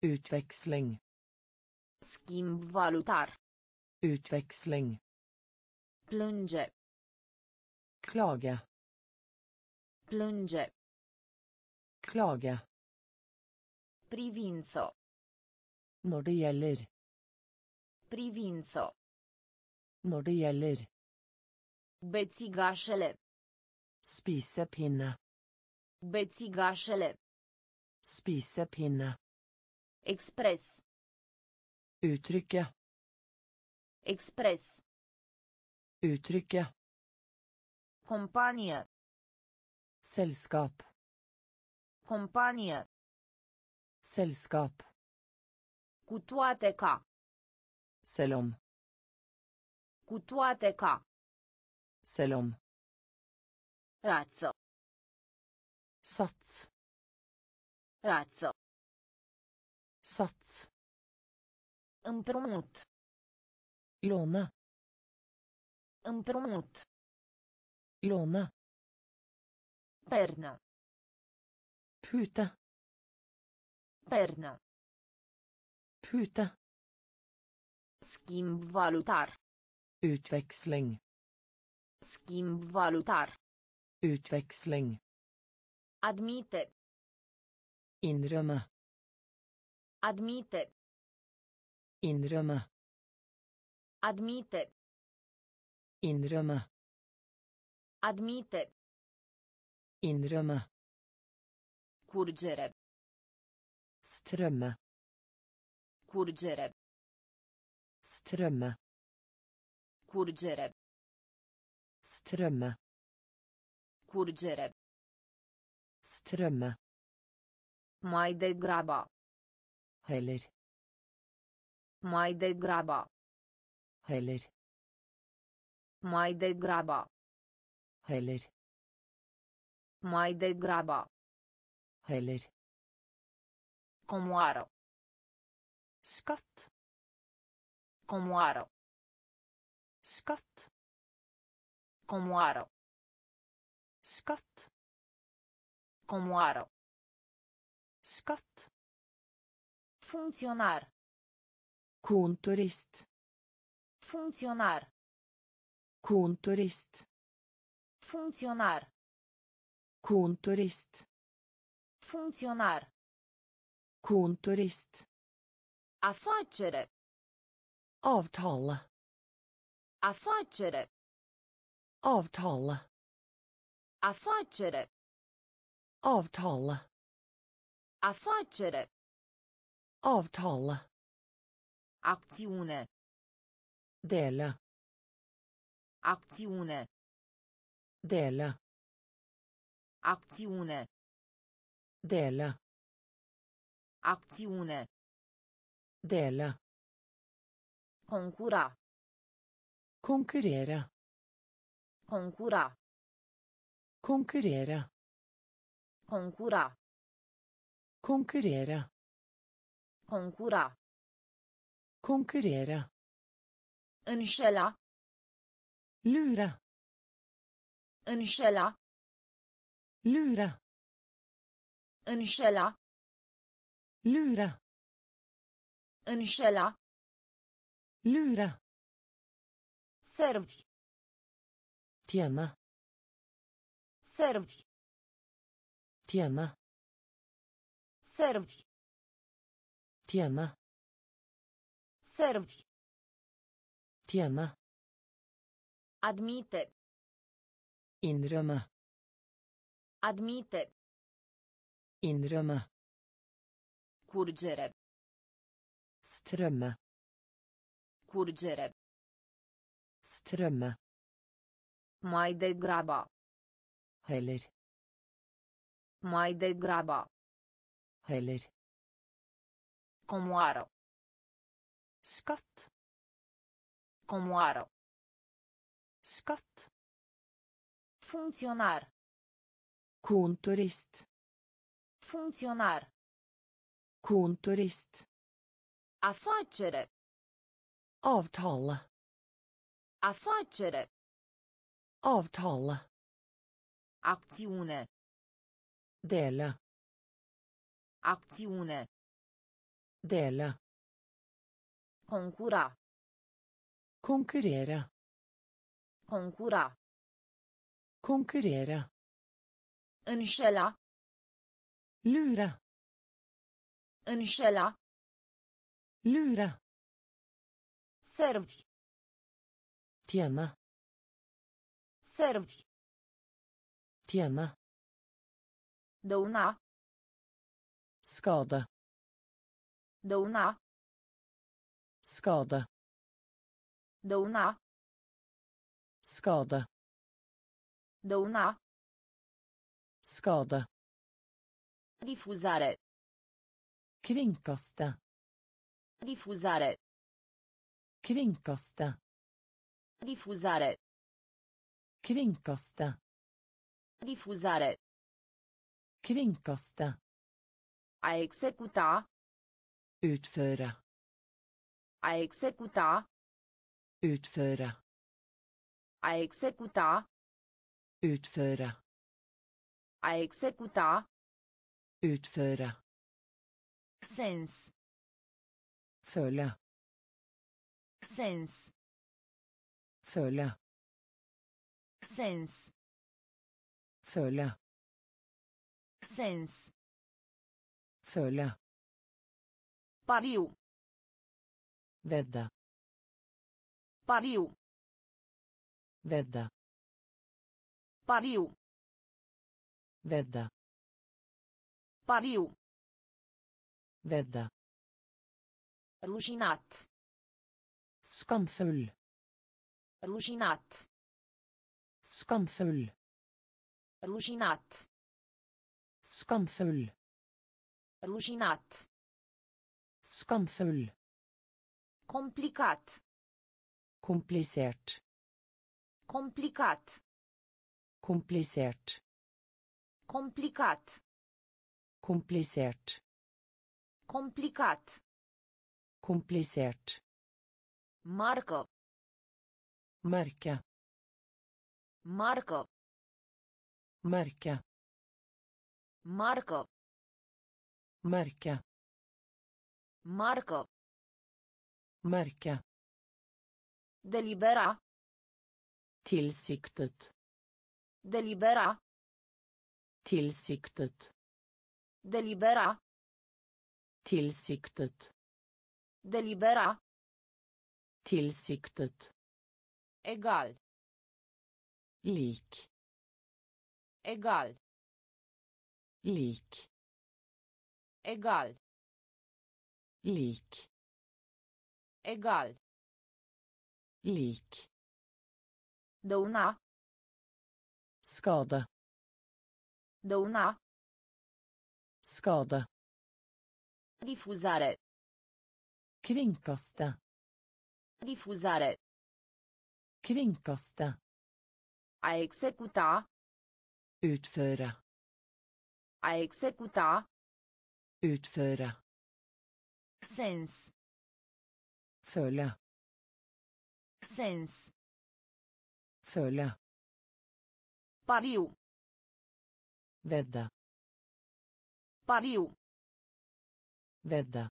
Utväxling. Schimb valutar. Utväxling. Plunge. Klaga. Plunge. Klaga. Privinso. när det gäller. Privinso. Når det gäller. Bețigașele. Spisepinne. Bețigașele. Spisepinne. Express. Uttrykke. Express. Uttrykke. Companie. Selskap. Companie. Selskap. Cu toate ca. Selv om. Cu toate ca. Selv om. Sats. Rață. Sats. Împrumut. Låna. Împrumut. Låna. Pernă. Puta. Pernă. Puta. Schimb valutar. Utväxling. Schimb valutar. Utväxling. Admite. Innrømme. Admite. Innrømme. Admite. Innrømme. Admite. Innrømme. Curgere. Strømme. Curgere. Strømme. Curgere. Strømme. Curgere. Strømme. Mai degrabă. Heller. Mai degrabă. Heller. Mai degrabă. Heller. Mai degrabă. Heller. Comoară. Skatt. Comoară. Skatt. Comoară. Skatt. Comoară. Skatt. Funcționar. Kontorist. Funcționar. Kontorist. Funcționar. Kontorist. Funcționar. Kontorist. Afacere. Avtale. Afacere. Avtale. Afacere. Avtale. Afacere. Avtale. Acțiune. Dele. Acțiune. Dele. Acțiune. Dele. Acțiune. Dele. Concura. Konkurrere. Concura. Konkurrere. Concura. Konkurrere. Concura. Konkurrere. Înșela. Lure. Înșela. Lure. Înșela. Lure. Înșela. Lure. Servi. Tjene. Servi. Tjäna. Serv. Tjäna. Serv. Tjäna. Admite. Inrömma. Admite. Inrömma. Curgere. Strömme. Curgere. Strömme. Mai degrabă. Heller. Mai degrabă. Heller. Comoară. Skatt. Comoară. Skatt. Funcționar. Kontorist. Funcționar. Kontorist. Afacere. Avtale. Afacere. Avtale. Acțiune. Dele. Acțiune. Dele. Concura. Konkurrere. Concura. Konkurrere. Înșela. Lure. Înșela. Lure. Servi. Tjene. Servi. Tjene. Dăuna. Skade. Dăuna. Skade. Dăuna. Skade. Dăuna. Skade. Difuzare. Kringkaste. Difuzare. Kringkaste. Difuzare. Kringkaste. Difuzare. Kringkaste. A executa. Utføre. A executa. Utføre. A executa. Utføre. A executa. Utføre. Sens. Føle. Sens. Føle. Sens. Føle. Sens. Føle. Pariu. Vedde. Pariu. Vedde. Pariu. Vedde. Pariu. Vedde. Rușinat. Skamfull. Rușinat. Skamfull. Rușinat. Skamfull. Rușinat. Skamfull. Complicat. Komplisert. Complicat. Komplisert. Complicat. Komplisert. Complicat. Komplisert. Marcă. Merke. Marcă. Merke. Marco. Märka. Marco. Märka. Delibera. Tillsiktet. Delibera. Tillsiktet. Delibera. Tillsiktet. Delibera. Tillsiktet. Egal. Lik. Egal. Lik. Egal. Lik. Egal. Lik. Dăuna. Skade. Dăuna. Skade. Difuzare. Kringkaste. Difuzare. Kringkaste. A executa. Utføre. A executa. Utføre. Sens. Føle. Sens. Føle. Pariu. Vedde. Pariu. Vedde.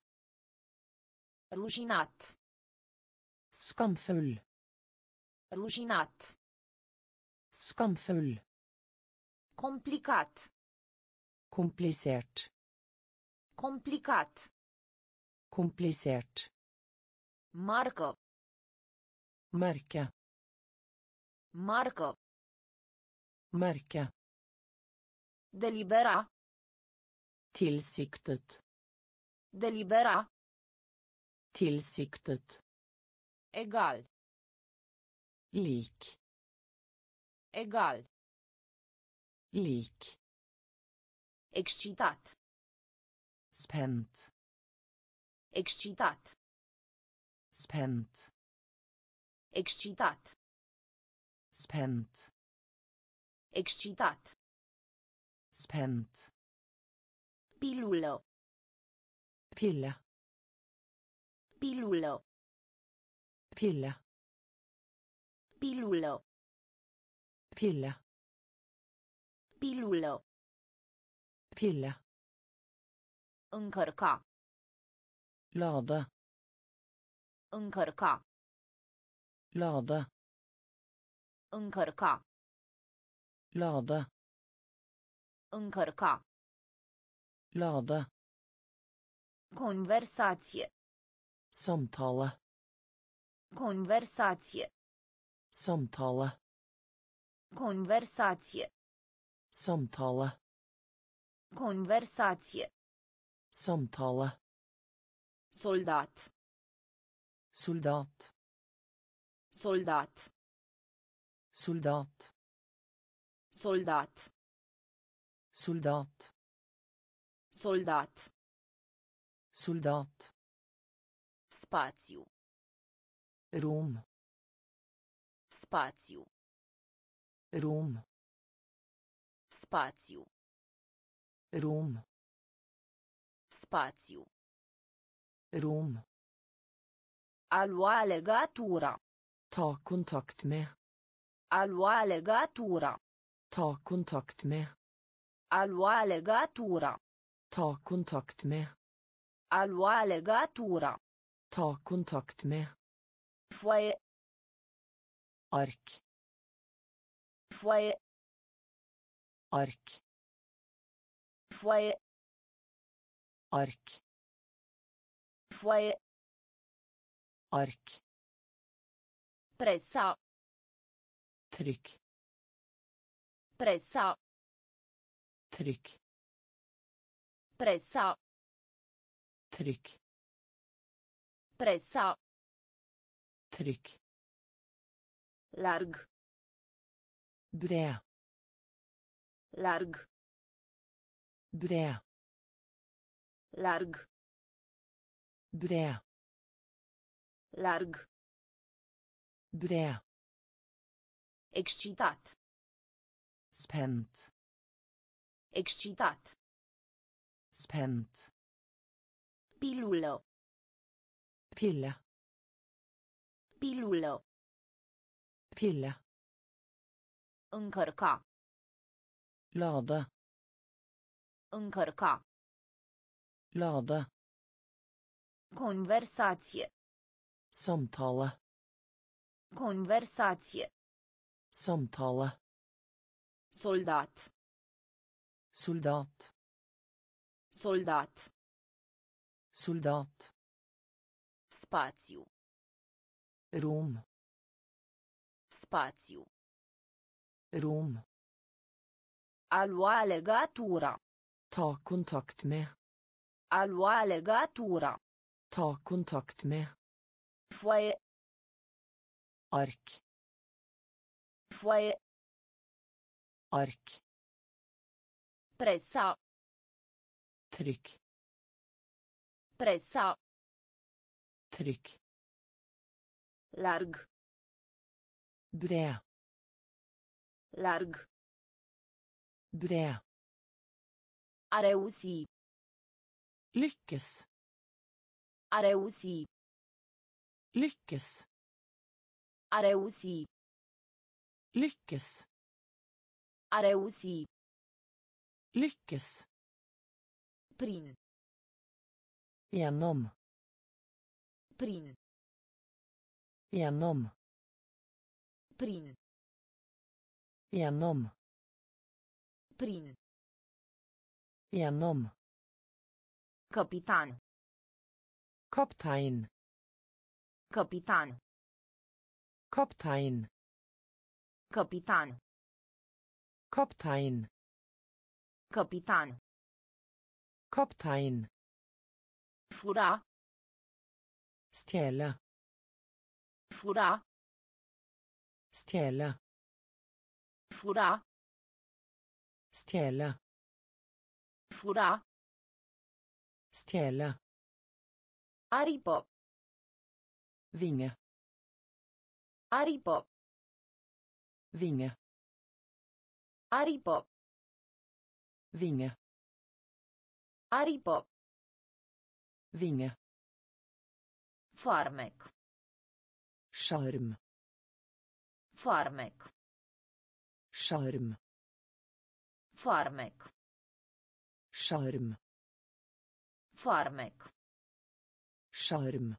Rușinat. Skamfull. Rușinat. Skamfull. Complicat. Komplisert. Complicat. Komplisert. Marcă. Merke. Marcă. Merke. Delibera. Tilsiktet. Delibera. Tilsiktet. Egal. Lik. Egal. Lik. Excitat. Spent. Excitat. Spent. Excitat. Spent. Excitat. Spent. Pilulă. Pille. Pilulă. Pille. Pilulă. Pille. Pilulă. Pille. Încărca. Lade. Încărca. Lade. Încărca. Lade. Încărca. Lade. Conversație. Samtale. Conversație. Samtale. Conversație. Samtale. Conversație. Samtale. Soldat. Soldat. Soldat. Soldat. Soldat. Soldat. Soldat. Soldat. Spațiu. Rom. Spațiu. Rom. Spațiu. Rom. Spațiu. Rom. A lua legatura. Ta kontakt med. A lua legatura. Ta kontakt med. A lua legatura. Ta kontakt med. A lua legatura. Ta kontakt med. Foaie. Ark. Foaie. Ark. Foaie. Ark. Foaie. Ark. Pressa. Trykk. Pressa. Trykk. Pressa. Trykk. Pressa. Trykk. Larg. Bred. Larg. Bred. Larg. Bred. Larg. Bred. Excitat. Spent. Excitat. Spent. Pilulă. Pille. Pilulă. Pille. Încărca. Lade. Încărca. Lade. Conversație. Samtale. Conversație. Samtale. Soldat. Soldat. Soldat. Soldat. Spațiu. Rom. Spațiu. Rom. A lua legatura. Ta kontakt med. A lua legatura. Ta kontakt med. Foaie. Ark. Foaie. Ark. Pressa. Trykk. Pressa. Trykk. Larg. Bred. Larg. Bred. A reuși. Lykkes. A reuși. Lykkes. A reuși. Lykkes. A reuși. Lykkes. Prin. Gjennom. Prin. Gjennom. Prin. Gjennom. Prin. Gjennom. Capitan. Kaptein. Capitan. Kaptein. Capitan. Kaptein. Capitan. Kaptein. Fura. Stjele. Fura. Stjele. Fura. Stjele. Fura. Stjele. Aripă. Vinge. Aripă. Vinge. Aripă. Vinge. Aripă. Vinge. Farmec. Sjarm. Farmec. Sjarm. Farmec. Sjarm. Farmec. Sjarm.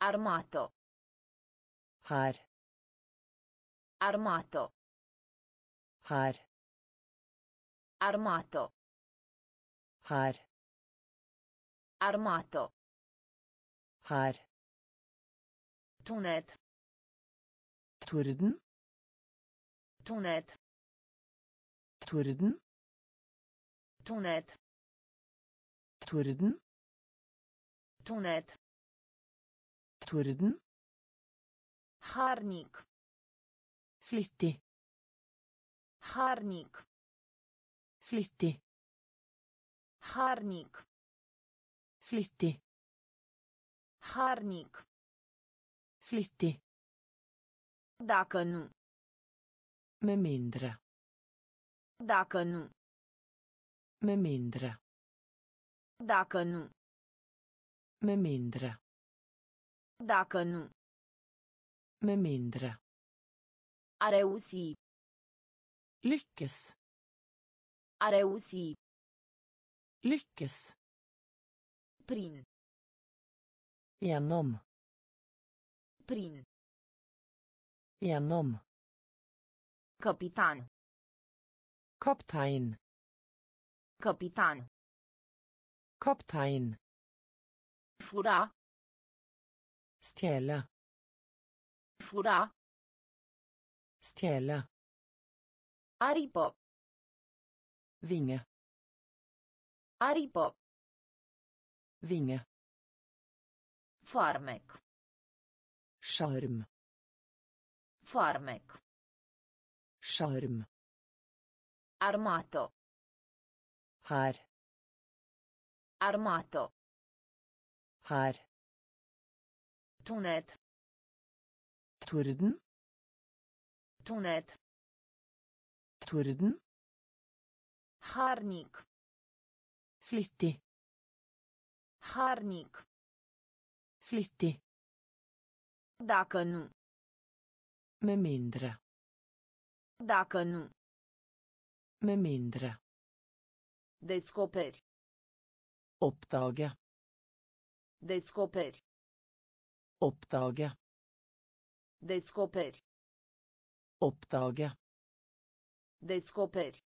Armato. Her. Armato. Her. Armato. Her. Armato. Her. Tunet. Torden. Tunet. Torden. Tunet. Torden. Tunet. Torden. Harnic. Flittig. Harnic. Flittig. Harnic. Flittig. Harnic. Flittig. Dacă nu. Med mindre. Dacă nu. Med mindre. Dacă nu. Med mindre. Dacă nu. Med mindre. A reuși. Lykkes. A reuși. Lykkes. Prin. Gjennom. Prin. Gjennom. Capitan. Kaptein. Capitan. Kaptein. Fura. Stjele. Fura. Stjele. Aripă. Vinge. Aripă. Vinge. Farmec. Sjarm. Farmec. Sjarm. Armato. Her. Armato. Her. Tunet. Torden. Tunet. Torden. Harnic. Flittig. Harnic. Flittig. Dacă nu. Med mindre. Dacă nu. Med mindre. Descoperi. Oppdage. Descoperi. Oppdage. Descoperi. Oppdage. Descoperi.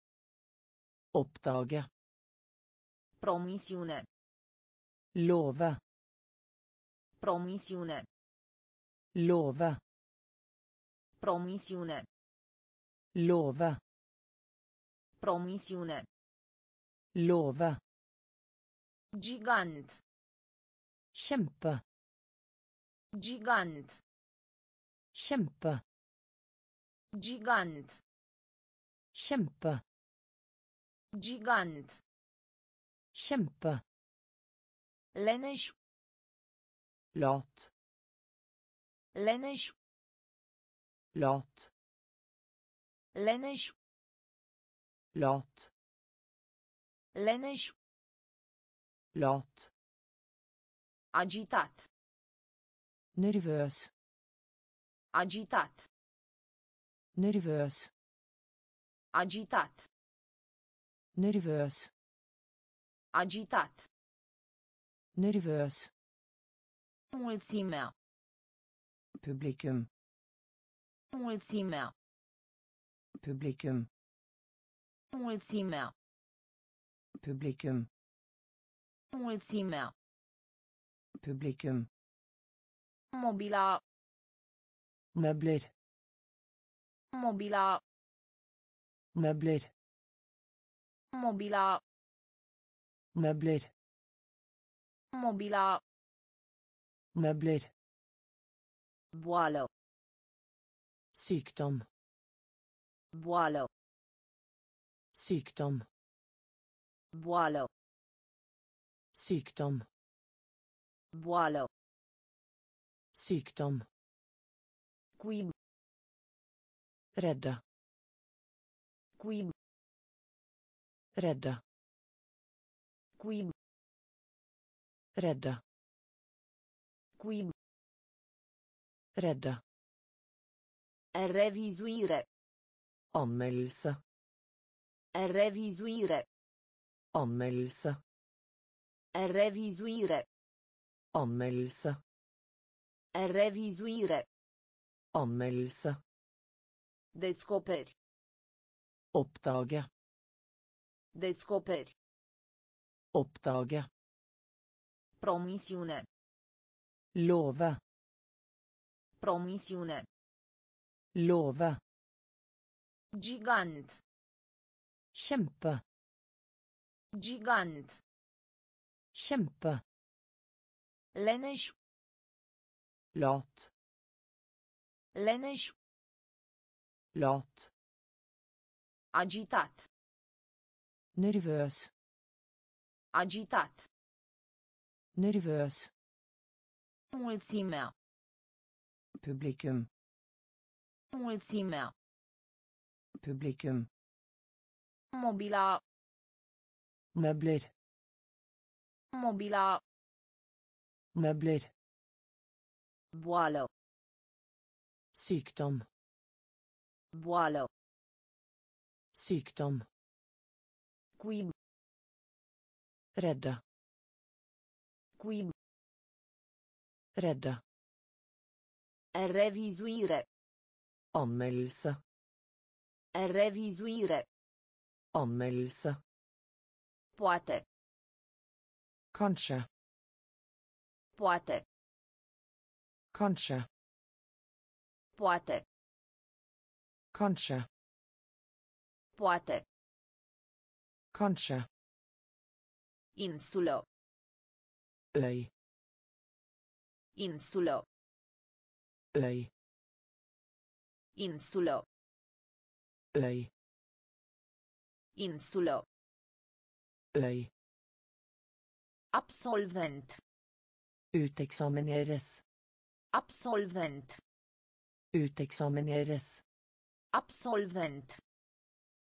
Oppdage. Promisiune. Love. Promisiune. Love. Promisiune. Love. Promisiune. Love. Gigant. Kjempe. Gigant. Kjempe. Gigant. Kjempe. Gigant. Kjempe. Leneș. Lat. Leneș. Lat. Leneș. Lat. Leneș. Lat. Agitat. Nervøs. Agitat. Nervøs. Agitat. Nervøs. Agitat. Nervøs. Mulțimea. Publikum. Mulțimea. Publikum. Mulțimea. Publikum. Mulțimea. Publikum. Mobila. Møbler. Mobila. Møbler. Mobila. Møbler. Mobila. Møbler. Boală. Sykdom. Boală. Sykdom. Boală. Sykdom. Boală. Sykdom. Cuib. Redde. Cuib. Redde. Cuib. Redde. Cuib. Redde. Revizuire. Anmeldelse. Revizuire. Anmeldelse. Revizuire. Anmeldelse. Revizuire. Anmeldelse. Descoperi. Oppdage. Descoperi. Oppdage. Promisiune. Love. Promisiune. Love. Gigant. Kjempe. Gigant. Kjempe. Leneș. Lat. Leneș. Lat. Agitat. Nervøs. Agitat. Nervøs. Mulțimea. Publikum. Mulțimea. Publikum. Mobila. Møbler. Mobila. Møbler. Boală. Sykdom. Boală. Sykdom. Cuib. Redde. Cuib. Redde. Revizuire. Anmeldelse. Revizuire. Anmeldelse. Poate. Kanskje. Poate. Kanskje. Poate. Kanskje. Poate. Kanskje. Insulă. Øy. Insulă. Øy. Insulă. Øy. Insulă. Øy. Absolvent. Uteksamineres. Absolvent. Uteksamineres. Absolvent.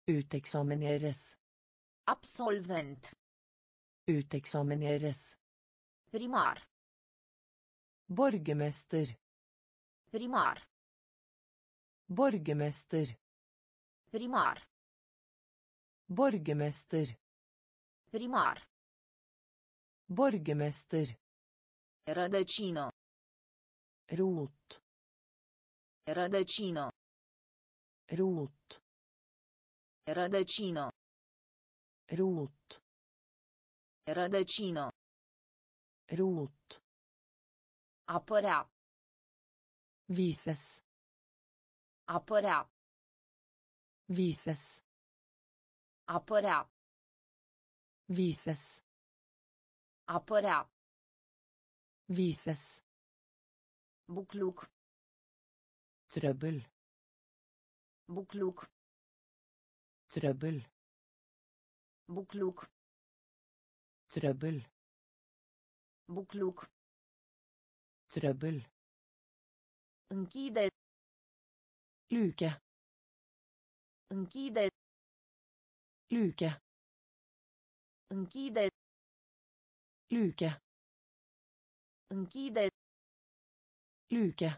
Uteksamineres. Absolvent. Uteksamineres. Primar. Borgermester. Primar. Borgermester. Primar. Borgermester. Primar. Borgermester. Rădăcină. Rot. Rădăcină. Rot. Rădăcină. Rot. Rădăcină. Rot. Apărea. Vises. Apărea. Vises. Apărea. Vises. Apărea. Vises. Bucluc. Trøbbel. Bucluc. Trøbbel. Bucluc. Trøbbel. Bucluc. Trøbbel. Închide. Luke. Închide. Luke. Închide. luke Închide. luke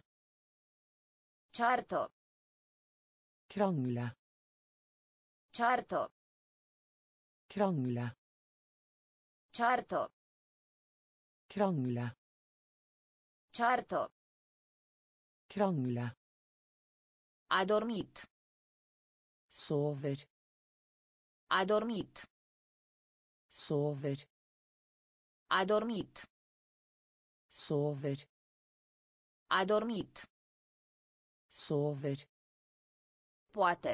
Ceartă. krangle Ceartă. krangle Ceartă. krangle Ceartă. krangle A dormit. sover A dormit. Sover A dormit. sover A dormit. sover Poate.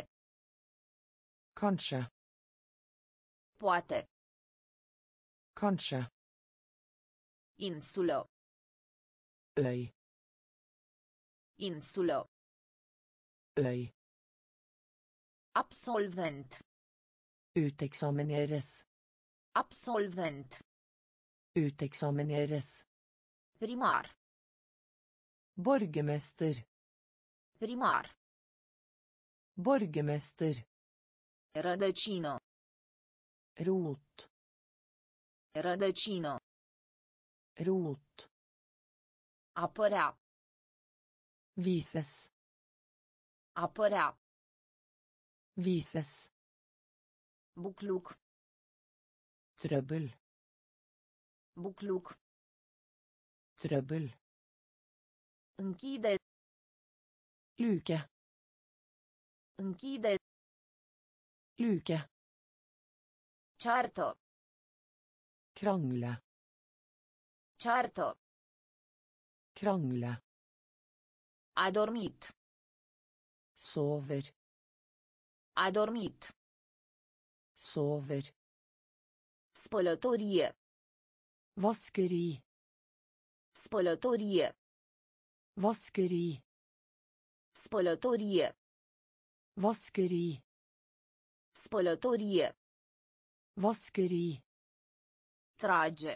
kanskje Poate. kanskje Insulă. øy Insulă. øy Absolvent. uteksamineres Absolvent. uteksamineres Primar. borgermester Primar. borgermester Rădăcină. rot Rădăcină. rot Apărea. vises Apărea. vises Bucluc. Trøbbel Bucluc. trøbbel Închide. luke Închide. luke Ceartă. krangle Ceartă. krangle A dormit. sover A dormit. sover Spălătorie. vaskeri Spălătorie. vaskeri Spălătorie. vaskeri Spălătorie. vaskeri Trage.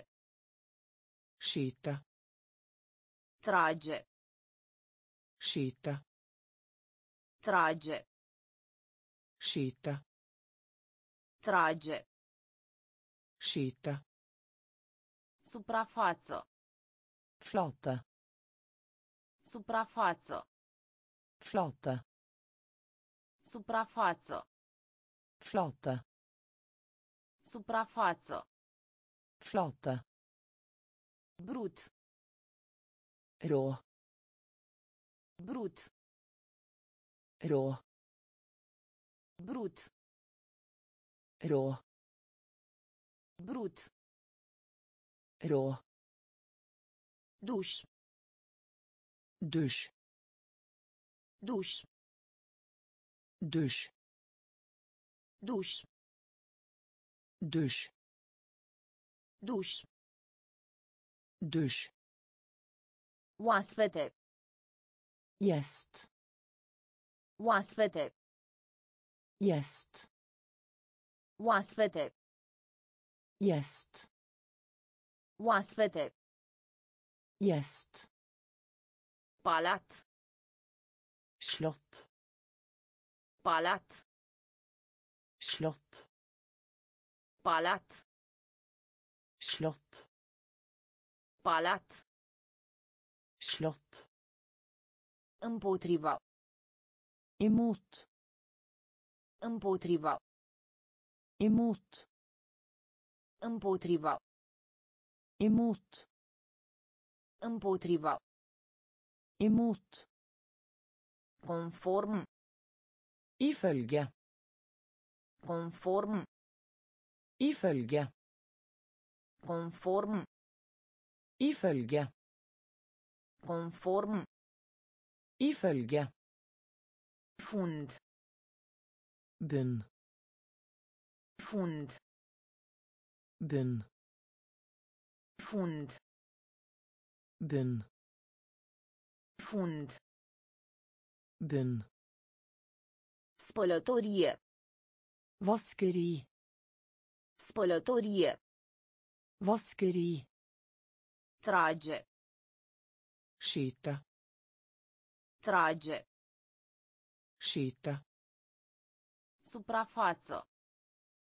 skyte Trage. skyte Trage. skyte Trage. Skyte Suprafață. flate Suprafață. flate Suprafață. flate Suprafață. flate Brut. rå Brut. rå Brut. rå Brud. ro, Dusj. Dusj. Dusj. Dusj. Dusj. Dusj. Dusj. Dusj. Oaspete. Jest. Oaspete. Jest. Oaspete. Gjest Oaspete. gjest Palat. slott Palat. slott Palat. slott Palat. slott Împotriva. imot Împotriva. imot Împotriva. imot Împotriva. imot Conform. ifølge Conform. ifølge Conform. ifølge Conform. ifølge Fund. bunn Fund. Bunn Fund. bunn Fund. bunn Spălătorie. vaskeri Spălătorie. vaskeri Trage. skyte Trage. skyte Suprafață.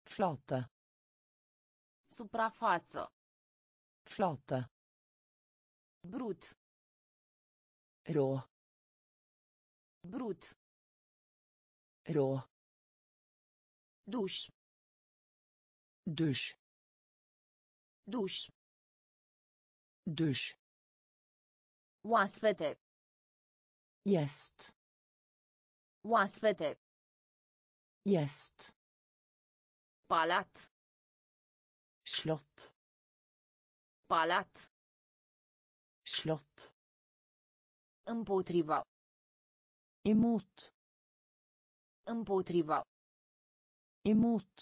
flate Suprafață. Flate. Brut. Rå. Brut. Rå. Duș. Dusj. Duș. Dusj. Oaspete. Gjest. Oaspete. Gjest. Palat. Slott. Palat. Slott. Împotriva. emot Împotriva. emot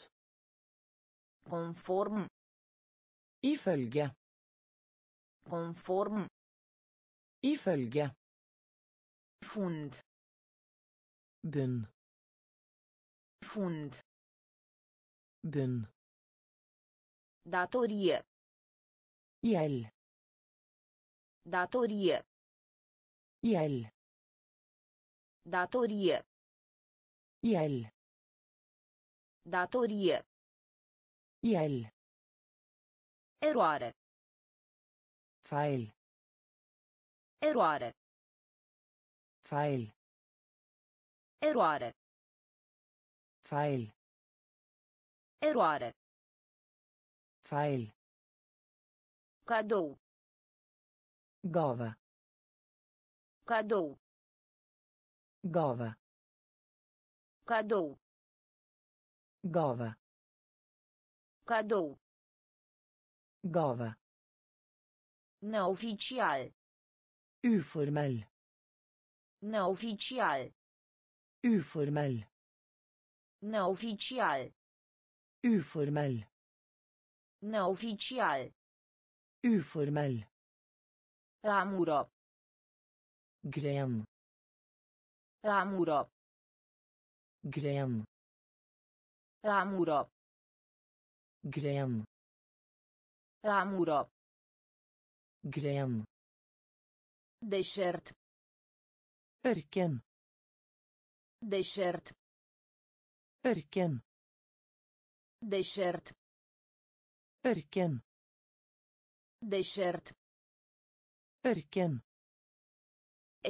Conform. Ifølge. Conform. Ifølge. Fund. Bunn. Fund. Bunn. Datorie. Gjeld. Datorie. Gjeld. Datorie. Gjeld. Datorie. Gjeld. Eroare. Feil. Eroare. Feil. Eroare. Feil. Eroare. Feil. Cadou. Gave. Cadou. Gave. Cadou. Gave. Cadou. Gave. Neoficial. Uformell. Neoficial. Uformell. Neoficial. Uformell. Neoficial. Uformell. Ramură. Gren. Ramură. Gren. Ramură. Gren. Ramură. Gren. Deșert. Ørken. Deșert. Ørken. Deșert. Ørken. Deșert. Ørken.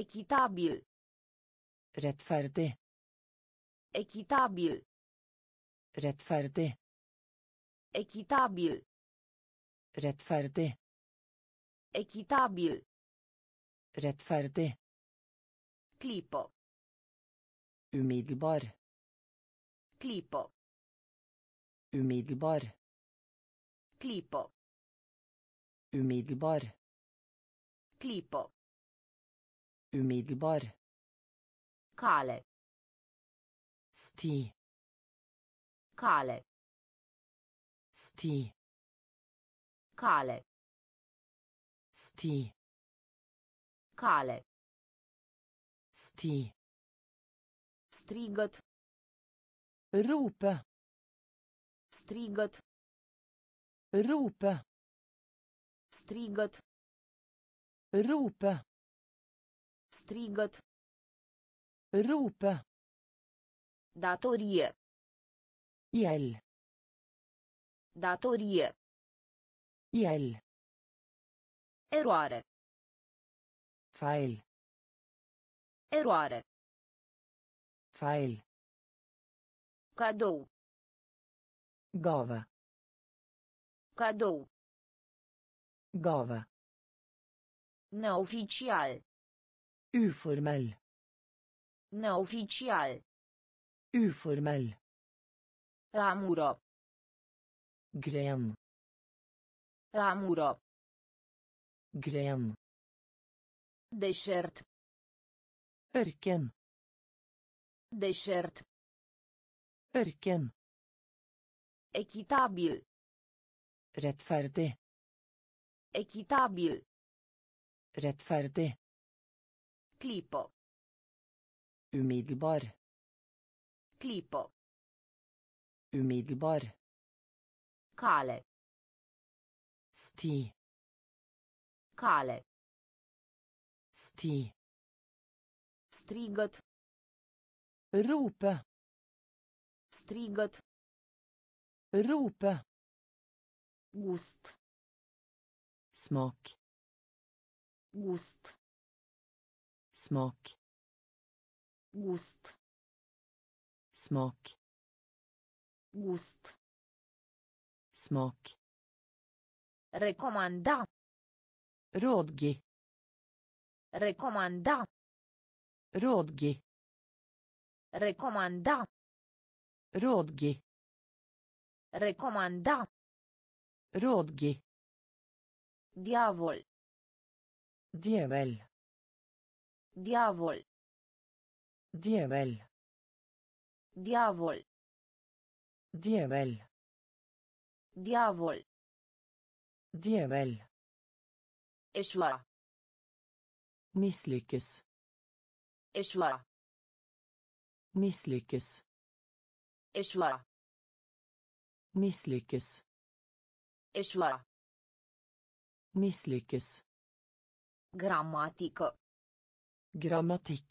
Echitabil. Rettferdig. Echitabil. Rettferdig. Echitabil. Rettferdig. Echitabil. Rettferdig. Clipă. Umiddelbar. Clipă. Umiddelbar. Klipo. Umiddelbar. Klipo. Umiddelbar. Kale. Sti. Kale. Sti. Kale. Sti. Kale. Sti. Strigot. Rope. Strigot. Rope. Strigăt. Rope. Strigăt. Rope. Datorie. Gjeld. Datorie. Gjeld. Eroare. Feil. Eroare. Feil. Cadou. Gave. Cadou. Gave. Neoficial. Uformell. Neoficial. Uformell. Ramură. Gren. Ramură. Gren. Deșert. Ørken. Deșert. Ørken. Echitabil. Rettferdig. Echitabil. Rettferdig. Clipă. Umiddelbar. Clipă. Umiddelbar. Cale. Sti. Cale. Sti. Strigăt. Rope. Strigăt. Rope. Gust. Smak. Gust. Smak. Gust. Smak. Gust. Smak. Recomanda. Rådgi. Recomanda. Rådgi. Recomanda. Rådgi. Recomanda. Rådgi. Diavol. Djevel. Diavol. Djevel. Diavol. Djevel. Diavol. Djevel. Eșua. Misslyckes. Eșua. Misslyckes. Eșua. Misslyckes. Eșua. Misslyckas. Grammatică. Grammatik.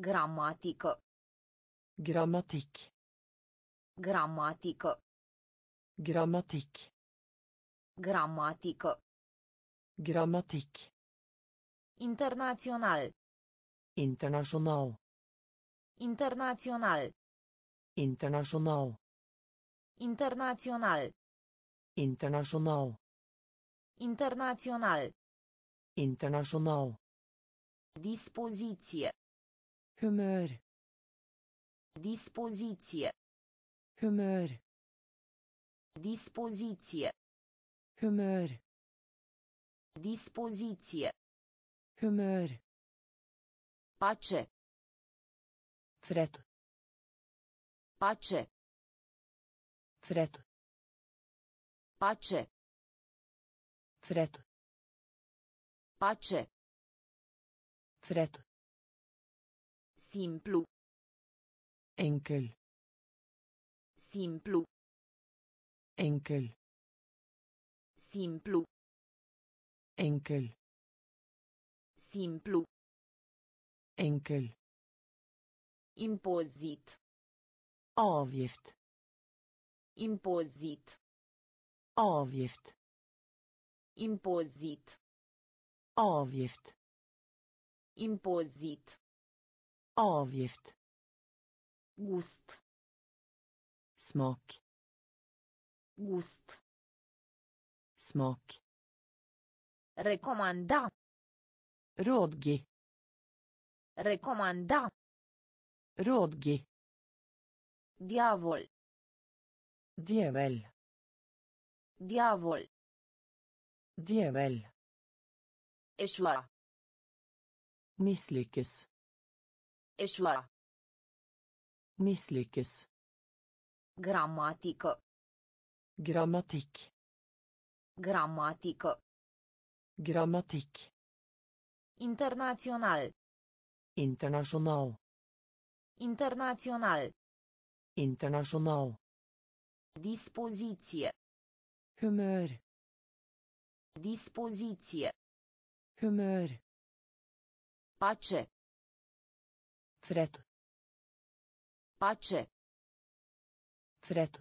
Grammatică. Grammatik. Grammatică. Grammatik. Grammatică. Grammatik. Internațional. Internațional. Internațional. Internațional. Internațional. Internasjonal. Internațional. Internasjonal. Dispoziție. Humør. Dispoziție. Humør. Dispoziție. Humør. Dispoziție. Humør. Pace. Fred. Pace. Fred. Pace. Fred. Pace. Fred. Simplu. Enkel. Simplu. Enkel. Simplu. Enkel. Simplu. Enkel. Impozit. Avgift. Impozit. Avgift. Impozit. Avgift. Impozit. Avgift. Gust. Smak. Gust. Smak. Recomanda. Rådgi. Recomanda. Rådgi. Diavol. Djevel. Diavol. Djevel. Eșua. Misslyckes. Eșua. Misslyckes. Gramatică. Grammatikk. Gramatică. Grammatikk. Internațional. Internasjonal. Internațional. Internasjonal. Dispoziție. Humør. Dispoziție. Humør. Pace. Fred. Pace. Fred.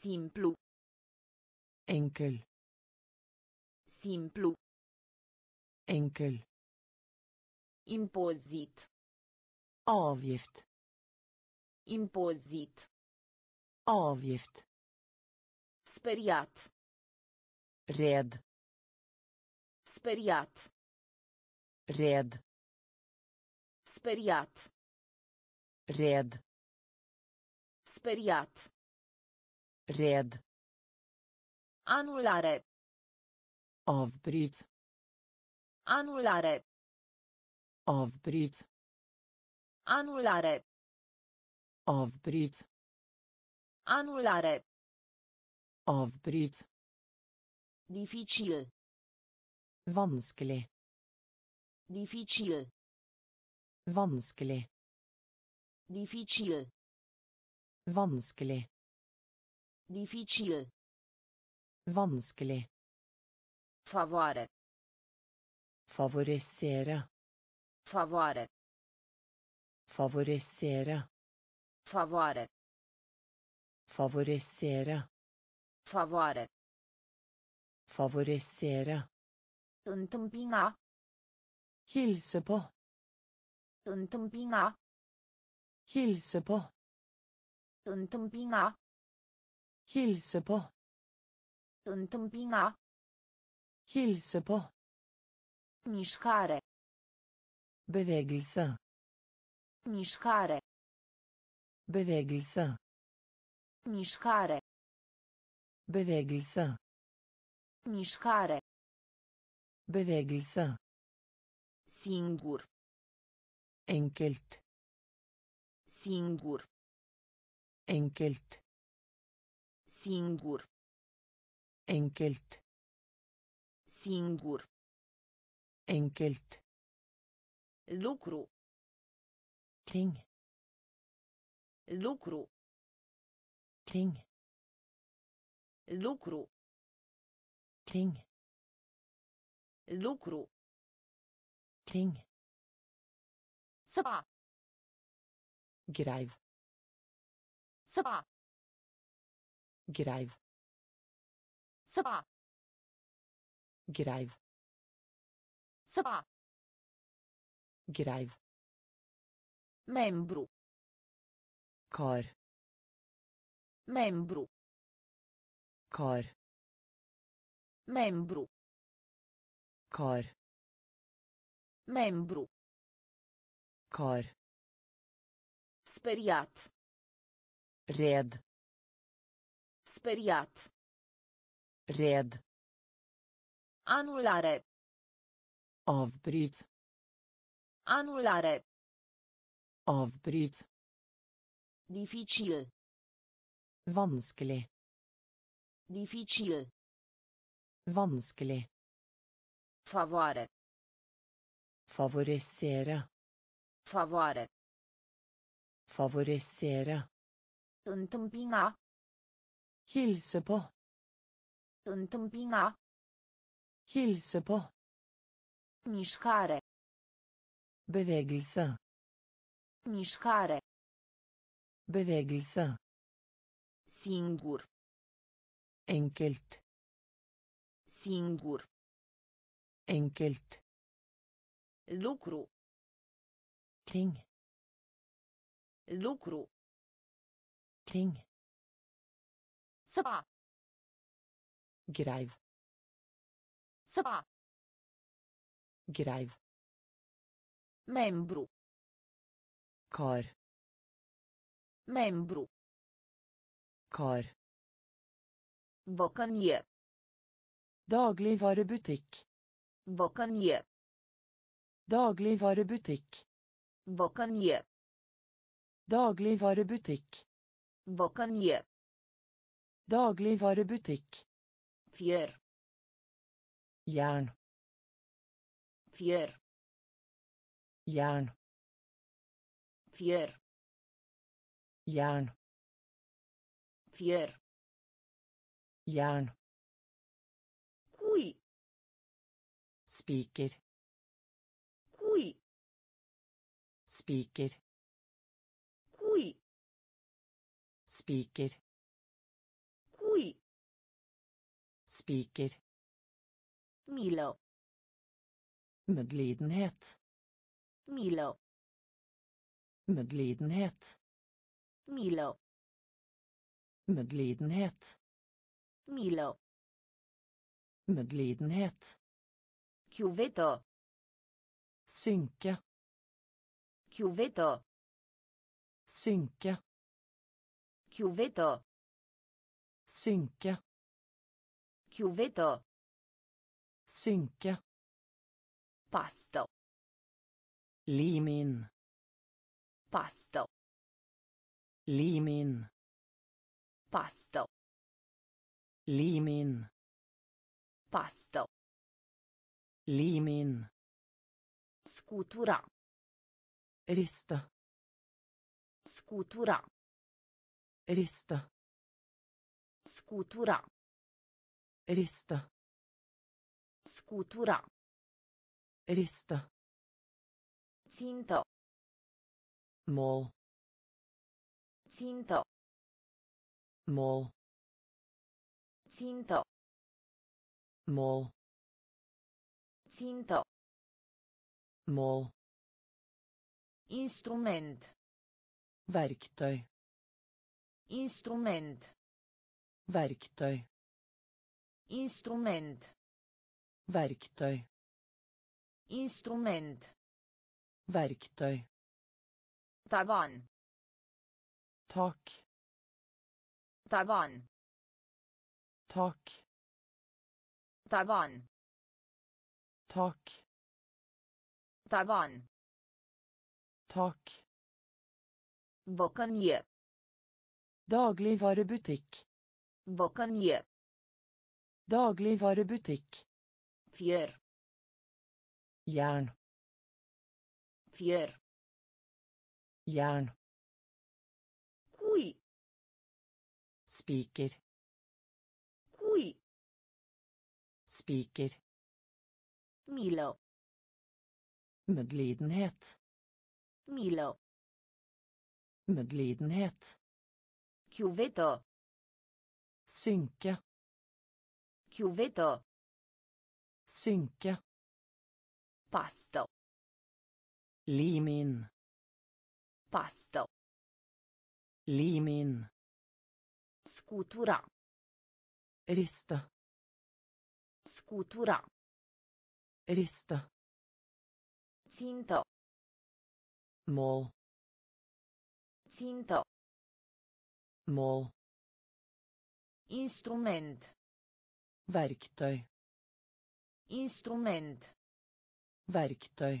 Simplu. Enkel. Simplu. Enkel. Impozit. Avgift. Impozit. Avgift. Speriat. Red. Speriat. Red. Speriat. Red. Speriat. Red. Anulare. Avbryt. Anulare. Avbryt. Anulare. Avbryt. Anulare. Avbryt. Dificil. Vanskelig. Dificil. Vanskelig. Dificil. Vanskelig. Dificil. Vanskelig. Favoare. Favorisere. Favoare. Favorisere. Favoare. Favorisere. Favoare. Favorisere. Întâmpina. Hilse på. Întâmpina. Hilse på. Întâmpina. Hilse på. Întâmpina. Hilse på. Mișcare. Bevegelse. Mișcare. Bevegelse. Mișcare. Bevegelse. Mișcare. Bevegelse. Singur. Enkelt. Singur. Enkelt. Singur. Enkelt. Singur. Enkelt. Lucru. Ting. Lucru. Ting. Lucru. Ting. Lucru. Ting. سبعة. جرايف. سبعة. جرايف. سبعة. جرايف. سبعة. جرايف. membro cor membro Kar. Membru. Kar. Membru. Kar. Speriat. Red. Speriat. Red. Anulare. Avbryt. Anulare. Avbryt. Dificil. Vanskelig. Dificil. Vanskelig. Favoare. Favorisere. Favoare. Favorisere. Întâmpina. Hilse på. Întâmpina. Hilse på. Mișcare. Bevegelse. Mișcare. Bevegelse. Singur. Enkelt. Singur. Enkelt. Lucru. Ting. Lucru. Ting. Săpa. Greiv. Săpa. Greiv. Membru. Kar. Membru. Kar. Bokanje. Dagligvarubutikk. Bokanje. Dagligvarebutikk. Bokanje. Dagligvarebutikk. Bokanje. Dagligvarubutik! Fjør. Järn! Fjør. Järn! Fjør. Järn! Fjør. Jern. Cui. Spiker. Cui. Spiker. Cui. Spiker. Cui. Spiker. Milă. Medlidenhet. Milă. Medlidenhet. Milă. Medlidenhet. Milă. Medlidenhet. Chiuvetă. Synke. Chiuvetă. Synke. Chiuvetă. Synke. Chiuvetă. Synke. Pasto. Lim in. Pasto. Lim in. Pasto. ليمين. باستا ليمين. سكوتورا ريستا سكوتورا ريستا سكوتورا ريستا سكوتورا ريستا țintă. مول. Țintă. مول. Țintă. mål Țintă. mål Instrument. verktøy Instrument. verktøy Instrument. verktøy Instrument. verktøy Tavan. tak Tavan. tak. Taiwan. Tak. Taiwan. Tak. Bokanje Dagligvarubutik. Bokanje Dagligvarebutikk. Fjør. Järn. Fjør. Jern. Kui. Spiker. Spiker. Milo. Medlidenhet. Milo. Medlidenhet. Chiuveto. Synke. Chiuveto. Synke. Pasto. Limin. Pasto. Lim. Scutura. Rista. Scutura. riste Țintă. mål Țintă. mål Instrument. verktøy Instrument. verktøy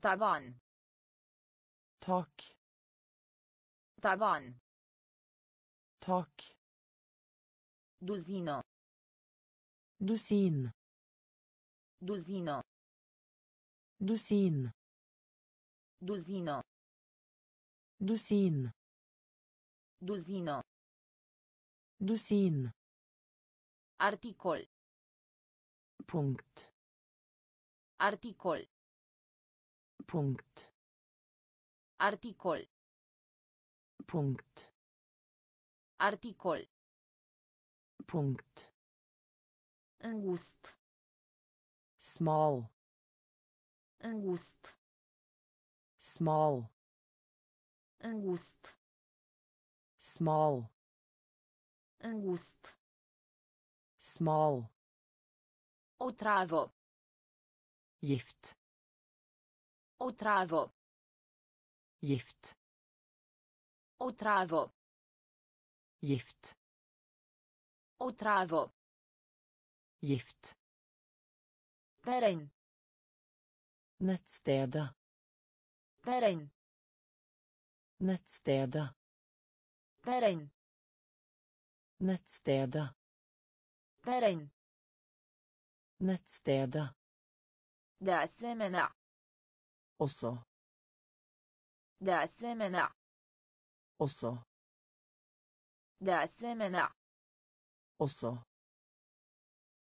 Tavan. tak Tavan. tak Duzină. Dusin Duzină. dusin Duzină. dusin Duzină. dusin Articol. punkt Articol. punkt Articol. punkt Articol. punkt angust Small. angust Small. angust Small. angust Small. Otravo. Gift. Otravo. Gift. Otravo. Gift. Otravo. Gift. Terräng. Nettstäda. Terräng. Nettstäda. Terräng. Nettstäda. Terräng. Nettstäda. دعسمنا. Också. دعسمنا. Också. دعسمنا. Också.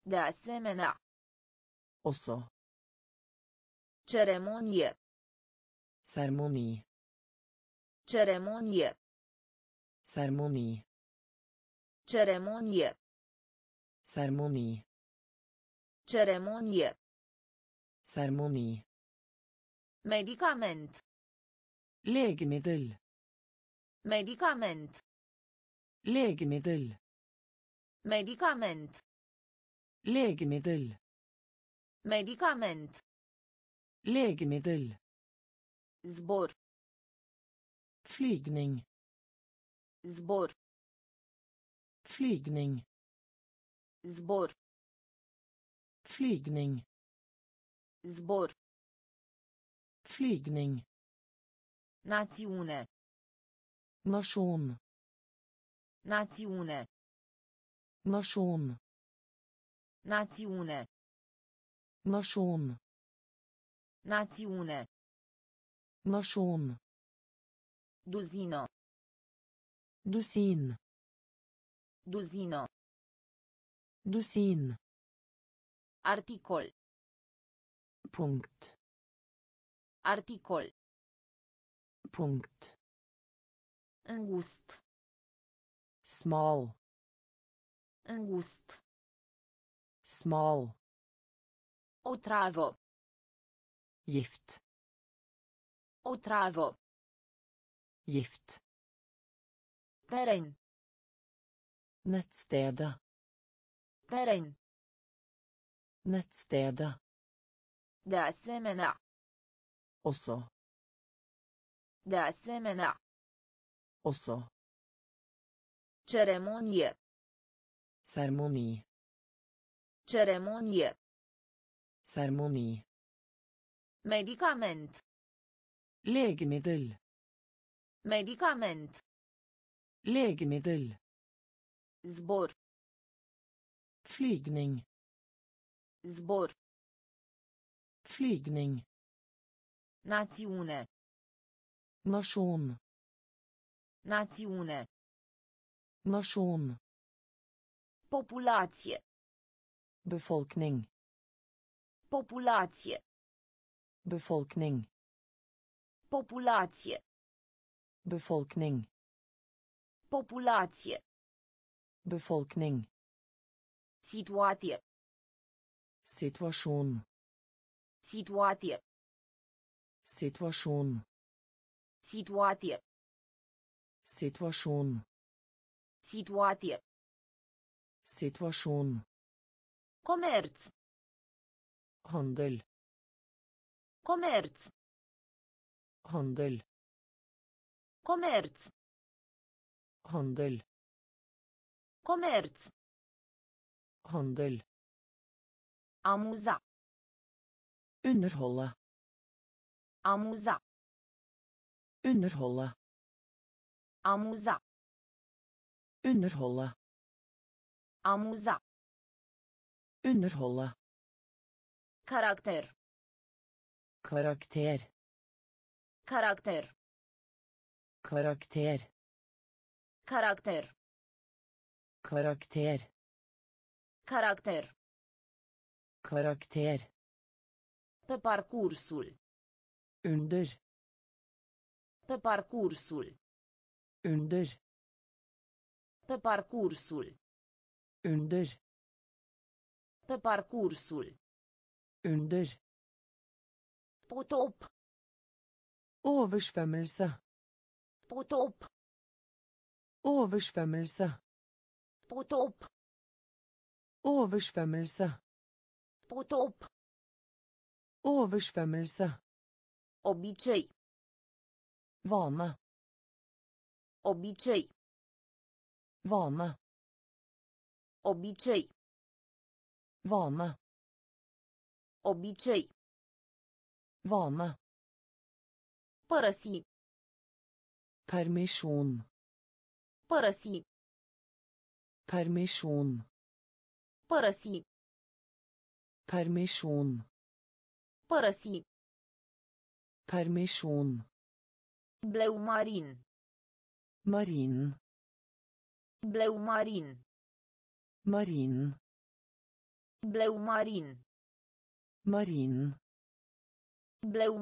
De asemenea. også De asemenea. også Ceremonie. seremoni Ceremonie. seremoni Ceremonie. seremoni Ceremonie. seremoni Medicament. legemiddel Medicament. legemiddel Medicament. Legemiddel Medicament. legemiddel Zbor. flygning Zbor. flygning Zbor. flygning Zbor. flygning Națiune. nasjon Națiune. nasjon Națiune. nasjon Națiune. nasjon Duzină. dusin Duzină. dusin Articol. punkt Articol. punkt Îngust. smal Îngust. smal otravo gift otravo gift terräng Nettstedet. Terräng. Nettstedet. Det är Också. Det är Också. Ceremonie. Ceremoni. Ceremonie. Seremoni. Medicament. Legemiddel. Medicament. Legemiddel. Zbor. Flygning. Zbor. Flygning. Națiune. Nasjon. Națiune. Nasjon. Populație. Befolkning. Populație. Befolkning. Populație. Befolkning. Populație. Befolkning. Situație. Situasjon. Situație. Situasjon. Situație. Situasjon. Situație. Situasjon. Comerț. Handel. Comerț. Handel. Comerț. Handel. Comerț. Handel. Amuza. Underholde. Amuza. Underholde. Amuza. Underholde. Amuza. Underholde. Caracter. Karakter. Caracter. Karakter. Caracter. Karakter. Caracter. Karakter. Pe parcursul. Under. Pe parcursul. Under. Pe parcursul. Under. Pe parcursul. Under. Potop. Oversvømmelse. Potop. Oversvømmelse. Potop. Oversvømmelse. Potop. Oversvømmelse. Obicei. Vane. Obicei. Vane. Obicei. Vane. Obicei. Vane. Părăsi. Permisjon. Părăsi. Permisjon. Părăsi. Permisjon. Părăsi. Permisjon. Bleu marin. Marin. Bleu marin. Marin. Bleumarin. Marin. Blau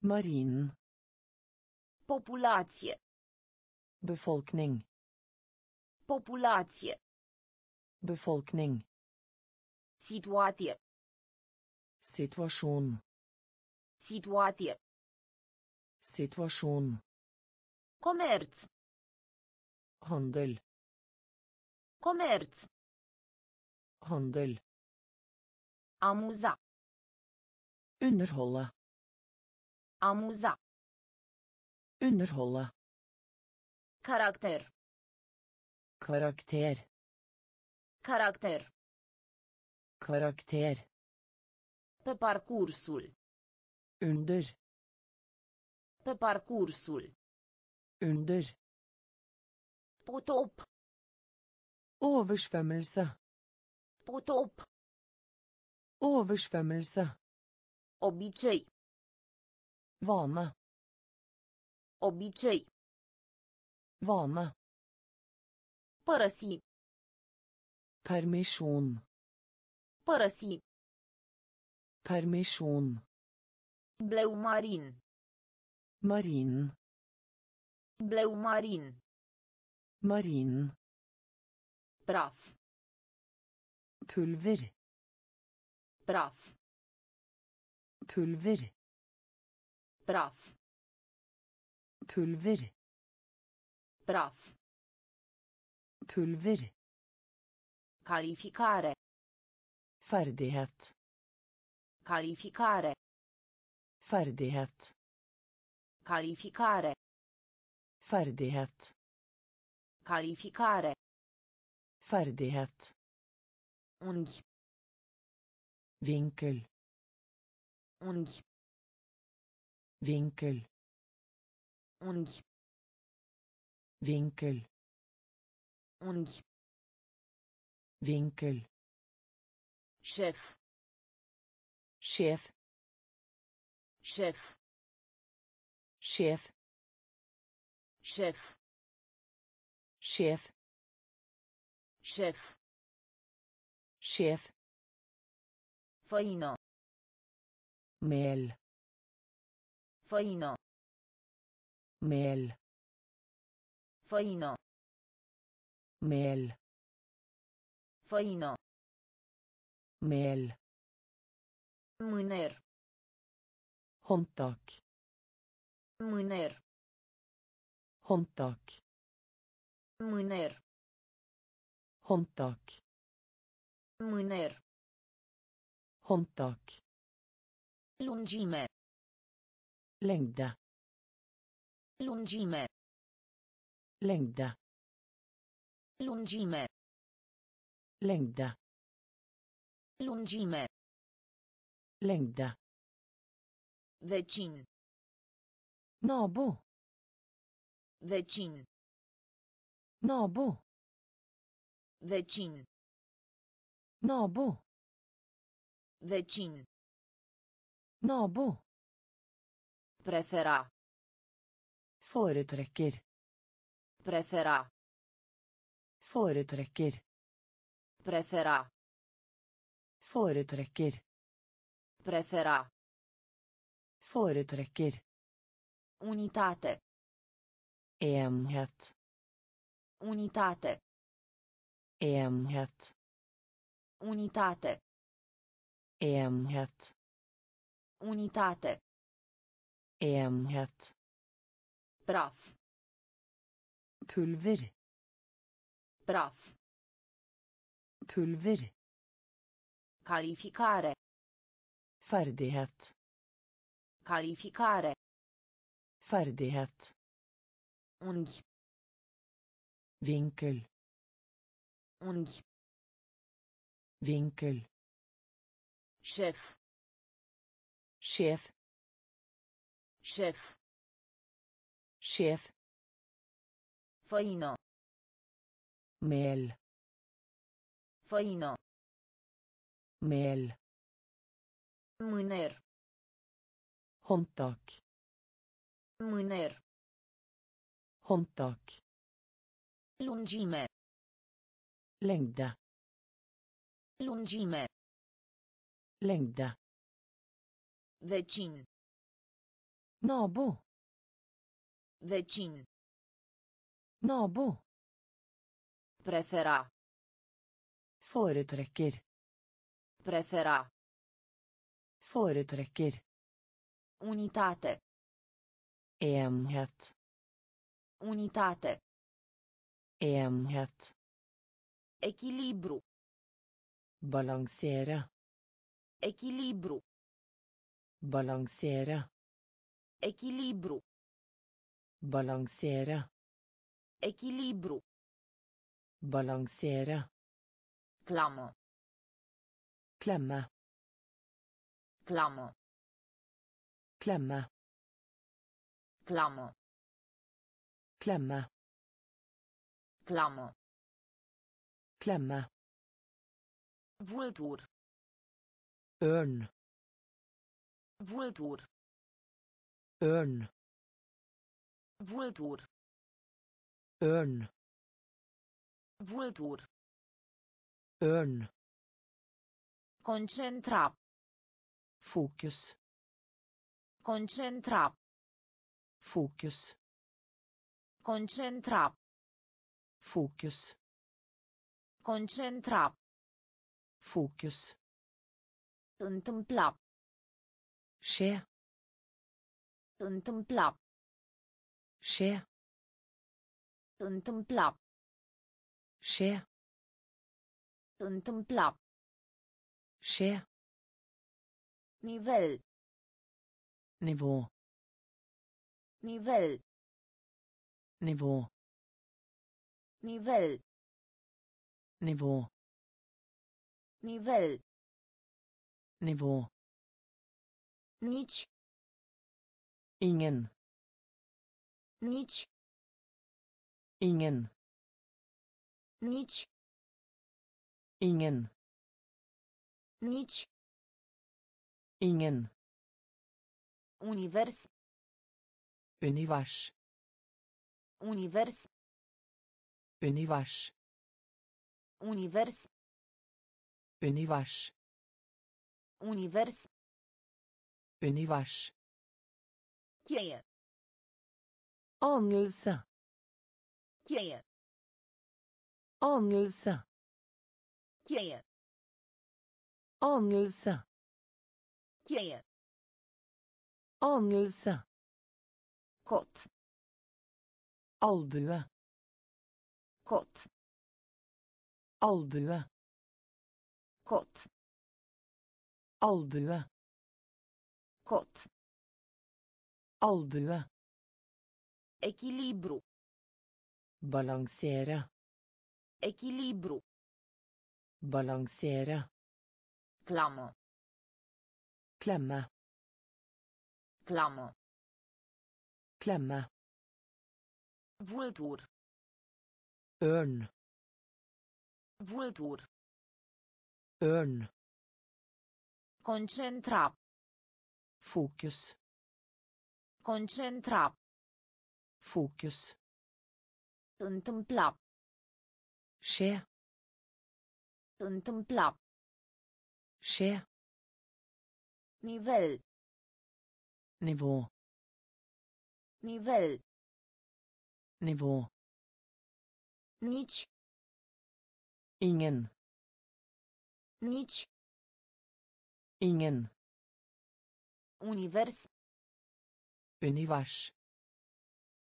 Marin. Populație. Befolkning. Populație. Befolkning. Situație. Situation. Situație. Situation. Komerz. Handel. Komerz. Handel. Amuza. Underholde. Amuza. Underholde. Caracter. Karakter. Caracter. Karakter. Pe parcursul. Under. Pe parcursul. Under. Potop. Oversvømmelse. Potop. Oversvømmelse. Obicei. Vane. Obicei. Vane. Părăsi. Permisjon. Părăsi. Permisjon. Bleu marin. Marin. Bleu marin. Marin. Praf. Pulver. Praf. Pulver. Praf. Pulver. Praf. Pulver. Calificare. Ferdighet. Calificare. Ferdighet. Calificare. Ferdighet. Calificare. Ferdighet. und Winkel. Und Winkel. Und Winkel. Und Winkel. Chef. Chef. Chef. Chef. Chef. Chef. Chef. Sjef. Făină. Mel. Făină. Mel. Făină. Mel. Făină. Mel. Mâner. Håndtak. Mâner. Håndtak. Mâner. Håndtak. Mâner. Håndtak. Lungime. Lengde. Lungime. Lengde. Lungime. Lengde. Lungime. Lengde. Vecin. Nabo. Vecin. Nabo. Vecin. Nabo. Vecin. Nabo. Prefera. Foretrekker. Prefera. Foretrekker. Prefera. Foretrekker. Prefera. Foretrekker. Unitate. Enhet. Unitate. Enhet. Unitate. Enhet. Unitate. Enhet. Praf. Pulver. Praf. Pulver. Calificare. Ferdighet. Calificare. Ferdighet. Unghi. Vinkel. Unghi. Vinkel. Chef. Chef. Chef. Chef. Foino. Mel. Foino. Mel. Mâner. Håndtak. Mâner. Håndtak. Lungime. Längde. Lungime. Lengde. Vecin. Nabo. Vecin. Nabo. Prefera. Foretrekker. Prefera. Foretrekker. Unitate. Enhet. Unitate. Enhet. Echilibru. Balansere. Echilibru. Balansere. Echilibru. Balansere. Echilibru. Balansere. Clamă. Klemme. Clamă. Klemme. Clamă. Klemme. Clamă. Klemme. Vultur. Ørn. Vultur. Ørn. Vultur. Ørn. Vultur. Ørn. Concentra. Fokus. Concentra. Fokus. Concentra. Fokus. Concentra. Fokus. Întâmpla. Skje. Întâmpla. Skje. Întâmpla. Skje. Întâmpla. Skje. Nivel. Nivå. Nivel. Nivå. Nivel. Nivå. Nivel. Nivå. Nici. Ingen. Nici. Ingen. Nici. Ingen. Nici. Ingen. Univers. Univers. Univers. Univers. Univers. Univers. Univers. Univers. Cheie. Anelse. Cheie. Anelse. Cheie. Anelse. Cheie. Anelse. Cot. Albue. Cot. Albue. Kott. Albue. Kott. Albue. Equilibru. Balansere. Equilibru. Balansere. Klamå. Klemme. Klamå. Klemme. Vultur. Örn. Vultur. Ørn. Concentra. Fokus. Concentra. Fokus. Întâmpla. Skje. Întâmpla. Skje. Nivel. Nivå. Nivel. Nivå. Nici. Ingen. Nici. Ingen. Univers. Univers.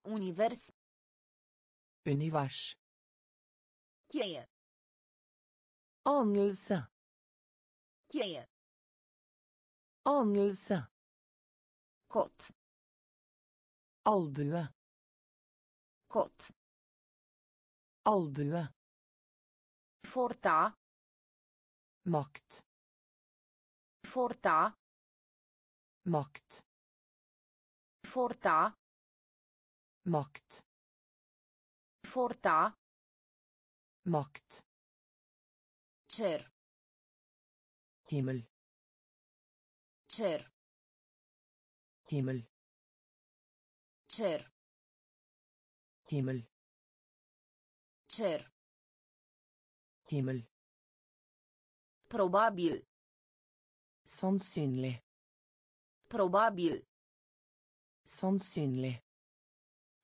Univers. Univers. Cheie. Anelse. Cheie. Anelse. Cot. Albue. Cot. Albue. Forta. Makt. Forta. Makt. Forta. Makt. Forta. Makt. Cer. Himmel. Cer. Himmel. Cer. Himmel. Cer. Himmel. Probabil. Sannsynlig. Probabil. Sannsynlig.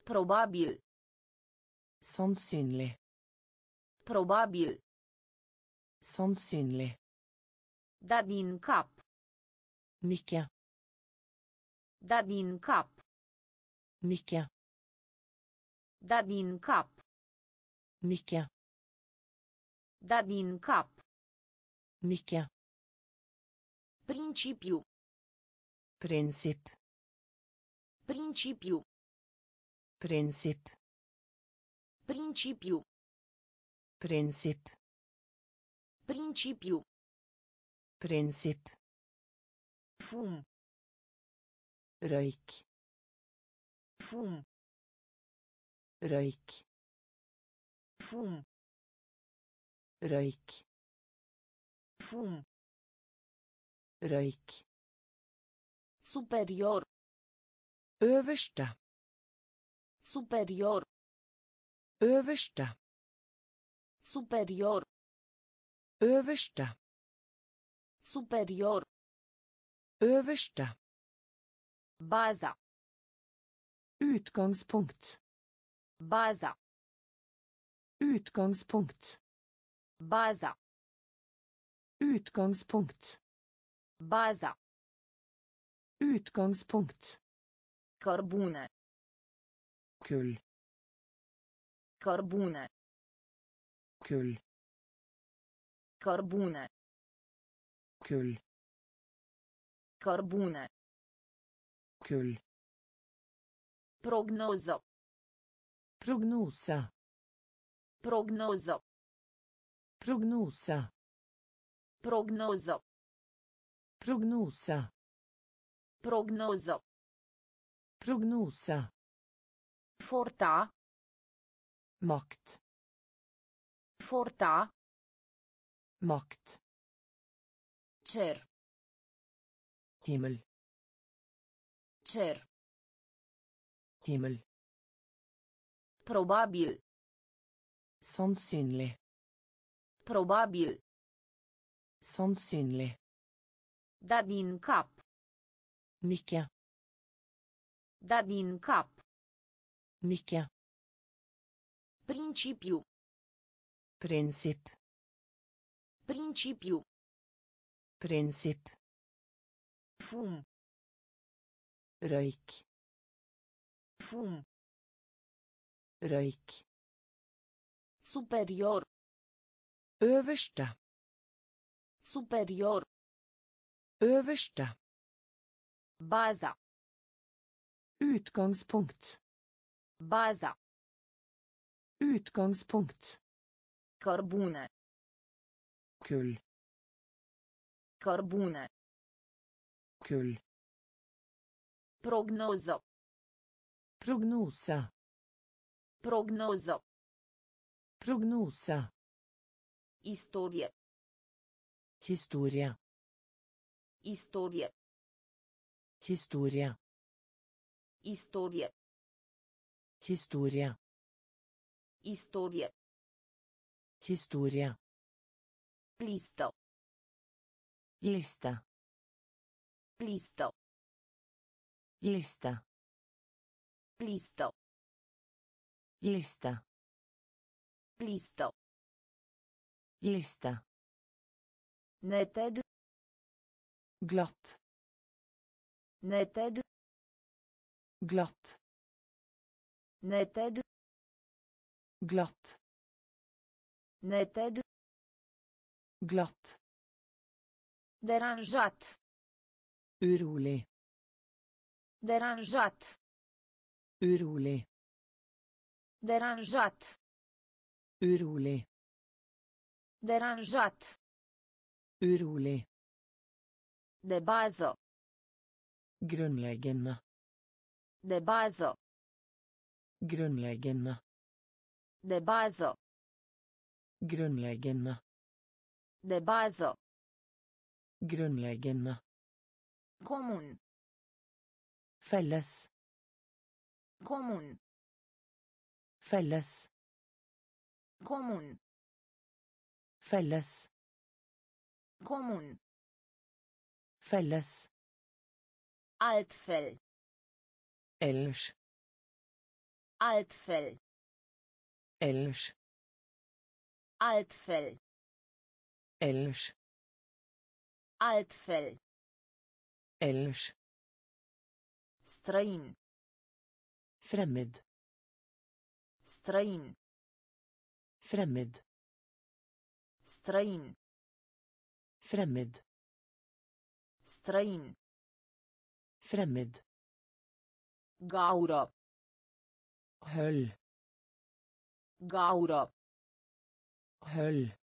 Probabil. Sannsynlig. Probabil. Sannsynlig. Da din cap. Nikke. Da din cap. Nikke. Da din cap. Nikke. Da din cap. mica Princípio. Prinsip. Princípio. Prinsip. Princípio. Prinsip. Princípio. Prinsip. Fum. Reik. Fum. Reik. Fum. Reik. Fum. Røyk. Superior. Øverste. Superior. Øverste. Superior. Øverste. Superior. Øverste. Baza. Utgangspunkt. Baza. Utgangspunkt. Baza. Utgangspunkt. Baza. Utgangspunkt. Cărbune. Kull. Cărbune. Kull. Cărbune. Kull. Cărbune. Kull. Prognoză. Prognosa. Prognoză. Prognosa. Prognoză. Prognosa. Prognoză. Prognosa. Forta. Makt. Forta. Makt. Cer. Himmel. Cer. Himmel. Probabil. Sannsynlig. Probabil. Sannsynlig. Da din cap. Nikke. Da din cap. Nikke. Principiu. Prinsipp. Principiu. Prinsipp. Fum. Røyk. Fum. Røyk. Superior. Øverste. Superior. Øverste. Baza. Utgangspunkt. Baza. Utgangspunkt. Cărbune. Kull. Cărbune. Kull. Prognoză. Prognosa. Prognoză. Prognosa. Istorie. Historia. Istorie. Historia. Istorie. Historia. Istorie. Historia. Plisto. Lista. Plisto. Lista. Plisto. Lista. Plisto. Lista. Neted. Glatt. Neted. Glatt. Neted. Glatt. Neted. Glatt. Deranjat. Urolig. Deranjat. Urolig. Deranjat. Urolig. Deranjat. Urolig. De bază. Grunnleggende. De bază. Grunnleggende. De bază. Grunnleggende. De bază. Grunnleggende. Comun. Felles. Comun. Felles. Comun. Felles. Comun. Felles. Altfel. Ellers. Altfel. Ellers. Altfel. Ellers. Altfel. Ellers. Străin. Fremmed. Străin. Fremmed. Străin. Fremmed. Străin. Fremmed. Gaură. Høll. Gaură. Høll.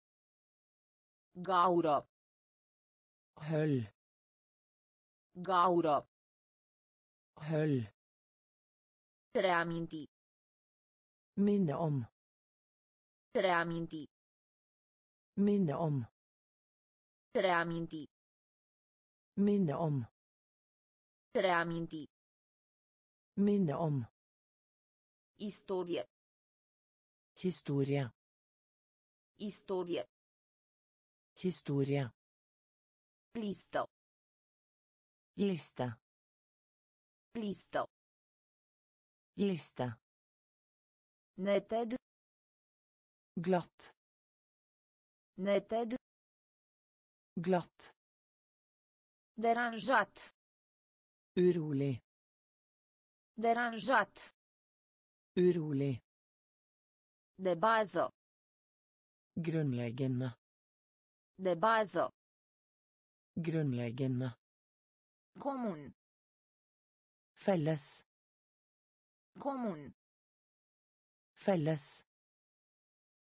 Gaură. Høll. Gaură. Høll. Reaminti. Minne om. Reaminti. Minne om. Reaminti. Minne om. Reaminti. Minne om. Istorie. Historie. Istorie. Historie. Plisto. Lista. Plisto. Lista. Neted. Glatt. Neted. Glatt Deranjat. urolig Deranjat. urolig De bază. grunnleggende De bază. grunnleggende Comun. felles Comun. felles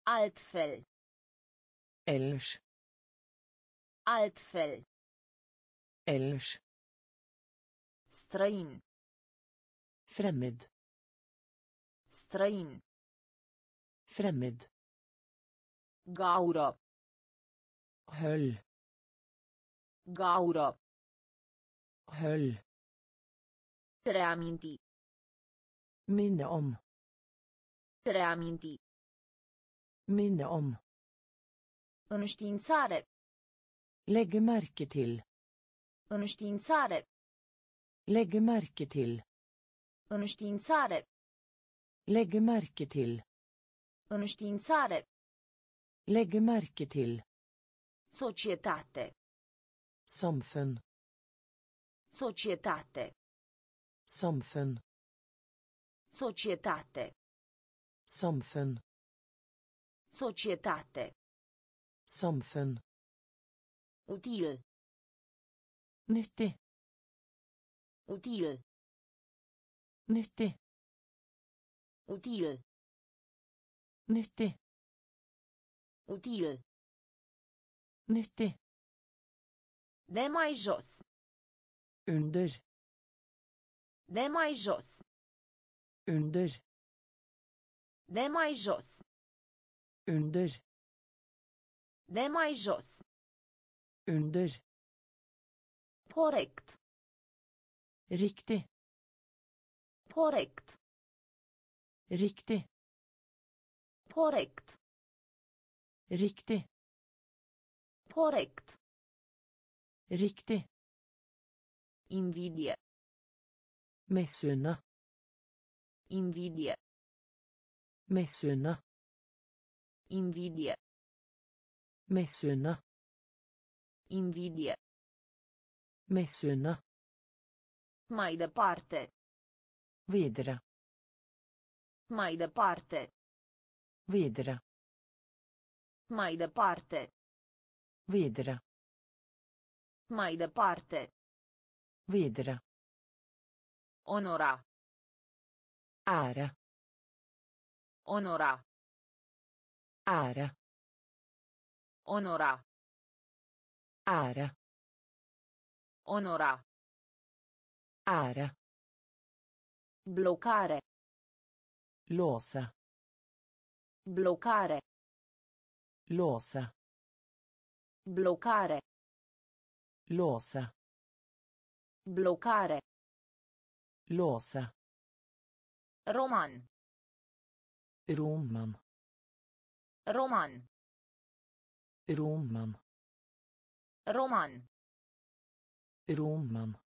Altfel. ellers Altfel. ellers Străin. fremmed Străin. fremmed Gaură. høll Gaură. høll Reaminti. minne om Reaminti. minne om Înștiințare. Legge märke till. Înștiințare. Legge märke till. Înștiințare. Legge märke till. Înștiințare. Legge märke till. Societate. Samfund. Societate. Samfund. Societate. Samfund. Societate. Samfund. Util. nyttig Util. nyttig Util. nyttig Util. nyttig De mai jos. under De mai jos. under De mai jos. under De mai jos. Under Corect. riktig Corect. riktig Corect. riktig Corect. riktig Invidie. misunne Invidie. misunne Invidie. misunne Invidie. misunne Mai departe. videre Mai departe. videre Mai departe. videre Mai departe. videre Onora. ære Onora. ære Onora. Ære Onora. ære Bloccare. låse Bloccare. låse Bloccare. låse Bloccare. låse Roman. roman Roman. roman Roman. roman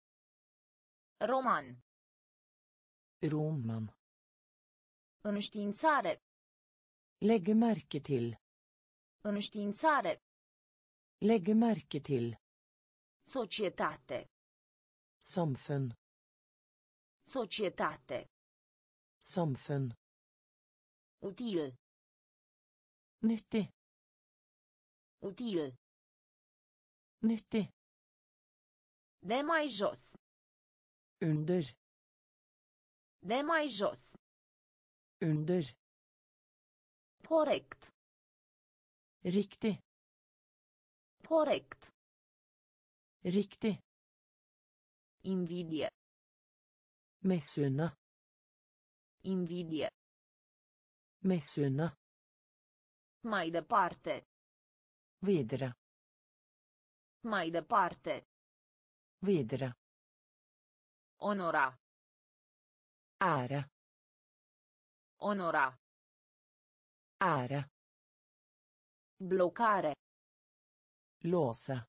Roman. roman Înștiințare. legge merke til Înștiințare. legge merke til Societate. samfunn Societate. samfunn Util. nyttig Util. Nyttig De mai jos. under De mai jos. under Corect. riktig Corect. riktig Invidie. misunne Invidie. misunne Mai departe. videre Mai departe. videre Onora. ære Onora. ære Bloccare. låse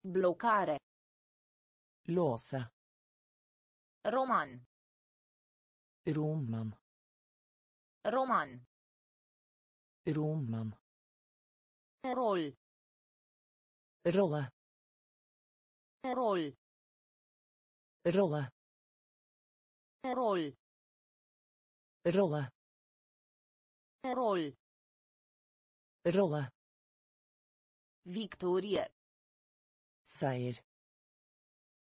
Bloccare. låse Roman. roman Roman. roman Rol. Rolle. Rol. Rolle. Rol. Rolle. Rol. Rolle. Victorie. Seier.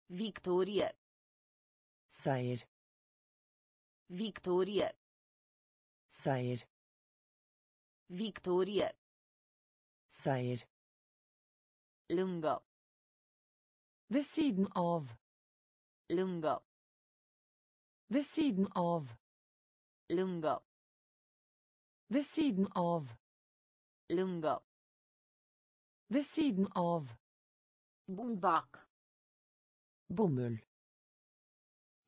Victorie. Seier. Victorie. Seier. Victorie. Seier. Lungă. Ved siden av. Lungă. Ved siden av. Lungă. Ved siden av. Lungă. Ved siden av. Bumbac. Bomull.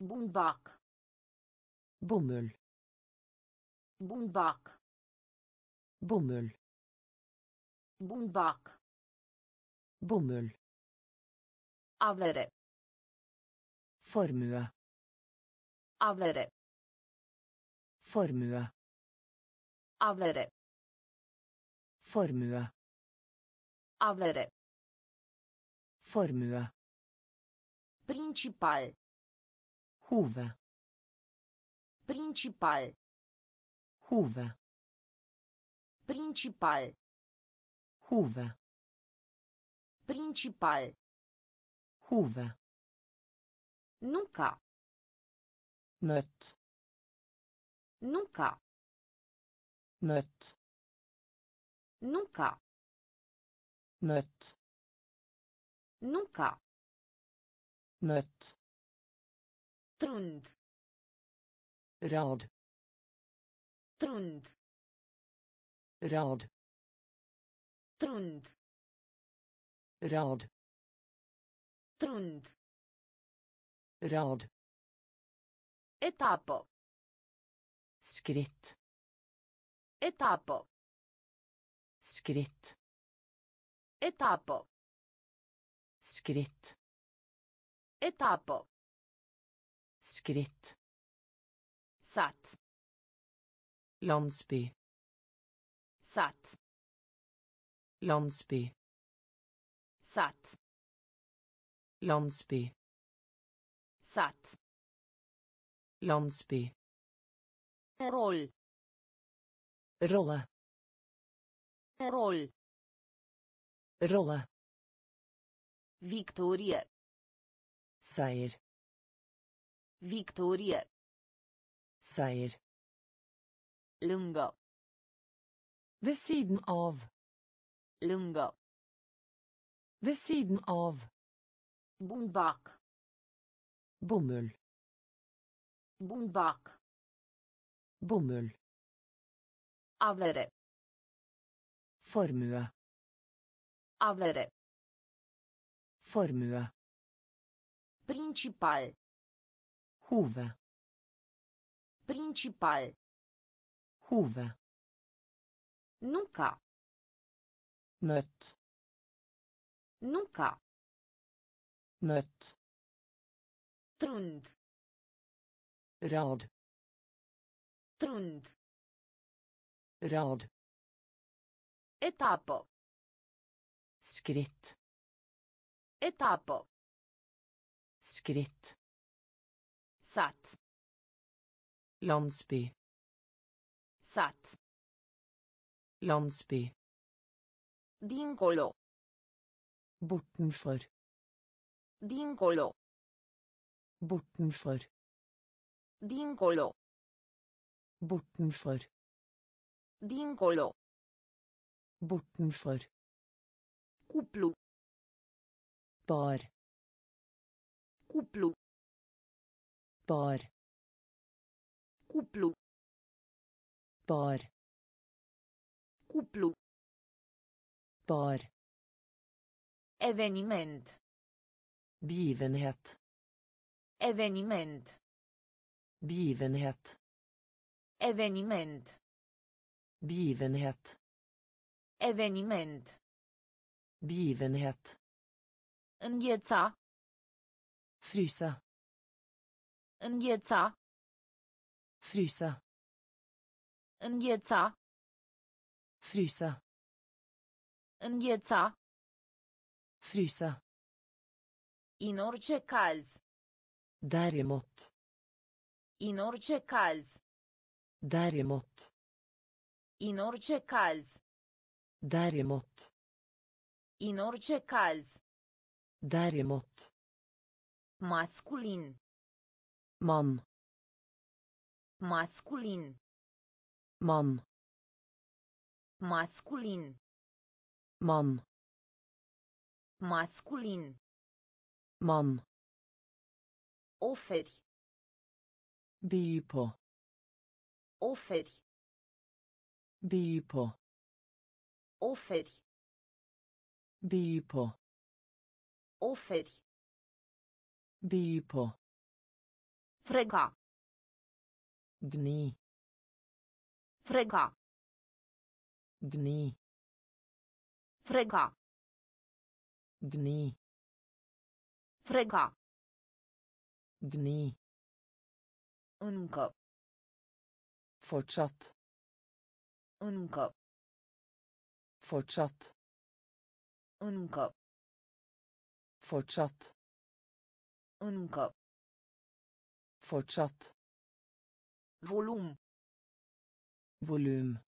Bumbac. Bomull. Bumbac. Bomull. Bumbac. Bomull. Avere. Formue. Avere. Formue. Avere. Formue. Avere. Formue. Principal. Hove. Principal. Hove. Principal. Hove. Principal. Hove. Nunca. Nøtt. Nunca. Nøtt. Nunca. Nøtt. Nunca. Nøtt. Trund. Rad. Trund. Rad. Trund. Rad. Trund. Rad. Etapă. Skritt. Etapă. Skritt. Etapă. Skritt. Etapă. Skritt. Sat. Landsby. Sat. Landsby. Sat. Landsby. Sat. Landsby. Rol. Rolle. Rol. Rolle. Victorie. Seier. Victorie. Seier. Lungă. Ved siden av. Lungă. Ved siden av. Bumbac. Bomull. Bumbac. Bomull. Avere. Formue. Avere. Formue. Principal. Hove. Principal. Hove. Nunca. Nøtt. Nunca. Nøtt. Trund. Rad. Trund. Rad. Etapă. Skritt. Etapă. Skritt. Sat. Landsby. Sat. Landsby. Dincolo. Bortenfor. Dincolo. Bortenfor. Dincolo. Bortenfor. Dincolo. Bortenfor. Cuplu. Bar. Cuplu. Bar. Cuplu. Bar. Cuplu. Bar. Eveniment. Begivenhet. Eveniment. Begivenhet. Eveniment. Begivenhet. Eveniment. Begivenhet. Îngheța. Fryse. Îngheța. Fryse. Îngheța. Fryse. Îngheța. Fryse. In orice caz. Däremot. In orice caz. Däremot. In orice caz. Däremot. In orice caz. Däremot. Masculin. Man. Masculin. Man. Masculin. Man. Masculin. Man. Oferi. By på. Oferi. By på. Oferi. By på. Oferi. By på. Frega. Gni. Frega. Gni. Frega. Gni. Frega. Gni. Încă. Fortsatt. Încă. Fortsatt. Încă. Fortsatt. Încă. Fortsatt. Volum. Volum.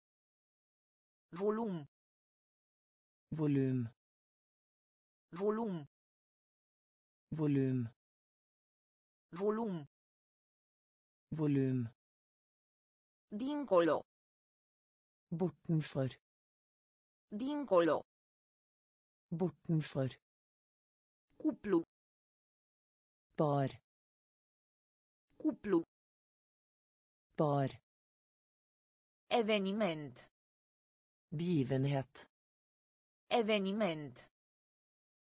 Volum. Volum. Volum. Volum. Volum. Volum. Dincolo. Bortenfor. Dincolo. Bortenfor. Cuplu. Bar. Cuplu. Bar. Eveniment. Begivenhet. Eveniment.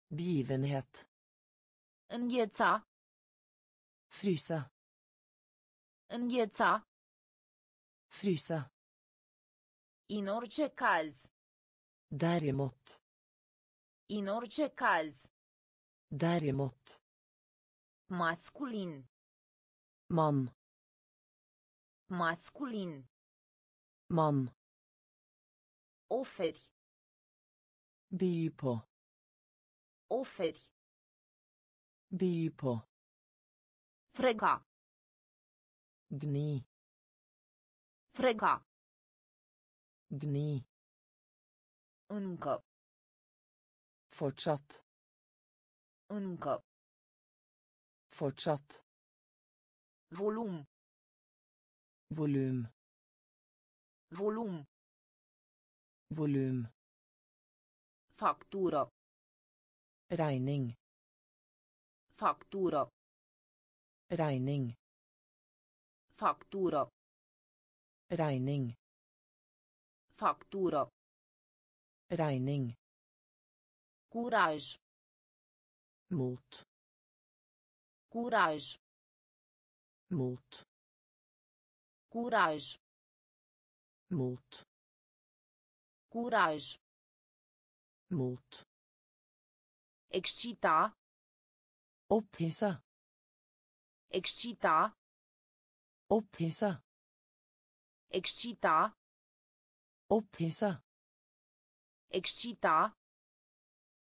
Begivenhet. Îngheța. Fryse. Îngheța. Fryse. In orice caz. Däremot. In orice caz. Däremot. Masculin. Man. Masculin. Man. Oferi. By på. Oferi. By på. Frega. Gni. Frega. Gni. Încă. Fortsatt. Încă. Fortsatt. Volum. Volum. Volum. Volum. Factură. Regning. Faktura. Regning. Faktura. Regning. Faktura. Regning. Courage. Mot. Courage. Mot. Courage. Mot. Courage. Mot. Excita. Opphissa. Excita. Opphissa. Excita. Opphissa. Excita.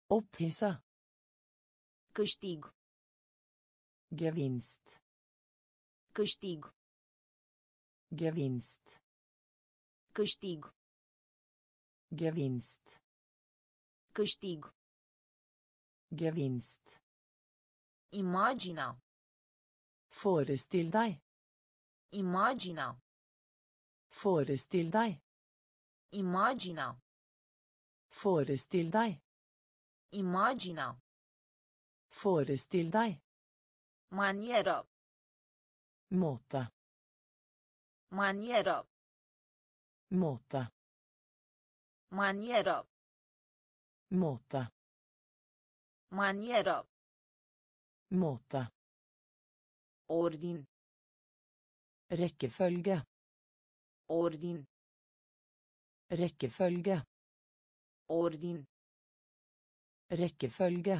Opphissa. Câștig. Gevinst. Câștig. Gevinst. Câștig. Gevinst. Câștig. Gevinst. Imagina. Forestill deg. Imagina. Forestill deg. Imagina. Forestill deg. Imagina. Forestill deg. Manieră. Måte. Manieră. Måte. Manieră. Måte. Manieră. Måte. Ordin. Rekkefølge. Ordin. Rekkefølge. Ordin. Rekkefølge.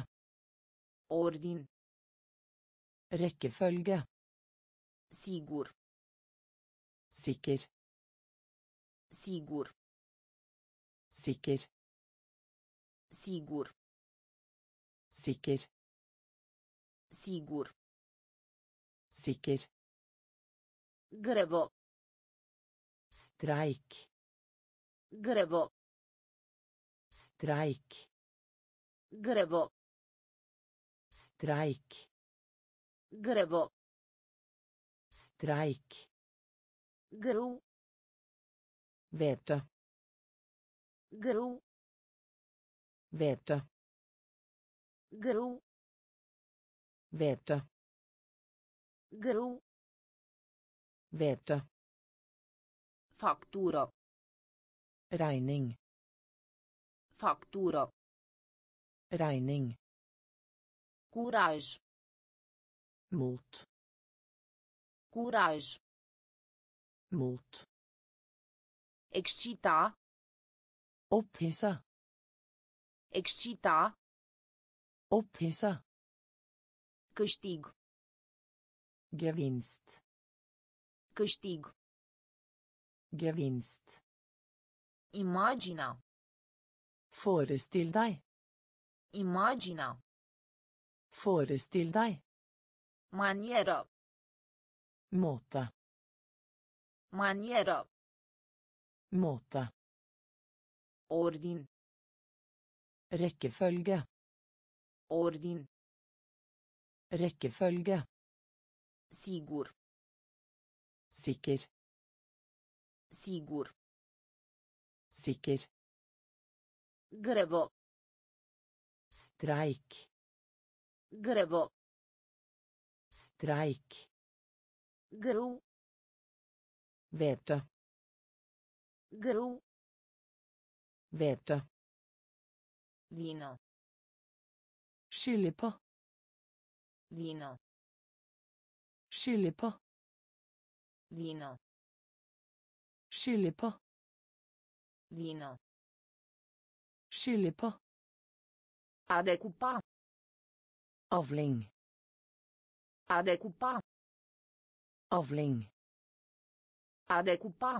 Ordin. Rekkefølge. Sigur. Sikker. Sigur. Sikker. Sigur. Sikker. Sigur. Sikker. Grevo. Streik. Grevo. Streik. Grevo. Streik. Grevo. Streik. Gru. Vete. Gru. Vete. Gru. Vete. Gru. Vete. Factură. Regning. Factură. Regning. Curaj. Mot. Curaj. Mot. Excita. Opphissa. Excita. Upphissa. Câștig. Gevinst. Câștig. Gevinst. Imagina. Föreställ dig. Imagina. Föreställ dig. Manieră. Måta. Manieră. Måta. Ordin. Räckefölje. Ordin. Rekkefølge. Sigur. Sikker. Sigur. Sikker. Grevo. Streik. Grevo. Streik. Gru. Vete. Gru. Vete. Vină. Skylde på. Vină. Skylde på. Vină. Skylde på. Vină. Skylde på. A decupa. Avling. A decupa. Avling. A decupa.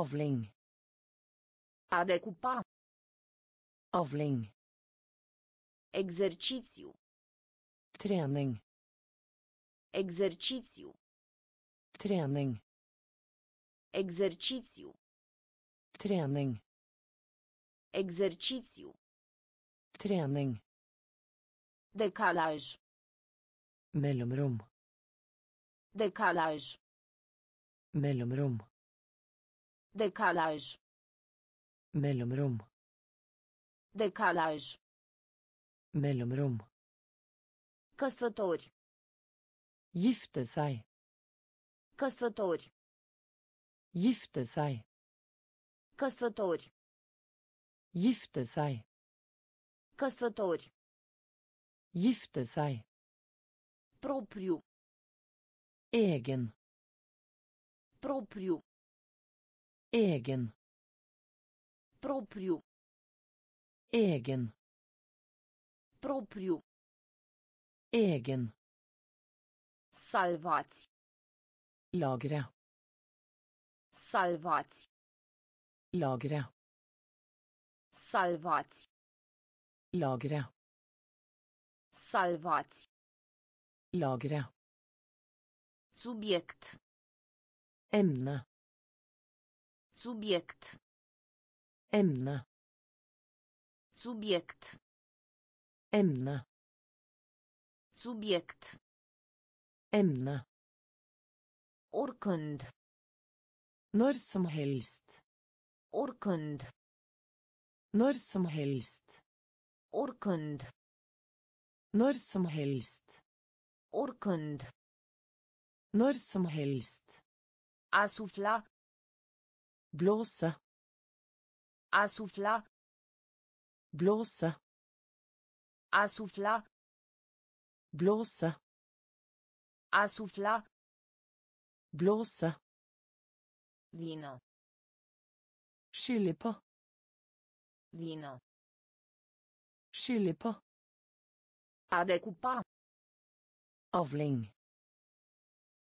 Avling. A decupa. Avling. Exercițiu. Trening. Exercițiu. Trening. Exercițiu. Trening. Exercițiu. Trening. Decalaj. Mellomrom. Decalaj. Mellomrom. Decalaj. Mellomrom. Decalaj. Mellomrom. Căsători. Gifte seg. Căsători. Gifte seg. Căsători. Gifte seg. Căsători. Gifte seg. Propriu. Egen. Propriu. Egen. Propriu. Egen. Propriu. Egen. Salvați. Lagre. Salvați. Lagre. Salvați. Lagre. Salvați. Lagre. Subiect. Emne. Subiect. Emne. Subiect. Emne. Subiect. Emne. Oricând. Når som helst. Oricând. Når som helst. Oricând. Når som helst. Oricând. Når som helst. A sufla. Blåse. A sufla. Blåse. A sufla. Blåse. A sufla. Blåse. Vină. Skylde på. Vină. Skylde på. A decupa. Avling.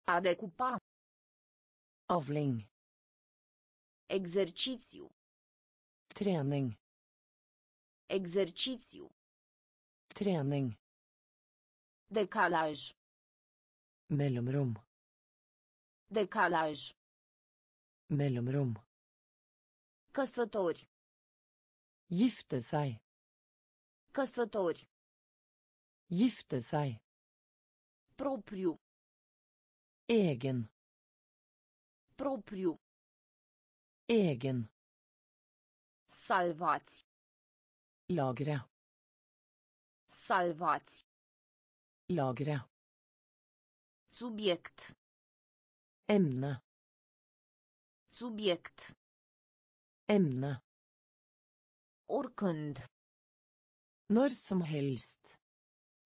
A decupa. Avling. Exercițiu. Trening. Exercițiu. Trening. Decalaj. Mellomrom. Decalaj. Mellomrom. Căsători. Gifte seg. Căsători. Gifte seg. Propriu. Egen. Propriu. Egen. Salvați. Lagre. Salvați. Lagre. Subiect. Emne. Subiect. Emne. Oricând. Når som helst.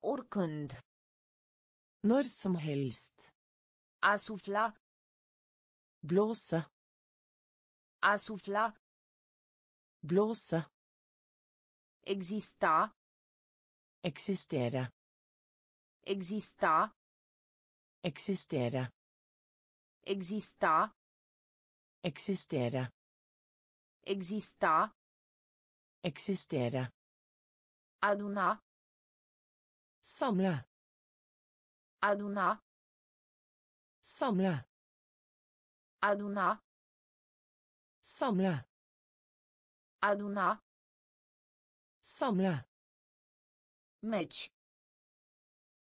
Oricând. Når som helst. A sufla. Blåse. A sufla. Blåse. Exista. Eksistere. Exista. Eksistere. Exista. Eksistere. Exista. Eksistere. Aduna. Samle. Aduna. Samle. Aduna. Samle. Aduna. Samle. Meci.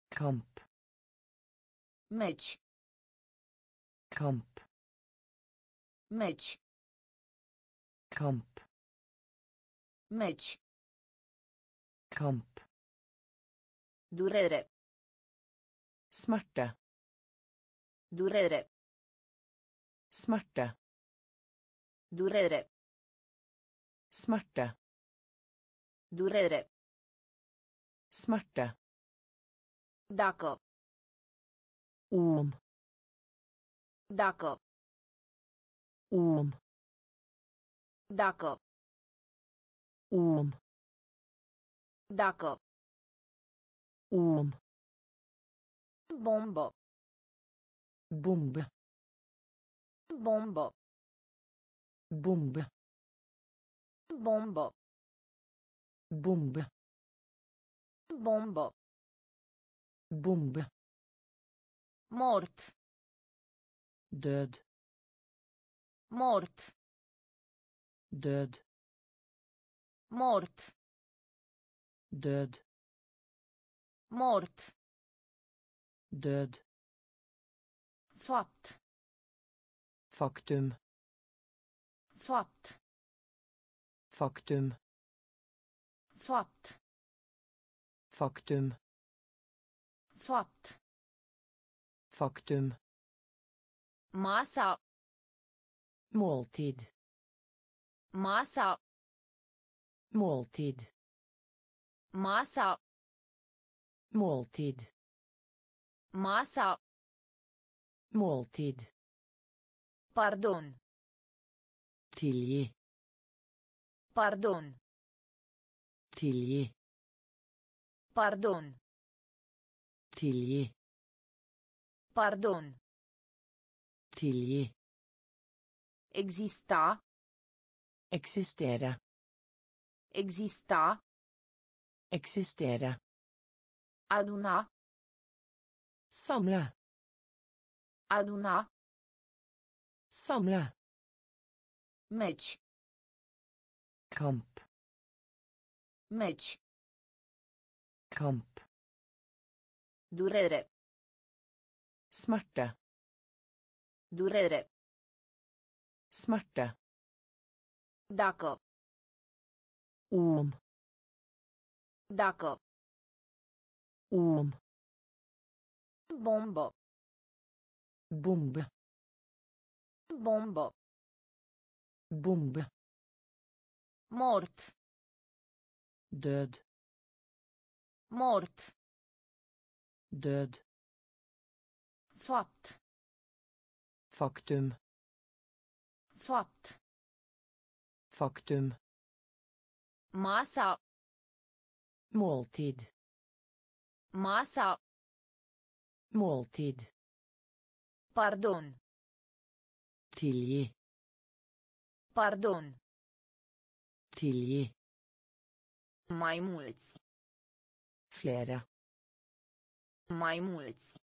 Kamp. Meci. Kamp. Meci. Kamp. Meci. Kamp. Durere. Smerte. Durere. Smerte. Durere. Smerte. Durere. Smerte. Dacă. Om. Dacă. Om. Dacă. Om. Dacă. Om. Bombă. Bombe. Bombă. Bombe. Bombă. Bombe. Bombă. Bombe. Mort. Død. Mort. Død. Mort. Død. Mort. Død. Fapt. Faktum. Fapt. Faktum. Fapt. Faktum. Fapt. Faktum. Masa. Måltid. Masa. Måltid. Masa. Måltid. Masa. Måltid. Pardon. Tilgi. Pardon. Tilgi. Pardon. Tilgi. Pardon. Tilgi. Exista. Eksistere. Exista. Eksistere. Aduna. Samle. Aduna. Samle. Meci. Kamp. Meci. Kamp. Durere. Smerte. Durere. Smerte. Dacă. Om. Dacă. Om. Bombă. Bombe. Bombă. Bombe. Mort. Død. Mort. Død. Fapt. Faktum. Fapt. Faktum. Masa. Måltid. Masa. Måltid. Pardon. Tilgi. Pardon. Tilgi. Mai mulți. Flere. Mai mulți.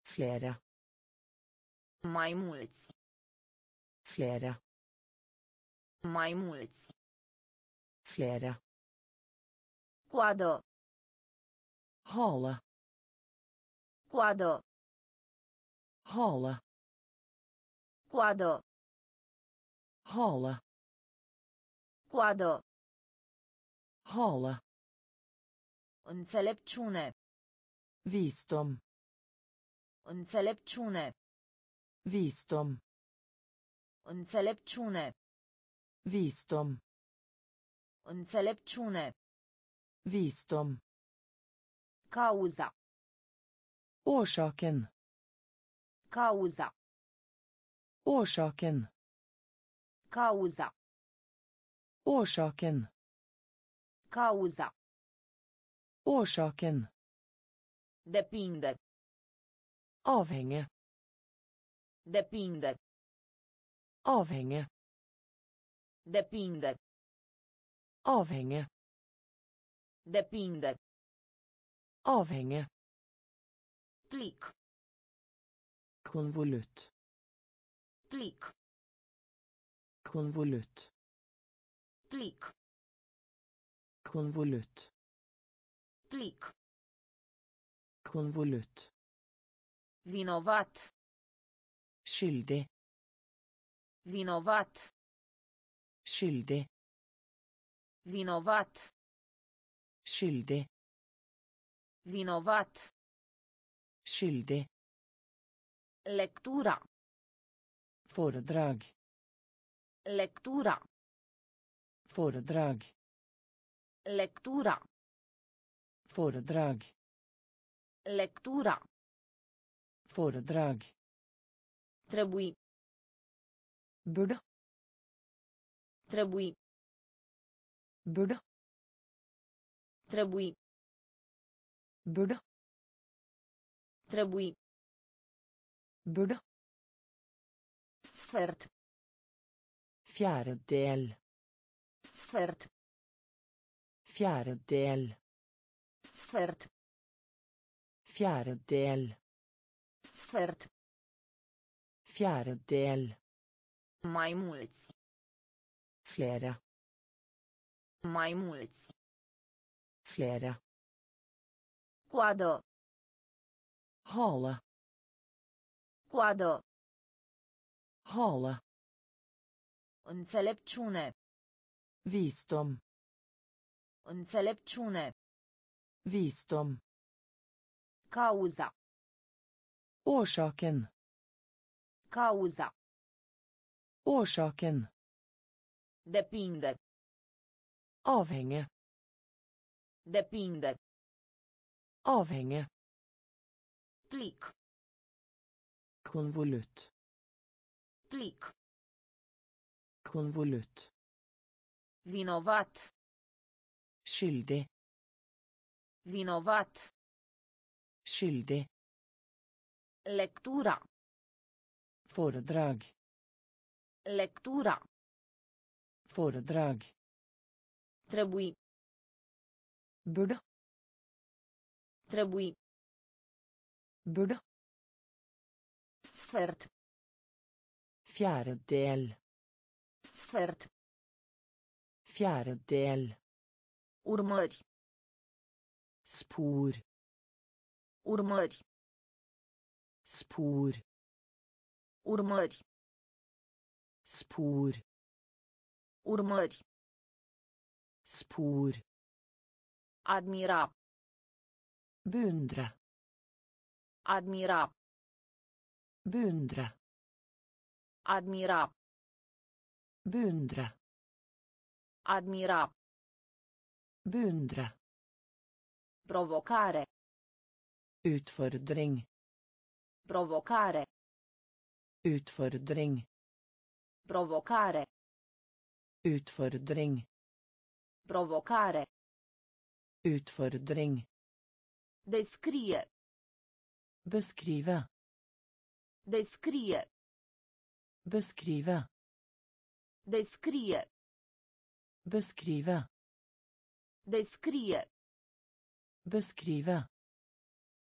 Flere. Mai mulți. Flere. Mai mulți. Flere. Coadă. Hale. Coadă. Hale. Coadă. Hale. Coadă. Hale. Înțelepciune. Vistom. Înțelepciune. Vistom. Înțelepciune. Vistom. Înțelepciune. Vistom. Cauza. Orsaken. Cauza. Orsaken. Cauza. Orsaken. Cauza. Orsaken. Depinde. Avhänge. Depinde. Avhänge. Depinde. Avhänge. Depinde. Avhänge. Plik. Konvolut. Plik. Konvolut. Plik. Konvolut. Plic. Konvolutt. Vinovat. Skyldig. Vinovat. Skyldig. Vinovat. Skyldig. Vinovat. Skyldig. Lectura. Foredrag. Lectura. Foredrag. Lectura. Foredrag. Lectura. Foredrag. Trebui. Burde. Trebui. Burde. Trebui. Burde. Trebui. Burde. Sfert. Fjerdedel. Sfert. Fjerdedel. Sfert. Fjerdedel. Sfert. Fjerdedel. Mai mulți. Flere. Mai mulți. Flere. Coadă. Hale. Coadă. Hale. Înțelepciune. Visdom. Înțelepciune. Visdom. Cauza. Orsaken. Cauza. Orsaken. Depinde. Avhänge. Depinde. Avhänge. Plik. Konvolut. Plik. Konvolut. Vinovat. Skyldig. Vinovat. Skyldig. Lectura. Foredrag. Lectura. Foredrag. Trebui. Burde. Trebui. Burde. Sfert. Fjerdedel. Sfert. Fjerdedel. Urmări. Spor. Urmări. Spor. Urmări. Spor. Urmări. Spor. Admira. Beundre. Admira. Beundre. Admira. Beundre. Admira. Beundre. Provocare. Utfordring. Provocare. Utfordring. Provocare. Utfordring. Provocare. Utfordring. Descrie. Beskrive. Descrie. Beskrive. Descrie. Beskrive. Descrie. Beskrive.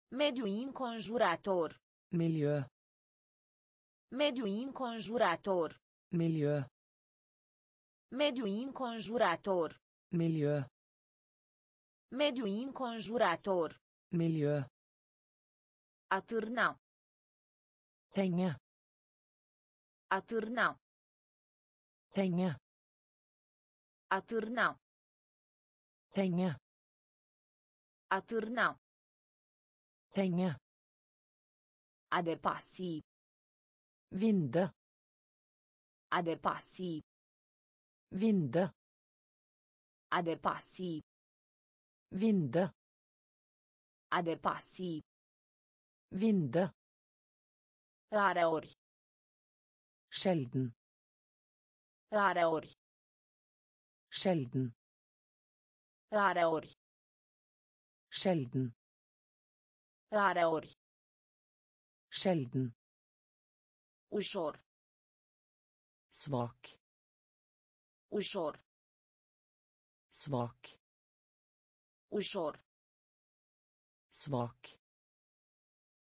Mediu înconjurător. Miljø. Mediu înconjurător. Miljø. Mediu înconjurător. Miljø. Mediu înconjurător. Miljø. Atârna. Henge. Atârna. Henge. Atârna. Henge. Atârna. Hänge. A depăsi. Vindă. A depăsi. vinde, A depăsi. Vindă. A depăsi. Vindă. Rare ori. Sjelden. Rare ori. Sjelden. Rare ori. Sjelden. Rare år. Sjelden. Usjår. Svak. Usjår. Svak. Usjår. Svak.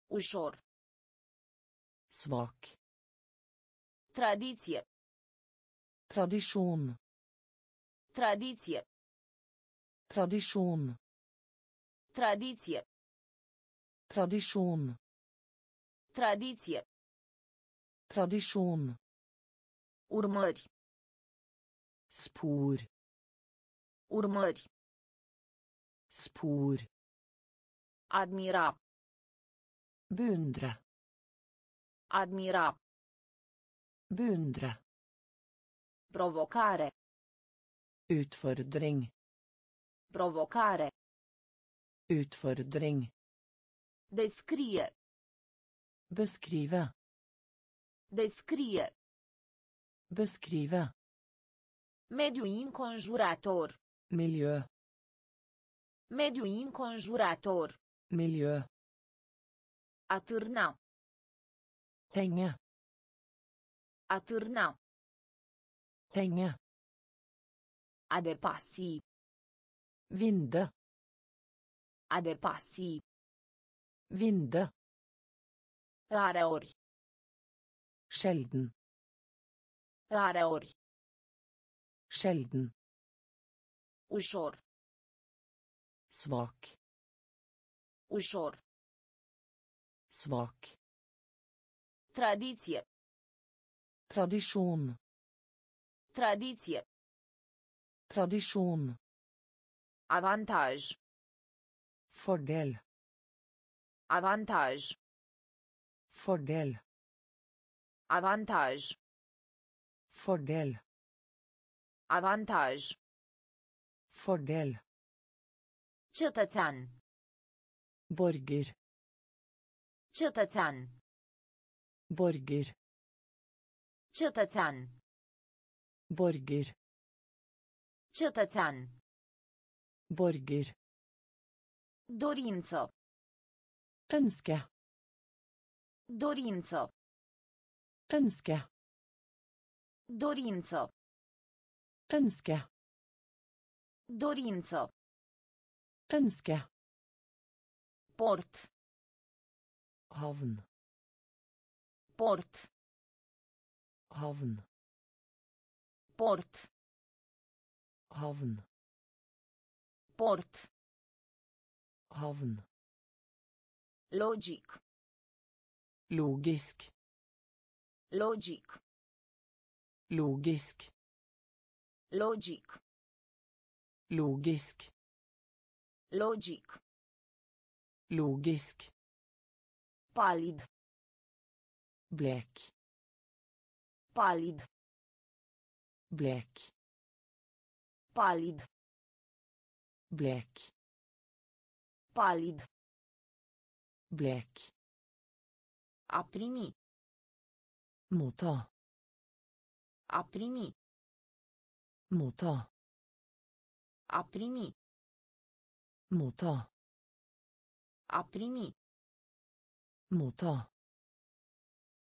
Ușor. Svak. Tradiție. Tradition. Tradiție. Tradition. Tradiție. Tradisjon. Tradiție. Tradisjon. Urmări. Spor. Urmări. Spor. Admira. Beundre. Admira. Beundre. Provocare. Utfordring. Provocare. Utfordring. Descrie. Beskrive. Descrie. Beskrive. Mediu înconjurător. Miljø. Mediu înconjurător. Miljø. Atârna. Henge. Atârna. Henge. A depăși. Vinde. A depăși. Vinde. Rareori. Sjelden. Rareori. Sjelden. Ușor. Svak. Ușor. Svak. Tradiție. Tradisjon. Tradiție. Tradisjon. Avantaj. Fordel. Avantaj. Fordel. Avantaj. Fordel. Avantaj. Fordel. Cetățean. Borger. Cetățean. Borger. Cetățean. Borger. Cetățean. Borger. Dorință. Ønske. Dorință. Ønske. Dorință. Ønske. Dorință. Ønske. Port. Havn. Port. Havn. Port. Havn. Port. Havn. Logic. Logisk. Logic. Logisk. Logic. Logisk. Logic. Logisk. Palid. Blek. Palid. Blek. Palid. Blek. Palid. Blek. A primi. Motta. A primi. Motta. A primi. Motta. A primi. Motta.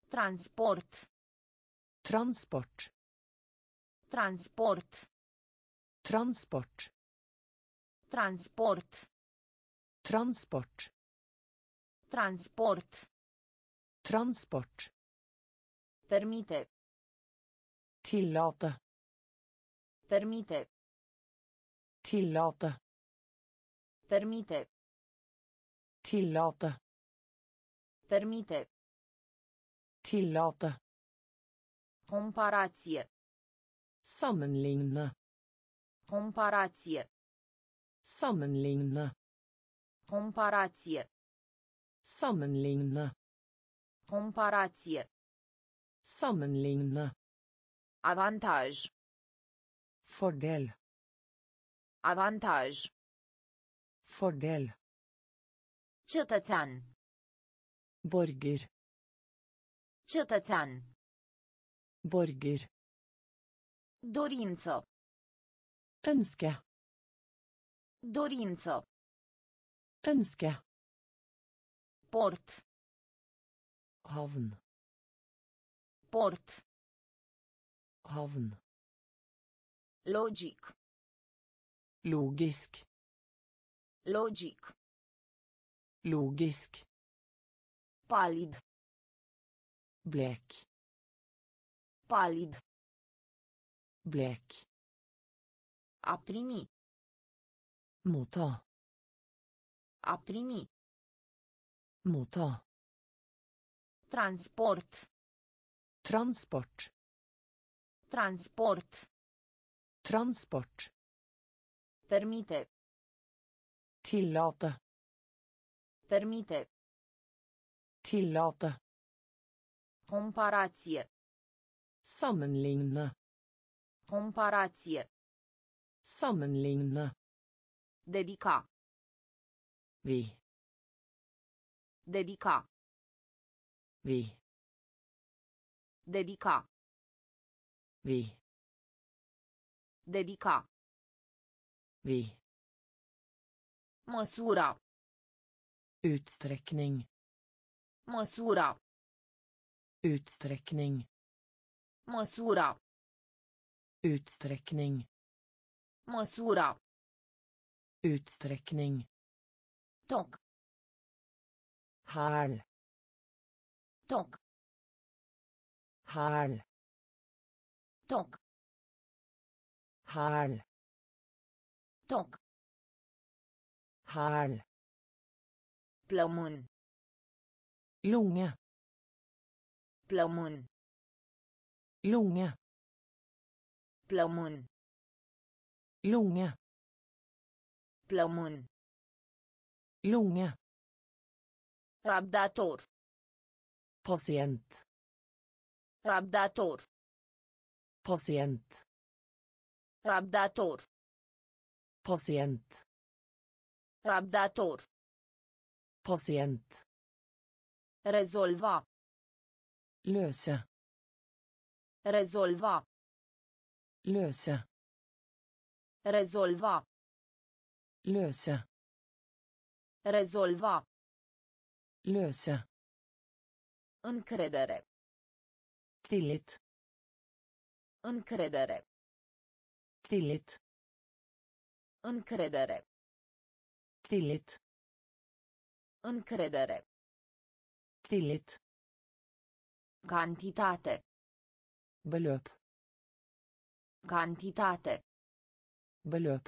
Transport. Transport. Transport. Transport. Transport. Transport. Transport. Transport. Permite. Tillate. Permite. Tillate. Permite. Tillate. Permite. Tillate. Comparație. Sammenligne. Comparație. Sammenligne. Comparație. Sammenligne. Comparație. Sammenligne. Avantaj. Fordel. Avantaj. Fordel. Cetățean. Borger. Cetățean. Borger. Dorință. Ønske. Dorință. Ønske. Port. Havn. Port. Havn. Logic. Logisk. Logic. Logisk. Palid. Blek. Palid. Blek. A primi. Motta. A primi. Motta. Transport. Transport. Transport. Transport. Permite. Tillate. Permite. Tillate. Comparație. Sammenligne. Comparație. Sammenligne. Dedica. Vi. Dedica. Vi. Dedica. Vi. Dedica. Vi. Măsura. Utstrekning. Măsura. Utstrekning. Măsura. Utstrekning. Măsura. Utstrekning. Tok. Hal. Tok. Hal. Tok. Hal. Tok. Hal. Plămân. Lunge. Plămân. Lunge. Plămân. Lunge. Plămân. Lunge. Rabdator. Pasient. Rabdator. Pasient. Rabdator. Pasient. Rabdator. Pasient. Rezolva. Løse. Rezolva. Løse. Rezolva. Løse. Rezolva. Løse. Încredere. Tillit. Încredere. Tillit. Încredere. Tillit. Încredere. Tillit. Cantitate. Beløp. Cantitate. Beløp.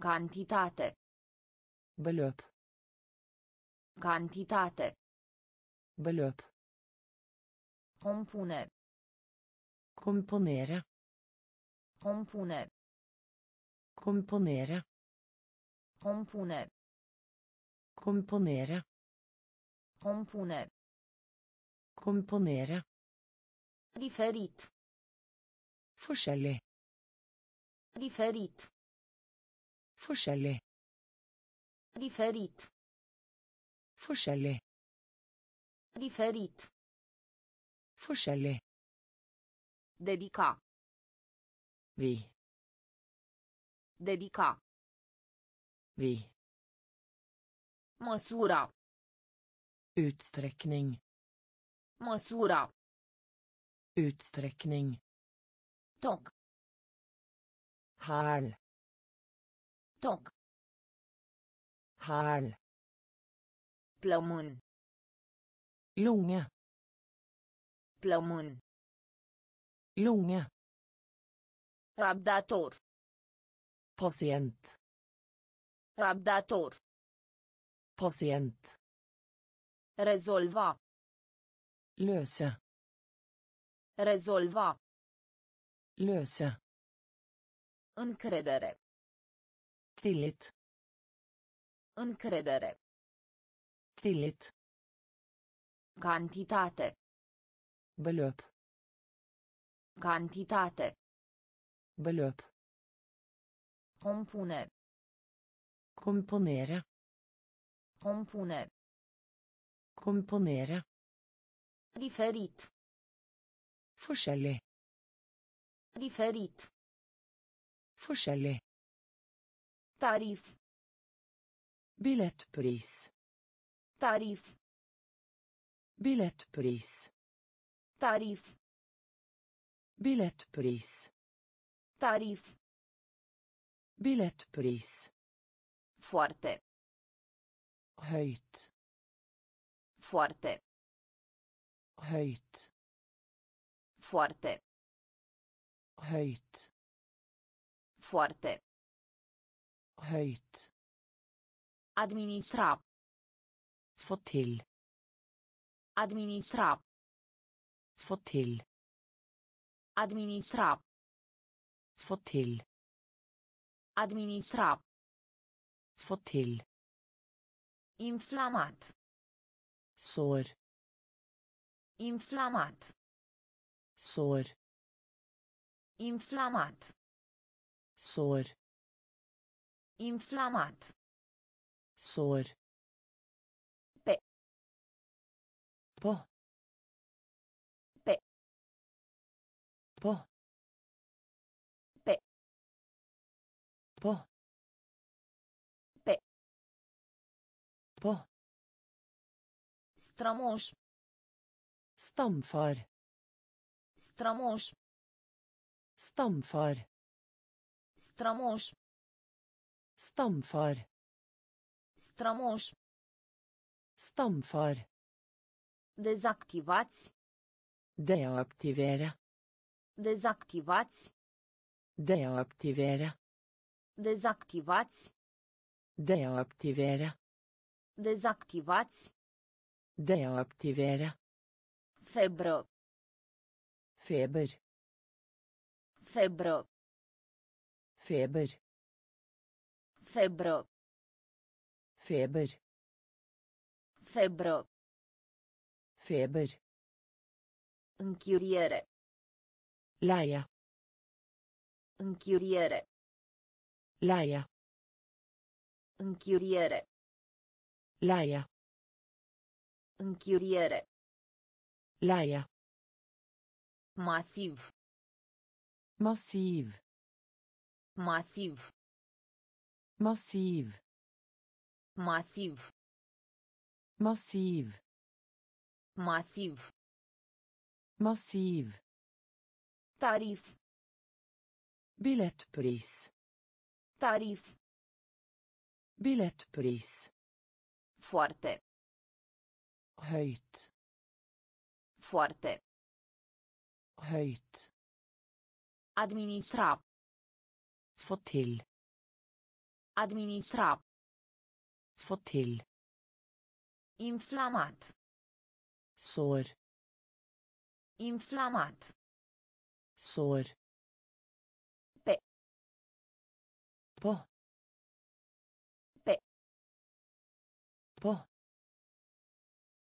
Cantitate. Beløp. Cantitate. Beløp. Compune. Komponere. Compune. Komponere. Compune. Komponere. Compune. Komponere. Diferit. Forskjellig. Diferit. Forskjellig. Diferit. Forskjellig. Diferit. Forskjellig. Dedica. Vi. Dedica. Vi. Măsura. Utstrekning. Măsura. Utstrekning. Toc. Hæl. Toc. Hæl. Plămân. Lunge. Plămân. Lunge. Rabdator. Pasient. Rabdator. Pasient. Rezolva. Løse. Rezolva. Løse. Încredere. Tillit. Încredere. Tillit. Cantitate. Beløp. Cantitate. Beløp. Compune. Komponere. Compune. Komponere. Diferit. Forskjellig. Diferit. Forskjellig. Tarif. Billettpris. Tarif. Billettpris. Tarif. Billettpris. Tarif. Billettpris. Foarte. Høyt. Foarte. Høyt. Foarte. Høyt. Foarte. Høyt. Administra. Få till. Administra. Få till. Administra. Få till. Administra. Få till. Inflammat. Sår. Inflammat. Sår. Inflammat. Sår. Inflammat. sår. Be. På. Be. På. Be. På. Be. På. Stramors. Stamfar. Stramors. Stamfar. Stamfar. Strămoș. Stamfar. Dezactivați. Deaktivere. Dezactivați. Deaktivere. Dezactivați. Deaktivere. Dezactivați. Deaktivere. Febră. Feber. Febră. Feber. Febră. Feber. Febră. Feber. Închiriere. Leie. Închiriere. Leie. Închiriere. Leie. Închiriere. Leie. Masiv. Massiv. Masiv. Massiv. Masiv. Massiv. Masiv. Massiv. Tarif. Billettpris. Tarif. Billettpris. Foarte. Høyt. Foarte. Høyt. Administra. Få til. Administra. Få til. Inflamat. Sår. Inflamat. Sår. Pe. På. Pe. På.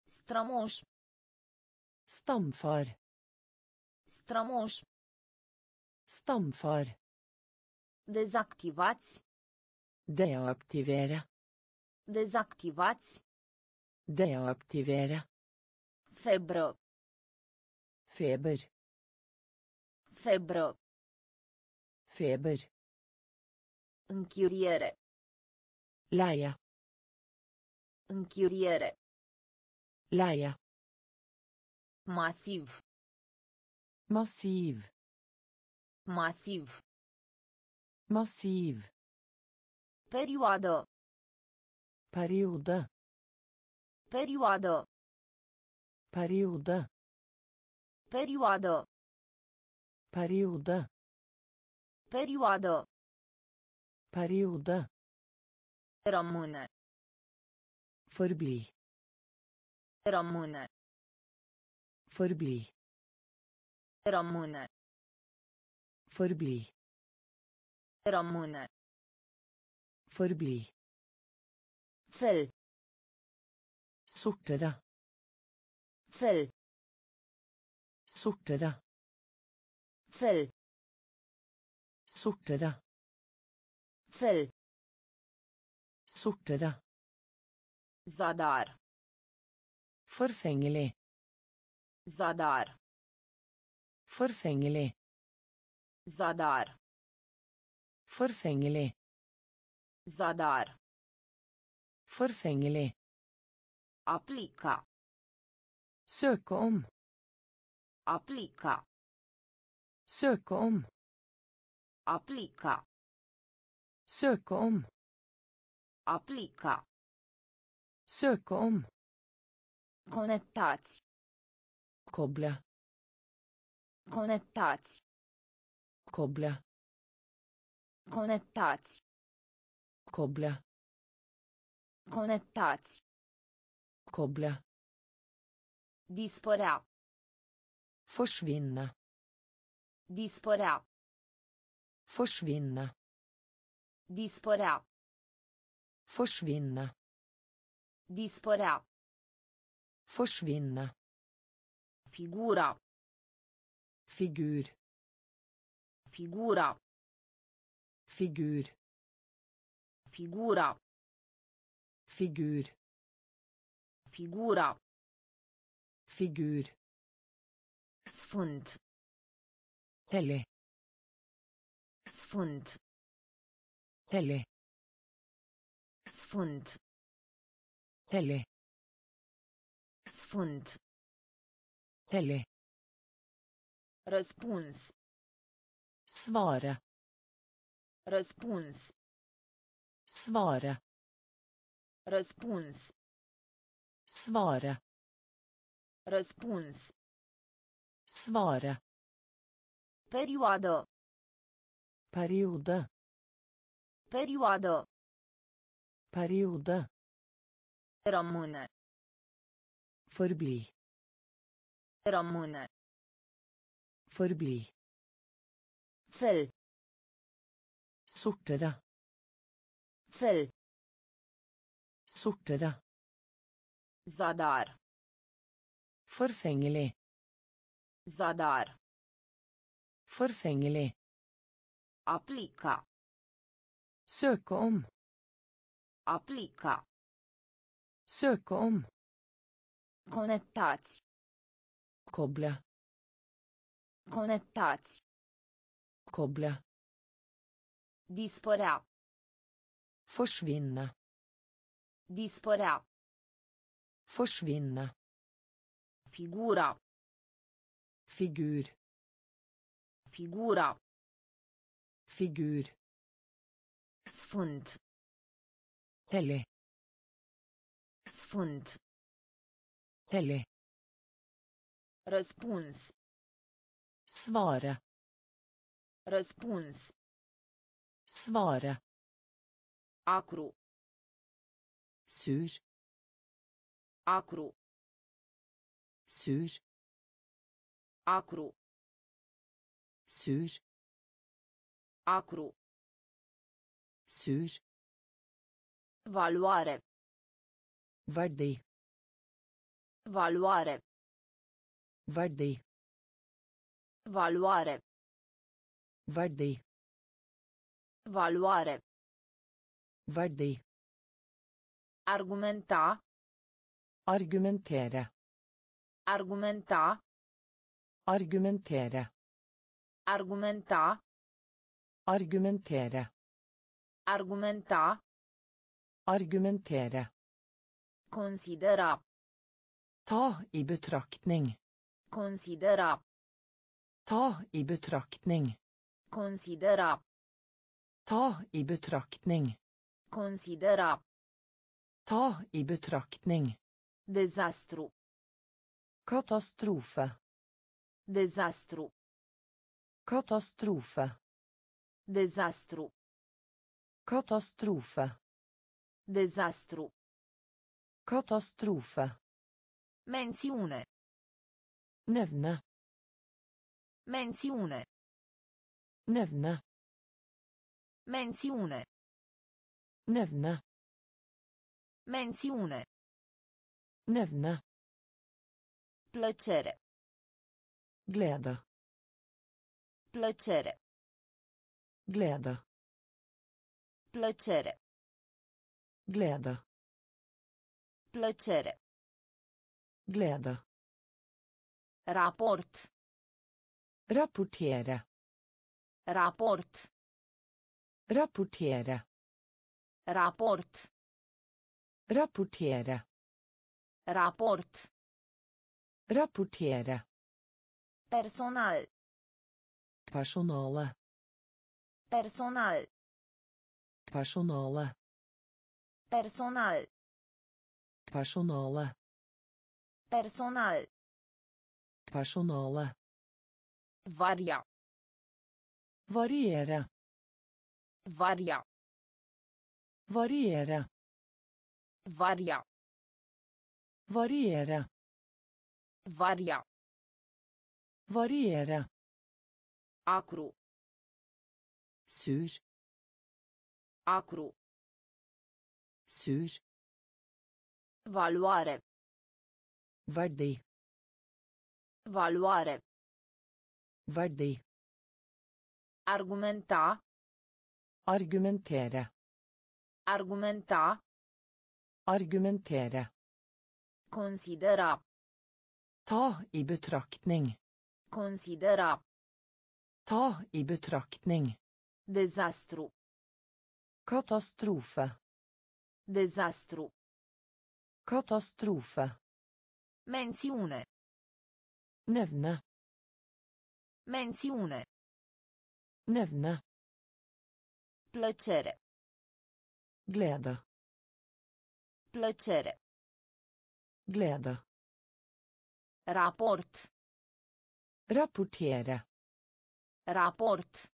Strămoș. Stamfar. Strămoș. Stamfar. Dezactivați. Deaktivere. Dezactivați. Deaktivere. Febră. Feber. Febră. Feber. Închiriere. Leie. Închiriere. Leie. Masiv. Massiv. Masiv. Massiv. Perioadă. Periode. Perioadă. Periode. Perioadă. Periode. Perioadă. Periode. Rămâne. Forbli. Rămâne. Forbli. Rămâne. Forbli. Rămâne. Forbli. Fäll. Sortera. Fäll. Sortera. Fäll. Sortera. Fäll. Sortera. Zadar. Forfängelig. Zadar. Forfängelig. Zadar. Forfängelig. Zadar. Forfengelig. Aplica. Søke om. Aplica. Søke om. Aplica. Søke om. Aplica. Søke om. Conectați. Koble. Conectați. Koble. Conectați. Koble. Conectați. Koble. Dispărea. Forsvinne. Dispărea. Forsvinne. Dispărea. Forsvinne. Dispărea. Forsvinne. Figura. Figur. Figura. Figur. Figura. Figur. Figura. Figur. Sfânt. Hellig. Sfânt. Hellig. Sfânt. Hellig. Sfânt. Hellig. Răspuns. Svare. Răspuns. Svare. Răspuns. Svare. Răspuns. Svare. Perioadă. Periode. Perioadă. Periode. Rămâne. Forbli. Rămâne. Forbli. Fel. Sortere. Fel. Sortere. Zadar. Forfengelig. Zadar. Forfengelig. Aplica. Søke om. Aplica. Søke om. Conectați. Koble. Conectați. Koble. Dispărea. Forsvinne. Dispărea. Forsvinne. Figura. Figur. Figura. Figur. Sfânt. Hellig. Sfânt. Hellig. Răspuns. Svare. Răspuns. Svare. Acru. Sur. Acru. Sur. Acru. Sur. Acru. Sur. Valoare. Verdi. Valoare. Verdi. Valoare. Verdi. Valoare. Verdi. Argumenta. Argumentere. Argumenta. Argumentere. Argumenta. Argumentere. Argumenta. Argumentere. Considera. Ta i betraktning. Considera. Ta i betraktning. Considera. Ta i betraktning. Considera. Ta i betraktning. Dezastru. Katastrofe. Dezastru. Katastrofe. Dezastru. Katastrofe. Dezastru. Katastrofe. Menziune. Nevne. Menziune. Nevne. Menziune. Nevne. Menziune. Nevne. Plăcere. Glede. Plăcere. Glede. Plăcere. Glede. Plăcere. Glede. Raport. Rapportere. Raport. Rapportere. Raport. Rapportere. Raport. Rapportere. Personal. Personale. Personal. Personale. Personal. Personale. Personal. Personale. Varia. Variere. Varia. Variere. Varia. Variere. Varia. Variere. Acru. Sur. Acru. Sur. Valoare. Verdi. Valoare. Verdi. Argumenta. Argumentere. Argumenta. Argumentere. Considera. Ta i betraktning. Considera. Ta i betraktning. Dezastru. Katastrofe. Dezastru. Katastrofe. Menziune. Nevne. Menziune. Nevne. Plăcere. Glede. Plăcere. Glede. Raport. Rapportere. Raport.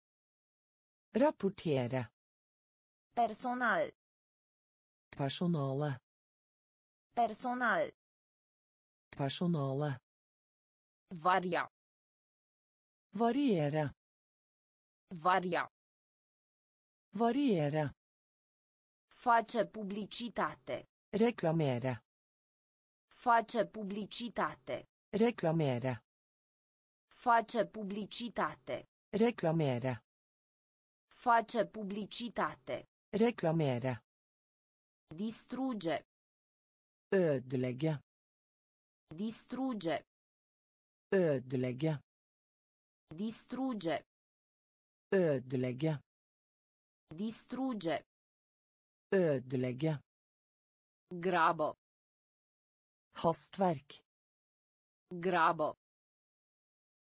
Rapportere. Personal. Personale. Personal. Personale. Varia. Variere. Varia. Variere. Face publicitate. Reclamere. Face publicitate. Reclamere. Face publicitate. Reclamere. Face publicitate. Reclamere. Distruge. Ødelegge. Distruge. Ødelegge. Distruge. Ødelegge. Distruge. Ødelegge. Grabo. Hastverk. Grabo.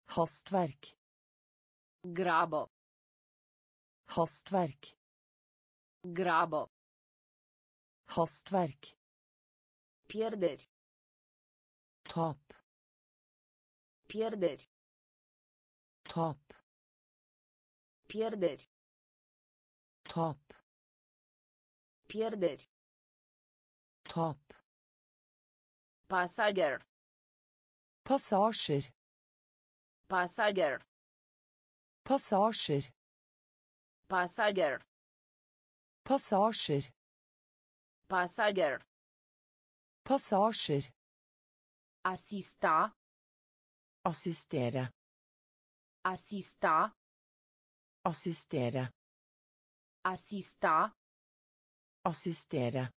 Hastverk. Grabo. Hastverk. Grabo. Hastverk. Pierderi. Tap. Pierderi. Tap. Pierderi. Tap. Pierderi. Tap. Pasager. Passasjer. Pasager. Passasjer. Pasager. Passasjer. Pasager. Passasjer. Asista. Assistere. Asista. Assistere. Asista. Assistere.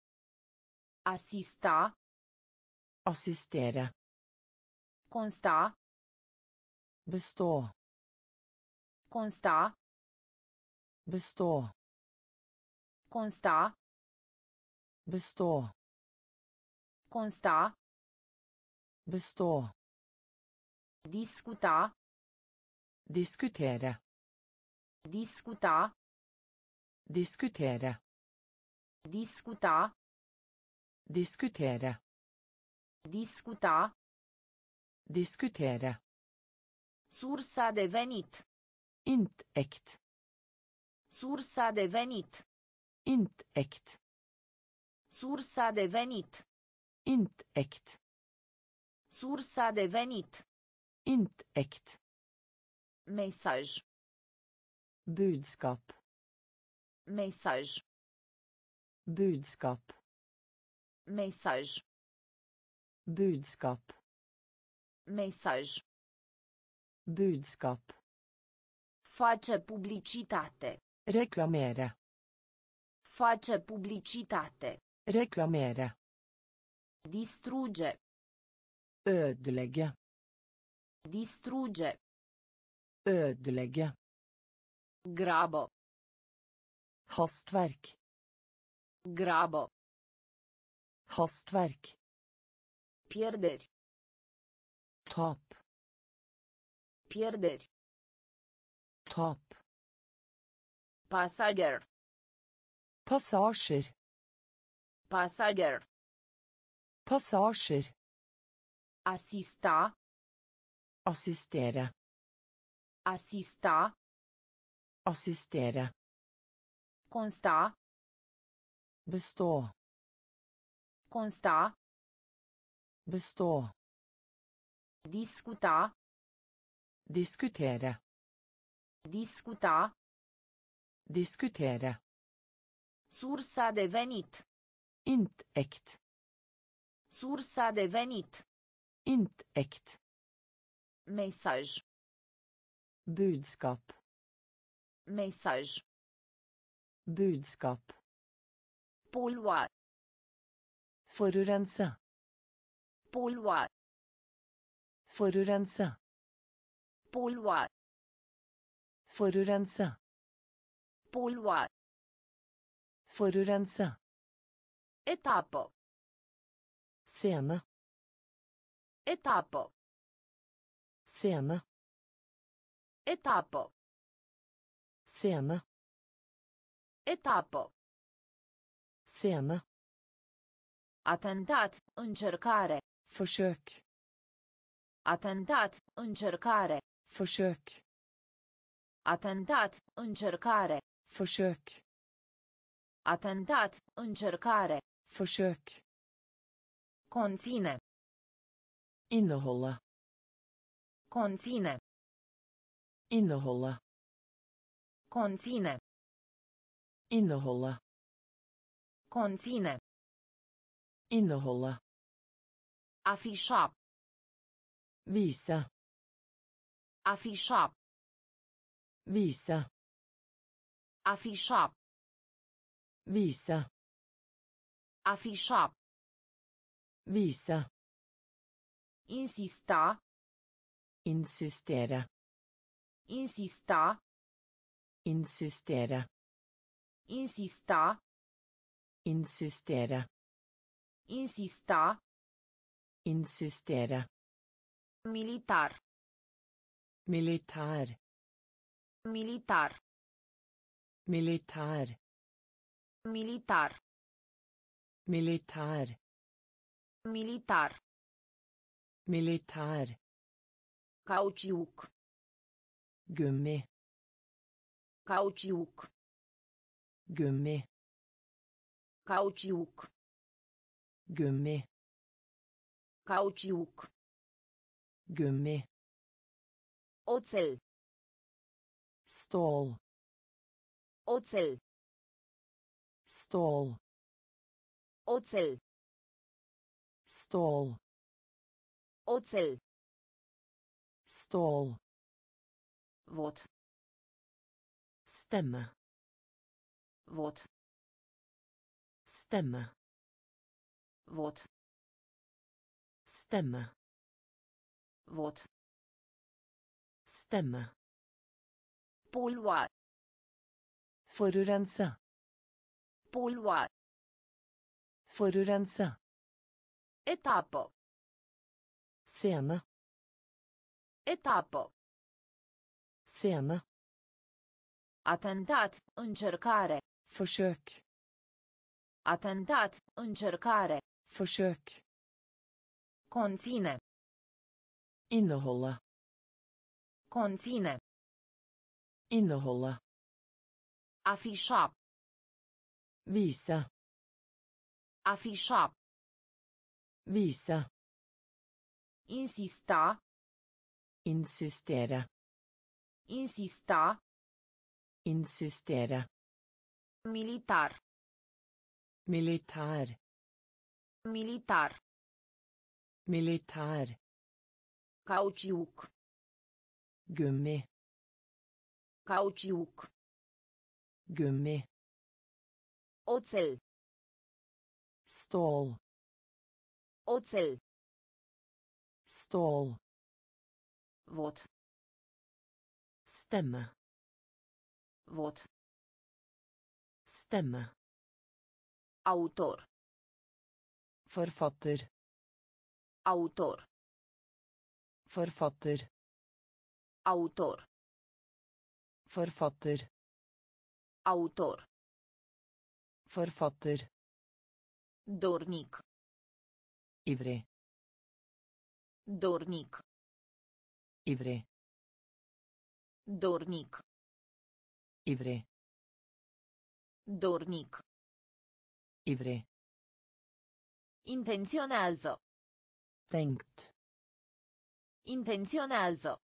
Asista. Assistere. Consta. Bestå. Consta. Bestå. Consta. Bestå. Consta. Bestå. Discuta. Diskutere. Discuta. Diskutere. Discuta. Diskutere. Discuta. Diskutere. Sursa de venit. Inntekt. Sursa de venit. Inntekt. Sursa de venit. Inntekt. Sursa de venit. Inntekt. Mensagem. Budskap. Mensagem. Budskap. Mensagem. Budskap. Mensagem. Budskap. Face publicitate. Reklamere. Face publicitate. Reklamere. Distrugge. Ødelegge. Distrugge. Ødelegge. Grabo. Hastverk. Grabo. Hastverk. Pierder. Tap. Pierder. Tap. Passager. Passasjer. Passager. Passasjer. Assista. Assistere. Assista. Assistere. Konsta. Bestå. Consta. Bestå. Discuta. Diskutere. Discuta. Diskutere. Sursa de venit. Inntekt. Sursa de venit. Inntekt. Mensagem. Budskap. Mensagem. Budskap. Polua. Forurense. Polua. Forurense. Polua. Forurense. Polua. Forurense. Etapă. Scene. Etapă. Scene. Etapă. Scene. Etapă. Scene. Atentat. Încercare. Forsøk. Atentat. Încercare. Forsøk. Atentat. Încercare. Forsøk. Atentat. Încercare. Forsøk. Conține. Inneholde. Conține. Inneholde. Conține. Inneholde. Conține. Inneholde. Afișa. Vise. Afișa. Vise. Afișa. Vise. Afișa. Vise. Insista. Insistere. Insista. Insistere. Insista. Insistere. Insista. Insistere. Militar. Militær. Militar. Militær. Militar. Militær. Militar. Militær. Cauciuc. Gummi. Cauciuc. Gummi. Cauciuc. Gummi. Cauciuc. Gummi. Oțel. Stål. Oțel. Stål. Oțel. Stål. Oțel. Stål. Vot. Stemme. Vot. Stemme. Vot. Stemme. Vot. Stemme. Polua. Forurense. Polua. Forurense. Etapă. Scene. Etapă. Scene. Atentat. Încercare. Forsøk. Atentat. Încercare. Forsøk. Conține. Inneholde. Conține. Inneholde. Afișa. Vise. Afișa. Vise. Insista. Insistere. Insista. Insistere. Militar. Militær. Militar. Militær. Cauciuc. Gummi. Cauciuc. Gummi. Oțel. Stål. Oțel. Stål. Vot. Stemme. Vot. Stemme. Autor. Forfatter. Autor. Forfatter. Autor. Forfatter. Autor. Forfatter. Dornic. Ivrig. Dornic. Ivrig. Dornic. Ivrig. Dornic. Ivrig. Intenționează. Tenkt. Intenționează.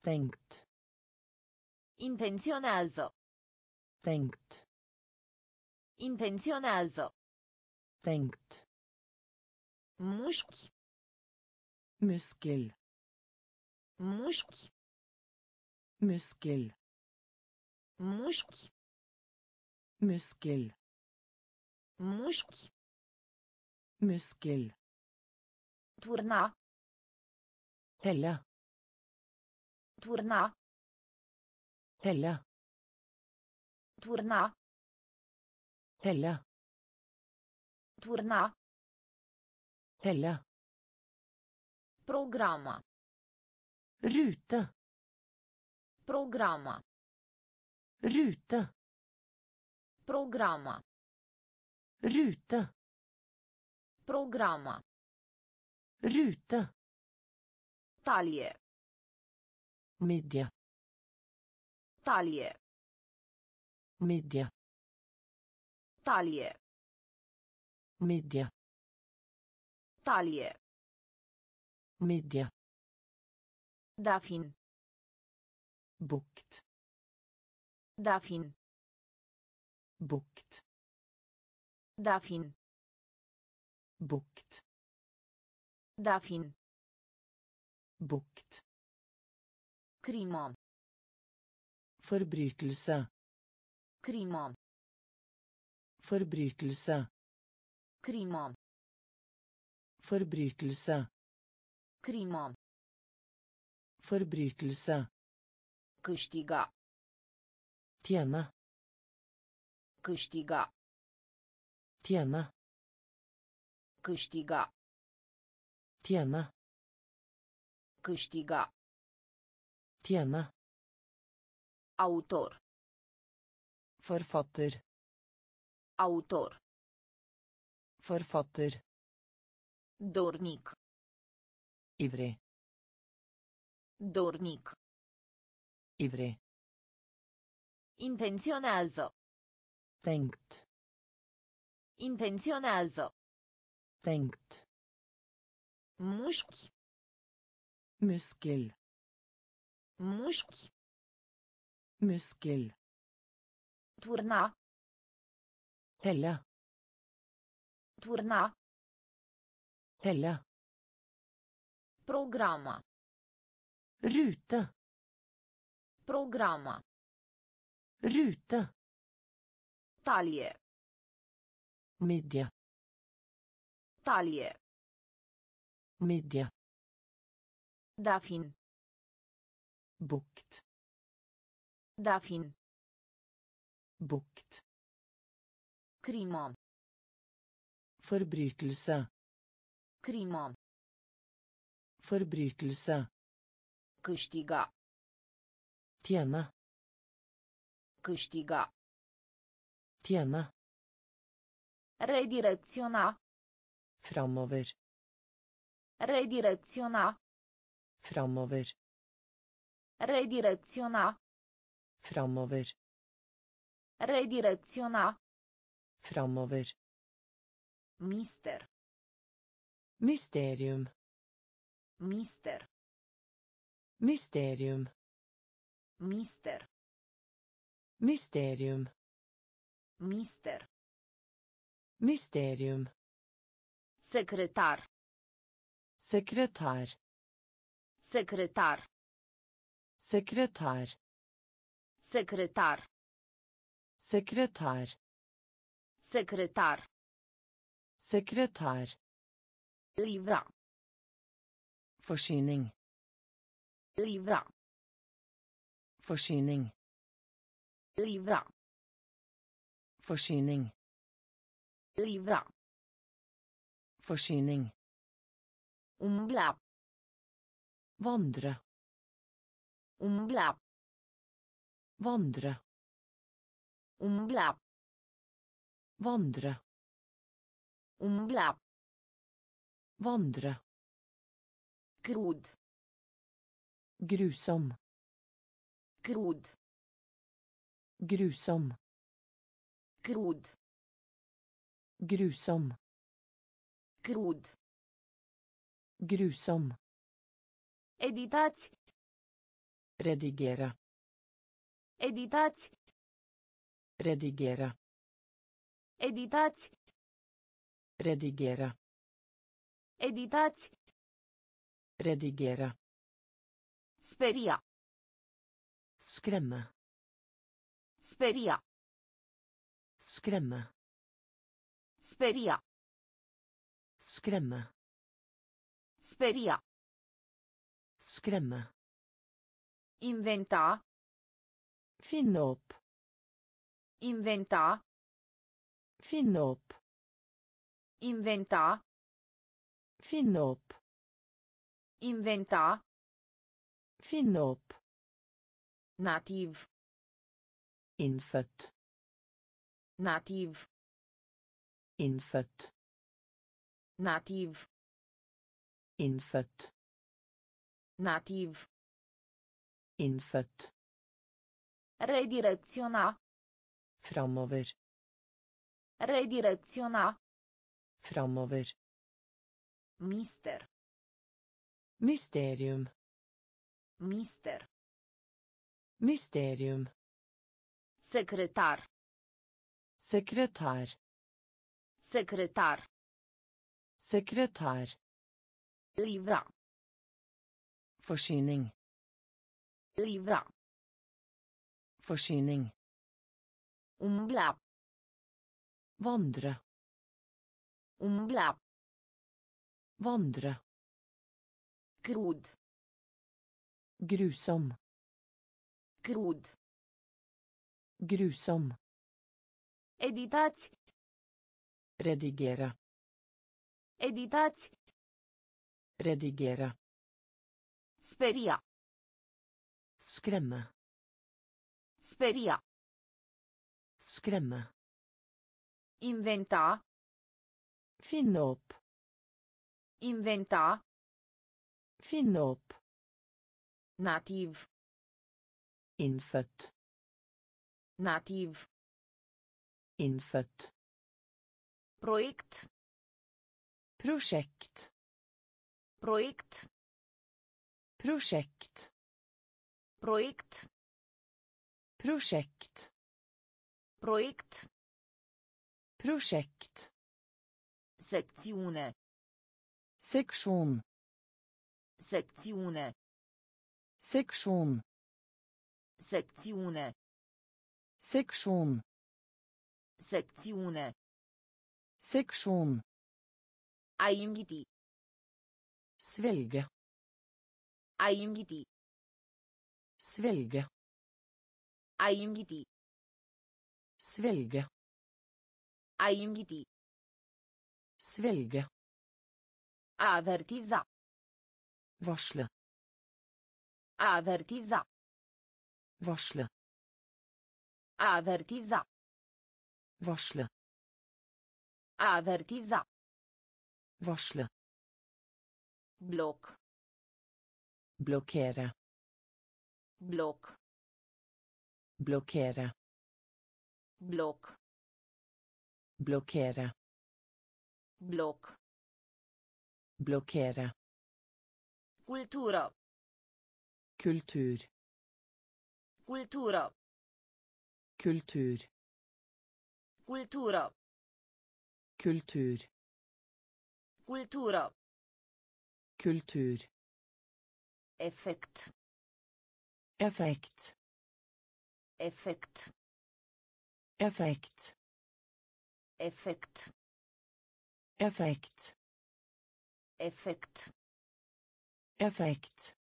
Tenkt. Intenționează. Tenkt. Intenționează. Tenkt. Mușchi. Muskel. Mușchi. Muskel. Mușchi. Muskel. Mușchi. Muskel. Turna. Telle. Turna. Telle. Turna. Telle. Turna. Telle. Программа. Rute. Программа. Rute. Программа. Rute. Programa. Rute. Talie. Midje. Talie. Midje. Talie. Midje. Talie. Midje. Dafin. Bukt. Dafin. Bukt. Dafin. Bukt. Dafin. Bukt. Crimă. Forbrytelse. Crimă. Forbrytelse. Crimă. Forbrytelse. Crimă. Forbrytelse. Câștiga. Tjene. Câștiga. Tjene. Câștiga. Tjene. Câștiga. Tjene. Autor. Forfatter. Autor. Forfatter. Dornic. Ivrig. Dornic. Ivrig. Intenționează. Tenkt. Intenționează. Denkt. Musk. Muskel. Musk. Muskel. Turna. Telle. Turna. Telle. Programma. Rute. Programma. Rute. Talje. Midje. Talie. Midje. Dafin. Bukt. Dafin. Bukt. Crimă. Forbrytelse. Crimă. Forbrytelse. Câștiga. Tjene. Câștiga. Tjene. Redireziona. Framover. Redireziona. Framover. Redireziona. Framover. Redireziona. Framover. Mister. Mysterium. Mister. Mysterium. Mister. Mysterium. Mister. Mysterium. Secretar. Sekreter. Sekretar. Sekreter. Sekretar. Sekreter. Sekretar. Sekreter. Livra. Forsyning. Livra. Forsyning. Livra. Forsyning. Livra. Försyning. Umbla. Vandra. Umbla. Vandra. Umbla. Vandra. Umbla. Vandra. Grod. Grusom. Grod. Grusom. Grod. Grusom. Crud. Grusom. Editați. Redigere. Editați. Redigere. Editați. Redigere. Editați. Redigere. Speria. Skremme. Speria. Skremme. Speria. Skremme. Speria. Skremme. Inventa. Finne opp. Inventa. Finne opp. Inventa. Finne opp. Inventa. Finne opp. Nativ. Innfødt. Nativ. Innfødt. Nativ. Innfødt. Nativ. Innfødt. Redireziona. Framover. Redireziona. Framover. Mister. Mysterium. Mister. Mysterium. Secretar. Sekretær. Secretar. Sekretär. Livra. Försyning. Livra. Försyning. Umbla. Vandra. Umbla. Vandra. Grod. Grusom. Grod. Grusom. Editați. Redigera. Editați. Redigere. Speria. Skremme. Speria. Skremme. Inventa. Finne opp. Inventa. Finne opp. Nativ. Innfødt. Nativ. Innfødt. Proiect. Projekt. Projekt. Projekt. Projekt. Projekt. Projekt. Projekt. Secțiune. Section. Secțiune. Section. Secțiune. Section. Secțiune. Section. Aimbiti. Svelge. Aimbiti. Svelge. Aimbiti. Svelge. Aimbiti. Svelge. Avertiza. Varsle. Avertiza. Varsle. Avertiza. Varsle. Avertiza. Varsle. Blokk. Blokkere. Blokk. Blokkere. Blokk. Blokkere. Blokk. Blokkere. Kultura. Kultur. Kultura. Kultur. Kultura. Kultur. Cultură. Kultur. Effekt. Effekt. Effekt. Effekt. Effekt. Effekt. Effekt. Effekt.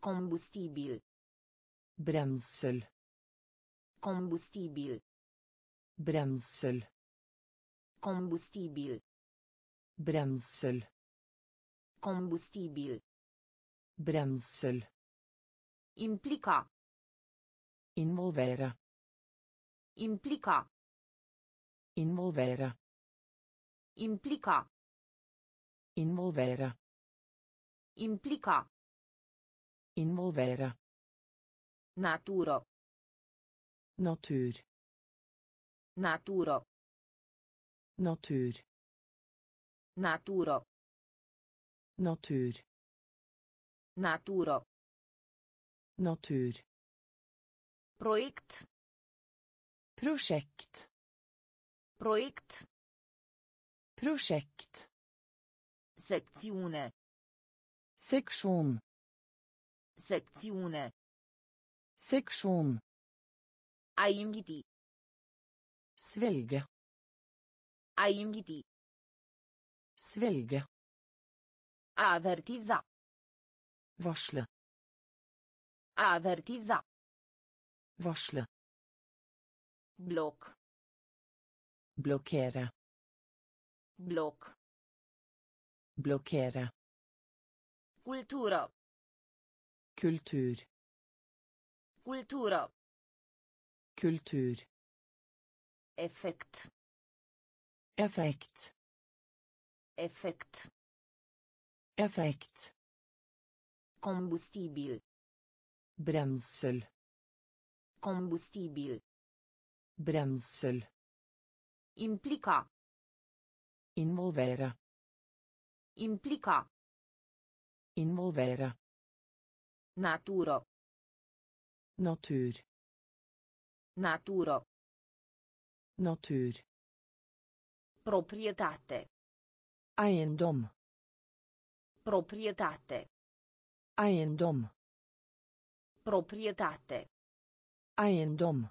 Combustibil. Brensel. Combustibil. Brensel. Combustibil. Brensel. Combustibil. Brensel. Implica. Involvere. Implica. Involvere. Implica. Involvere. Implica. Involvere. Natură. Natur. Natură. Natur. Naturo. Natur. Naturo. Natur. Projekt. Projekt. Projekt. Projekt. Sektion. Sektion. Sektion. Sektion. Eingedi. Svelge. Eingedi. Svelge. Avertiza. Varsle. Avertiza. Varsle. Bloc. Blokkere. Bloc. Blokkere. Cultură. Kultur. Cultură. Kultur. Effekt. Effekt. Effekt. Effekt. Combustibil. Brensel. Combustibil. Brensel. Implica. Involvere. Implica. Involvere. Natură. Natur. Natură. Natur. Proprietate. Eiendom. Proprietate. Eiendom. Proprietate. Eiendom.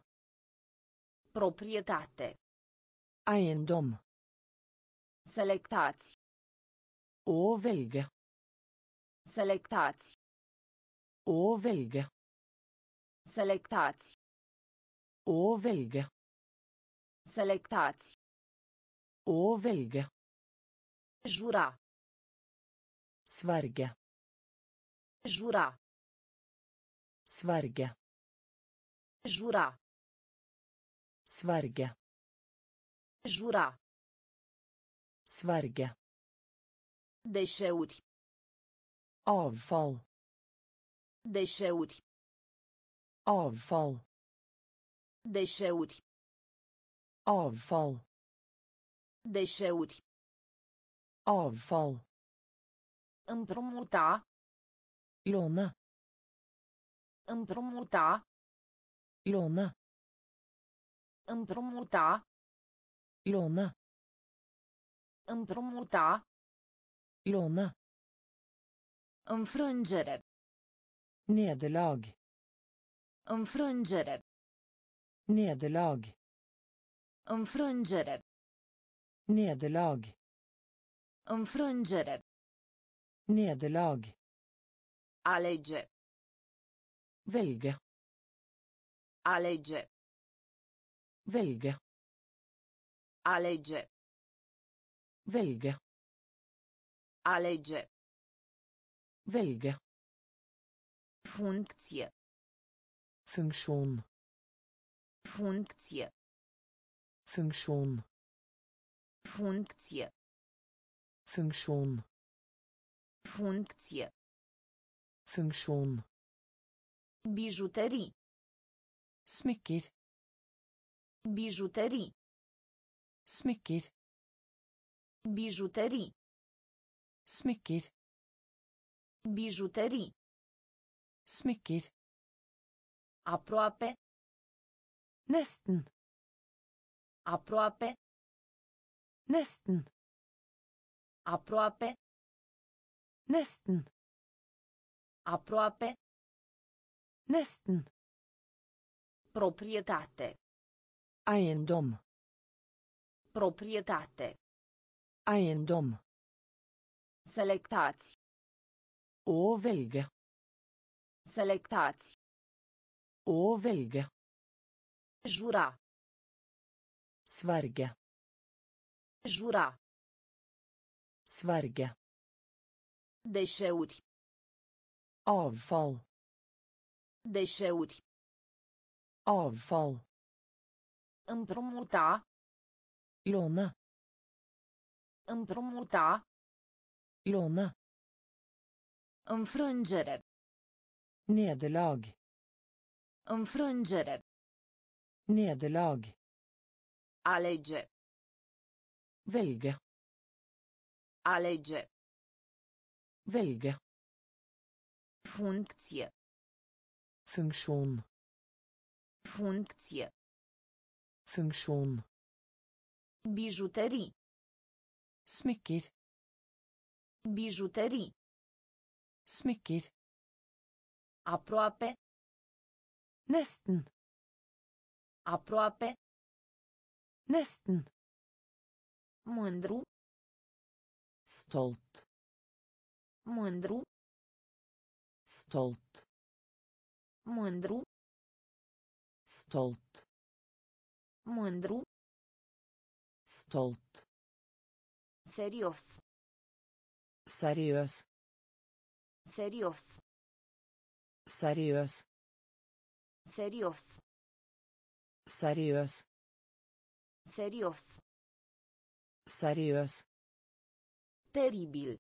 Proprietate. Eiendom. Selectați. Å velge. Selectați. Å velge. Selectați. Å velge. Selectați. Å velge. Jura. Sverge. Jura. Sverge. Jura. Sverge. Jura. Sverge. Deșeuri. Avfall. Deșeuri. Avfall. Deșeuri. Avfall. Deșeuri. Avfall. Împrumuta. Låne. Împrumuta. Låne. Împrumuta. Låne. Împrumuta. Låne. Înfrângere. Nederlag. Înfrângere. Nederlag. Înfrângere. Nederlag. Înfrângere. Nederlag. Alege. Velge. Alege. Velge. Alege. Velge. Alege. Velge. Funcție. Funksjon. Funcție. Funksjon. Funcție. Funksjon. Funcție. Funksjon. Bijuterii. Smykker. Bijuterii. Smykker. Bijuterii. Smykker. Bijuterii. Smykker. Aproape. Nesten. Aproape. Nesten. Aproape. Nesten. Aproape. Nesten. Proprietate. Eiendom. Proprietate. Eiendom. Selectați. Å velge. Selectați. Å velge. Jura. Sverge. Jura. Sverge. Deșeuri. Avfall. Deșeuri. Avfall. Împrumuta. Låne. Împrumuta. Låne. Înfrângere. Nederlag. Înfrângere. Nederlag. Alege. Velge. Alege. Velge. Funcție. Funksjon. Funcție. Funksjon. Bijuterii. Smykker. Bijuterii. Smykker. Aproape. Nesten. Aproape. Nesten. Mândru. Stolt. Mândru. Stolt. Mândru. Stolt. Mândru. Stolt. Serios. Seriøs. Serios. Seriøs. Serios. Seriøs. Serios. Seriøs. Terribil.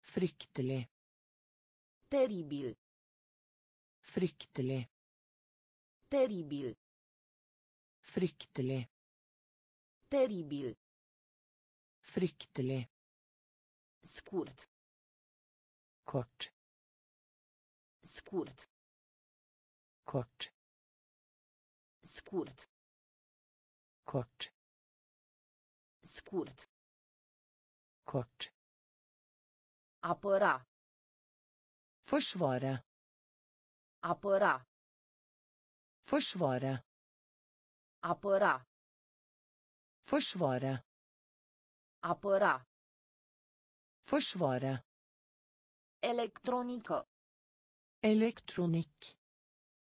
Fryktelig. Terribil. Fryktelig. Terribil. Fryktelig. Terribil. Fryktelig. Skurt. Kort. Skurt. Kort. Skurt. Kort. Skurt. Kort. Apăra. Försvara. Apăra. Försvara. Apăra. Försvara. Apăra. Försvara. Elektronică. Elektronik.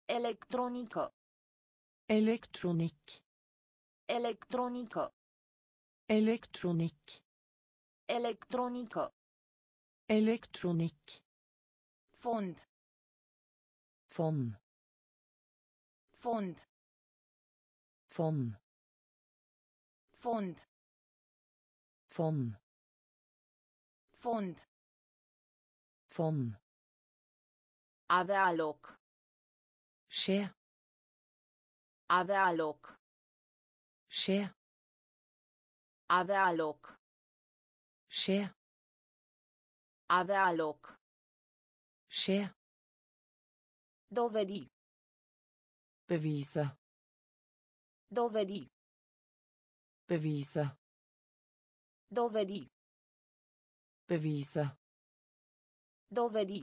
Elektronică. Elektronik. Elektronică. Elektronik. Electronică. Elektronikk. Fond. Fond. Fond. Fond. Fond. Fond. Fond. Fond. Avea loc. Skje. Avea loc. Skje. Avea loc. Skje. Avea loc. Skje. Dovedi. Bevise. Dovedi. Bevise. Dovedi. Bevise. Dovedi.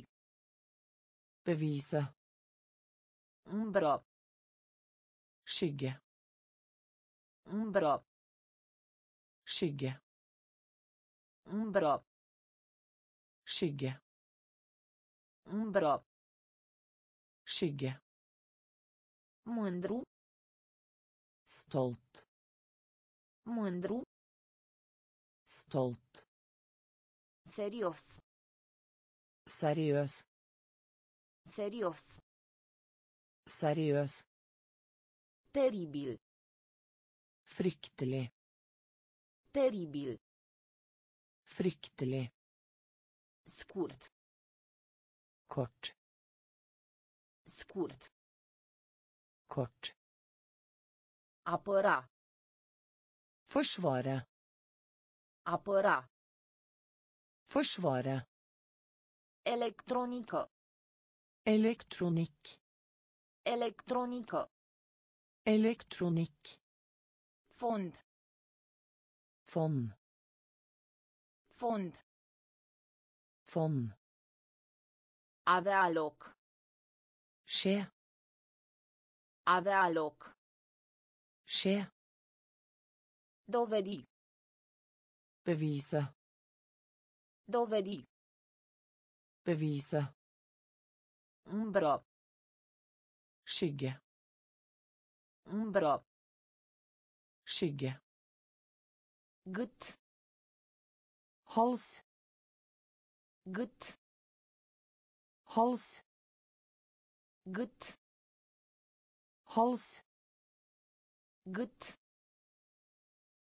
Bevise. Umbră. Skygge. Umbră. Skygge. Umbră. Skygge. Umbră. Skygge. Mândru. Stolt. Mândru. Stolt. Serios. Seriøs. Serios. Seriøs. Teribil. Fryktelig. Teribil. Fryktelig. Skurt. Kort. Skurt. Kort. Apăra. Försvara. Apăra. Försvara. Elektronică. Elektronik. Elektronică. Elektronik. Fond. Fond. Fond. Fond. Avea loc. Share. Avea loc. Share. Dovedi. Bevisa. Dovedi. Bevisa. Umbra. Skygge. Umbra. Skygge. Gutt. Hals. Gât. Hals. Gât. Hals. Gât.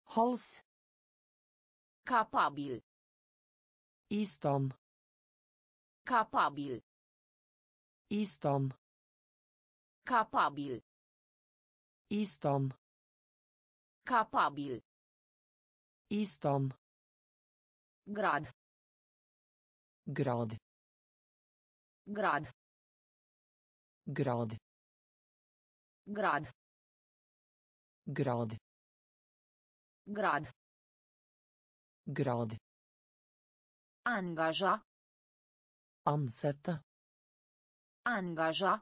Hals. Capabil. I stand. Capabil. I stand. Capabil. I stand. Capabil. I stand. Grad. Grad. Grad. Grad. Grad. Grad. Grad. Grad. Angaja. Ansette. Angaja.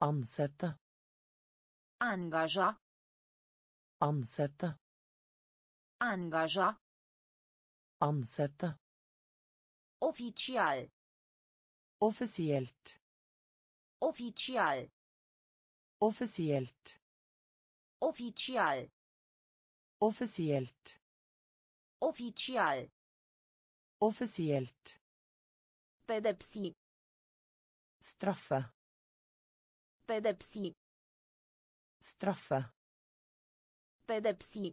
Ansette. Angaja. Ansette. Angaja. Ansette. Oficial. Offisielt. Oficial. Offisielt. Oficial. Offisielt. Oficial. Offisielt. Pedepsi. Straffe. Pedepsi. Straffe. Pedepsi.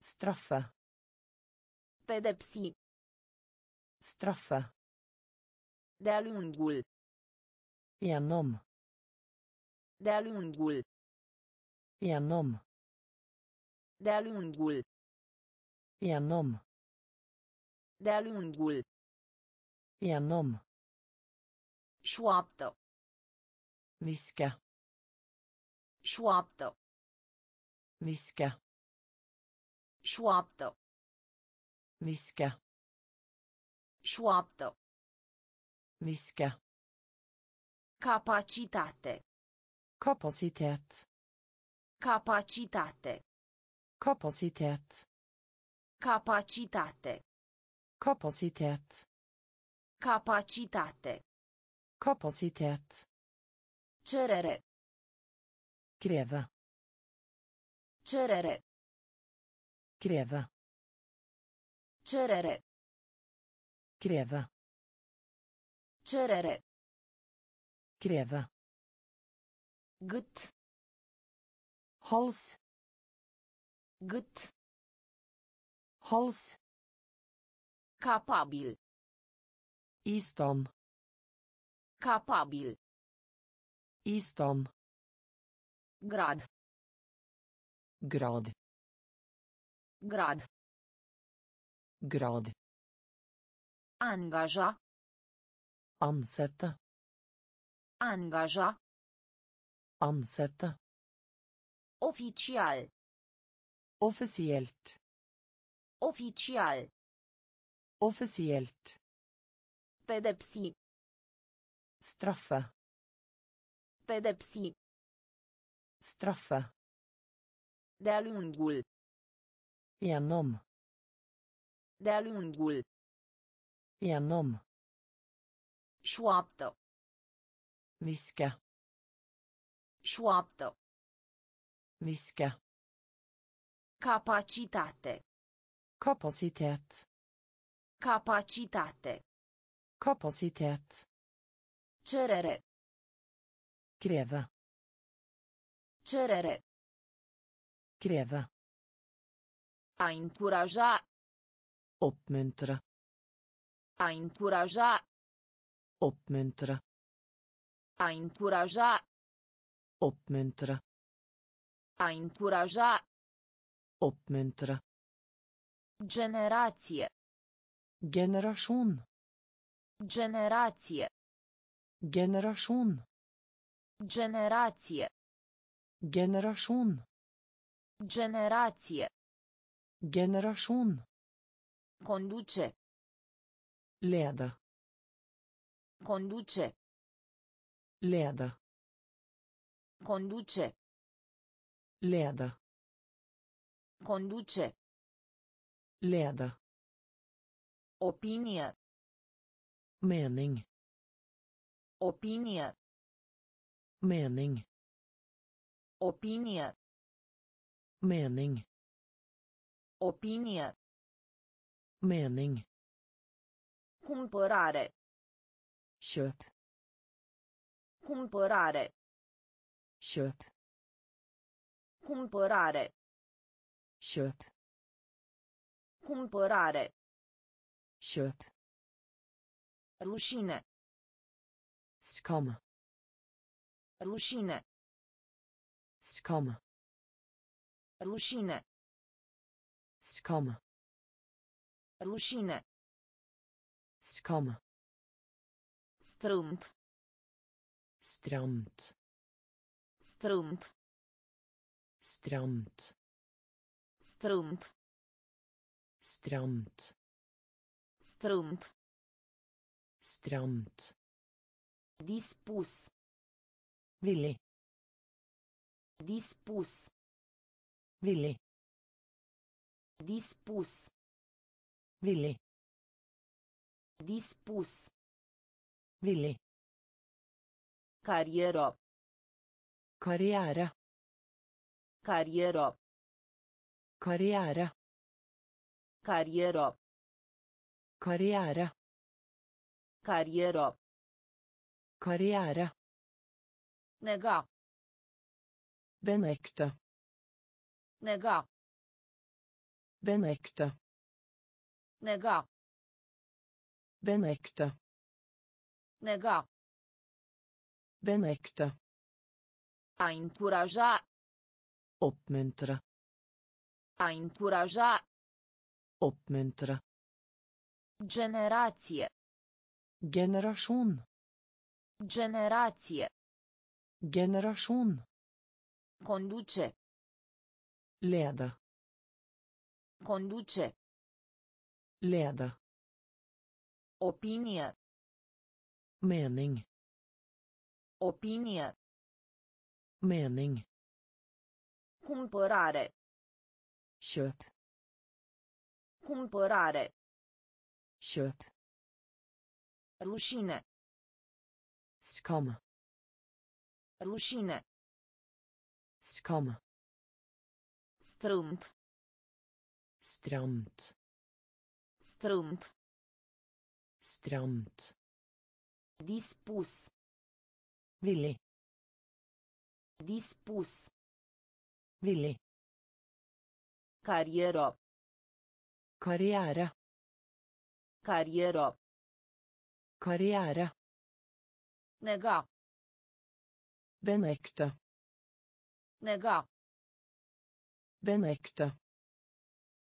Straffe. Pedepsi. Straffe. De-a lungul. Gjennom. De-a lungul. Gjennom. De-a lungul. Gjennom. De-a lungul. Gjennom. Șoaptă. Hviske. Șoaptă. Hviske. Șoaptă. Hviske. Șoaptă. Hviske. Capacitate. Kapasitet. Capacitate. Kapasitet. Capacitate. Kapasitet. Capacitate. Kapasitet. Cerere. Kreve. Cerere. Kreve. Cerere. Kreve. Cerere. Kreve. Gât. Hals. Gât. Hals. Capabil. I stand. Capabil. I stand. Grad. Grad. Grad. Grad. Angaja. Ansette. Angaja. Ansette. Oficial. Offisielt. Oficial. Offisielt. Pedepsi. Straffe. Pedepsi. Straffe. De-a lungul. Gjennom. De-a lungul. Gjennom. Șoaptă. Hviske. Șoaptă. Hviske. Capacitate. Kapasitet. Capacitate. Kapasitet. Cerere. Kreve. Cerere. Kreve. A încuraja. Oppmuntre. A încuraja. Oppmuntre. A încuraja. Oppmuntre. A încuraja. Oppmuntre. Generație. Generasjon. Generație. Generasjon. Generație. Generasjon. Generație. Generasjon. Conduce. Lede. Conduce. Lede. Conduce. Lede. Conduce. Lede. Opinie. Mening. Opinie. Mening. Opinie. Mening. Opinie. Mening. Cumpărare. Kjøp. Cumpărare. Kjøp. Cumpărare. Kjøp. Cumpărare. Kjøp. Rușine. Skam. Rușine. Skam. Rușine. Skam. Rușine. Skam. Strâmt. Stramt. Strâmt. Stramt. Strâmt. Stramt. Strâmt. Stramt. Dispus. Villig. Dispus. Villig. Dispus. Villig. Dispus. Villig. Carieră. Karriere. Carieră. Karriere. Carieră. Karriere. Carieră. Karriere. Nega. Benekte. Nega. Benekte. Nega. Benekte. Nega. Benekte. A încuraja. Oppmuntre. A încuraja. Oppmuntre. Generație. Generasjon. Generație. Generasjon. Conduce. Lede. Conduce. Lede. Opinie. Mening. Opinie. Mening. Cumpărare. Kjøp. Cumpărare. Kjøp. Rușine. Skam. Rușine. Skam. Strâmt. Stramt. Strâmt. Stramt. Dispus. Villig. Dispus. Villig. Carieră. Karriere. Carieră. Karriere. Nega. Benekte. Nega. Benekte.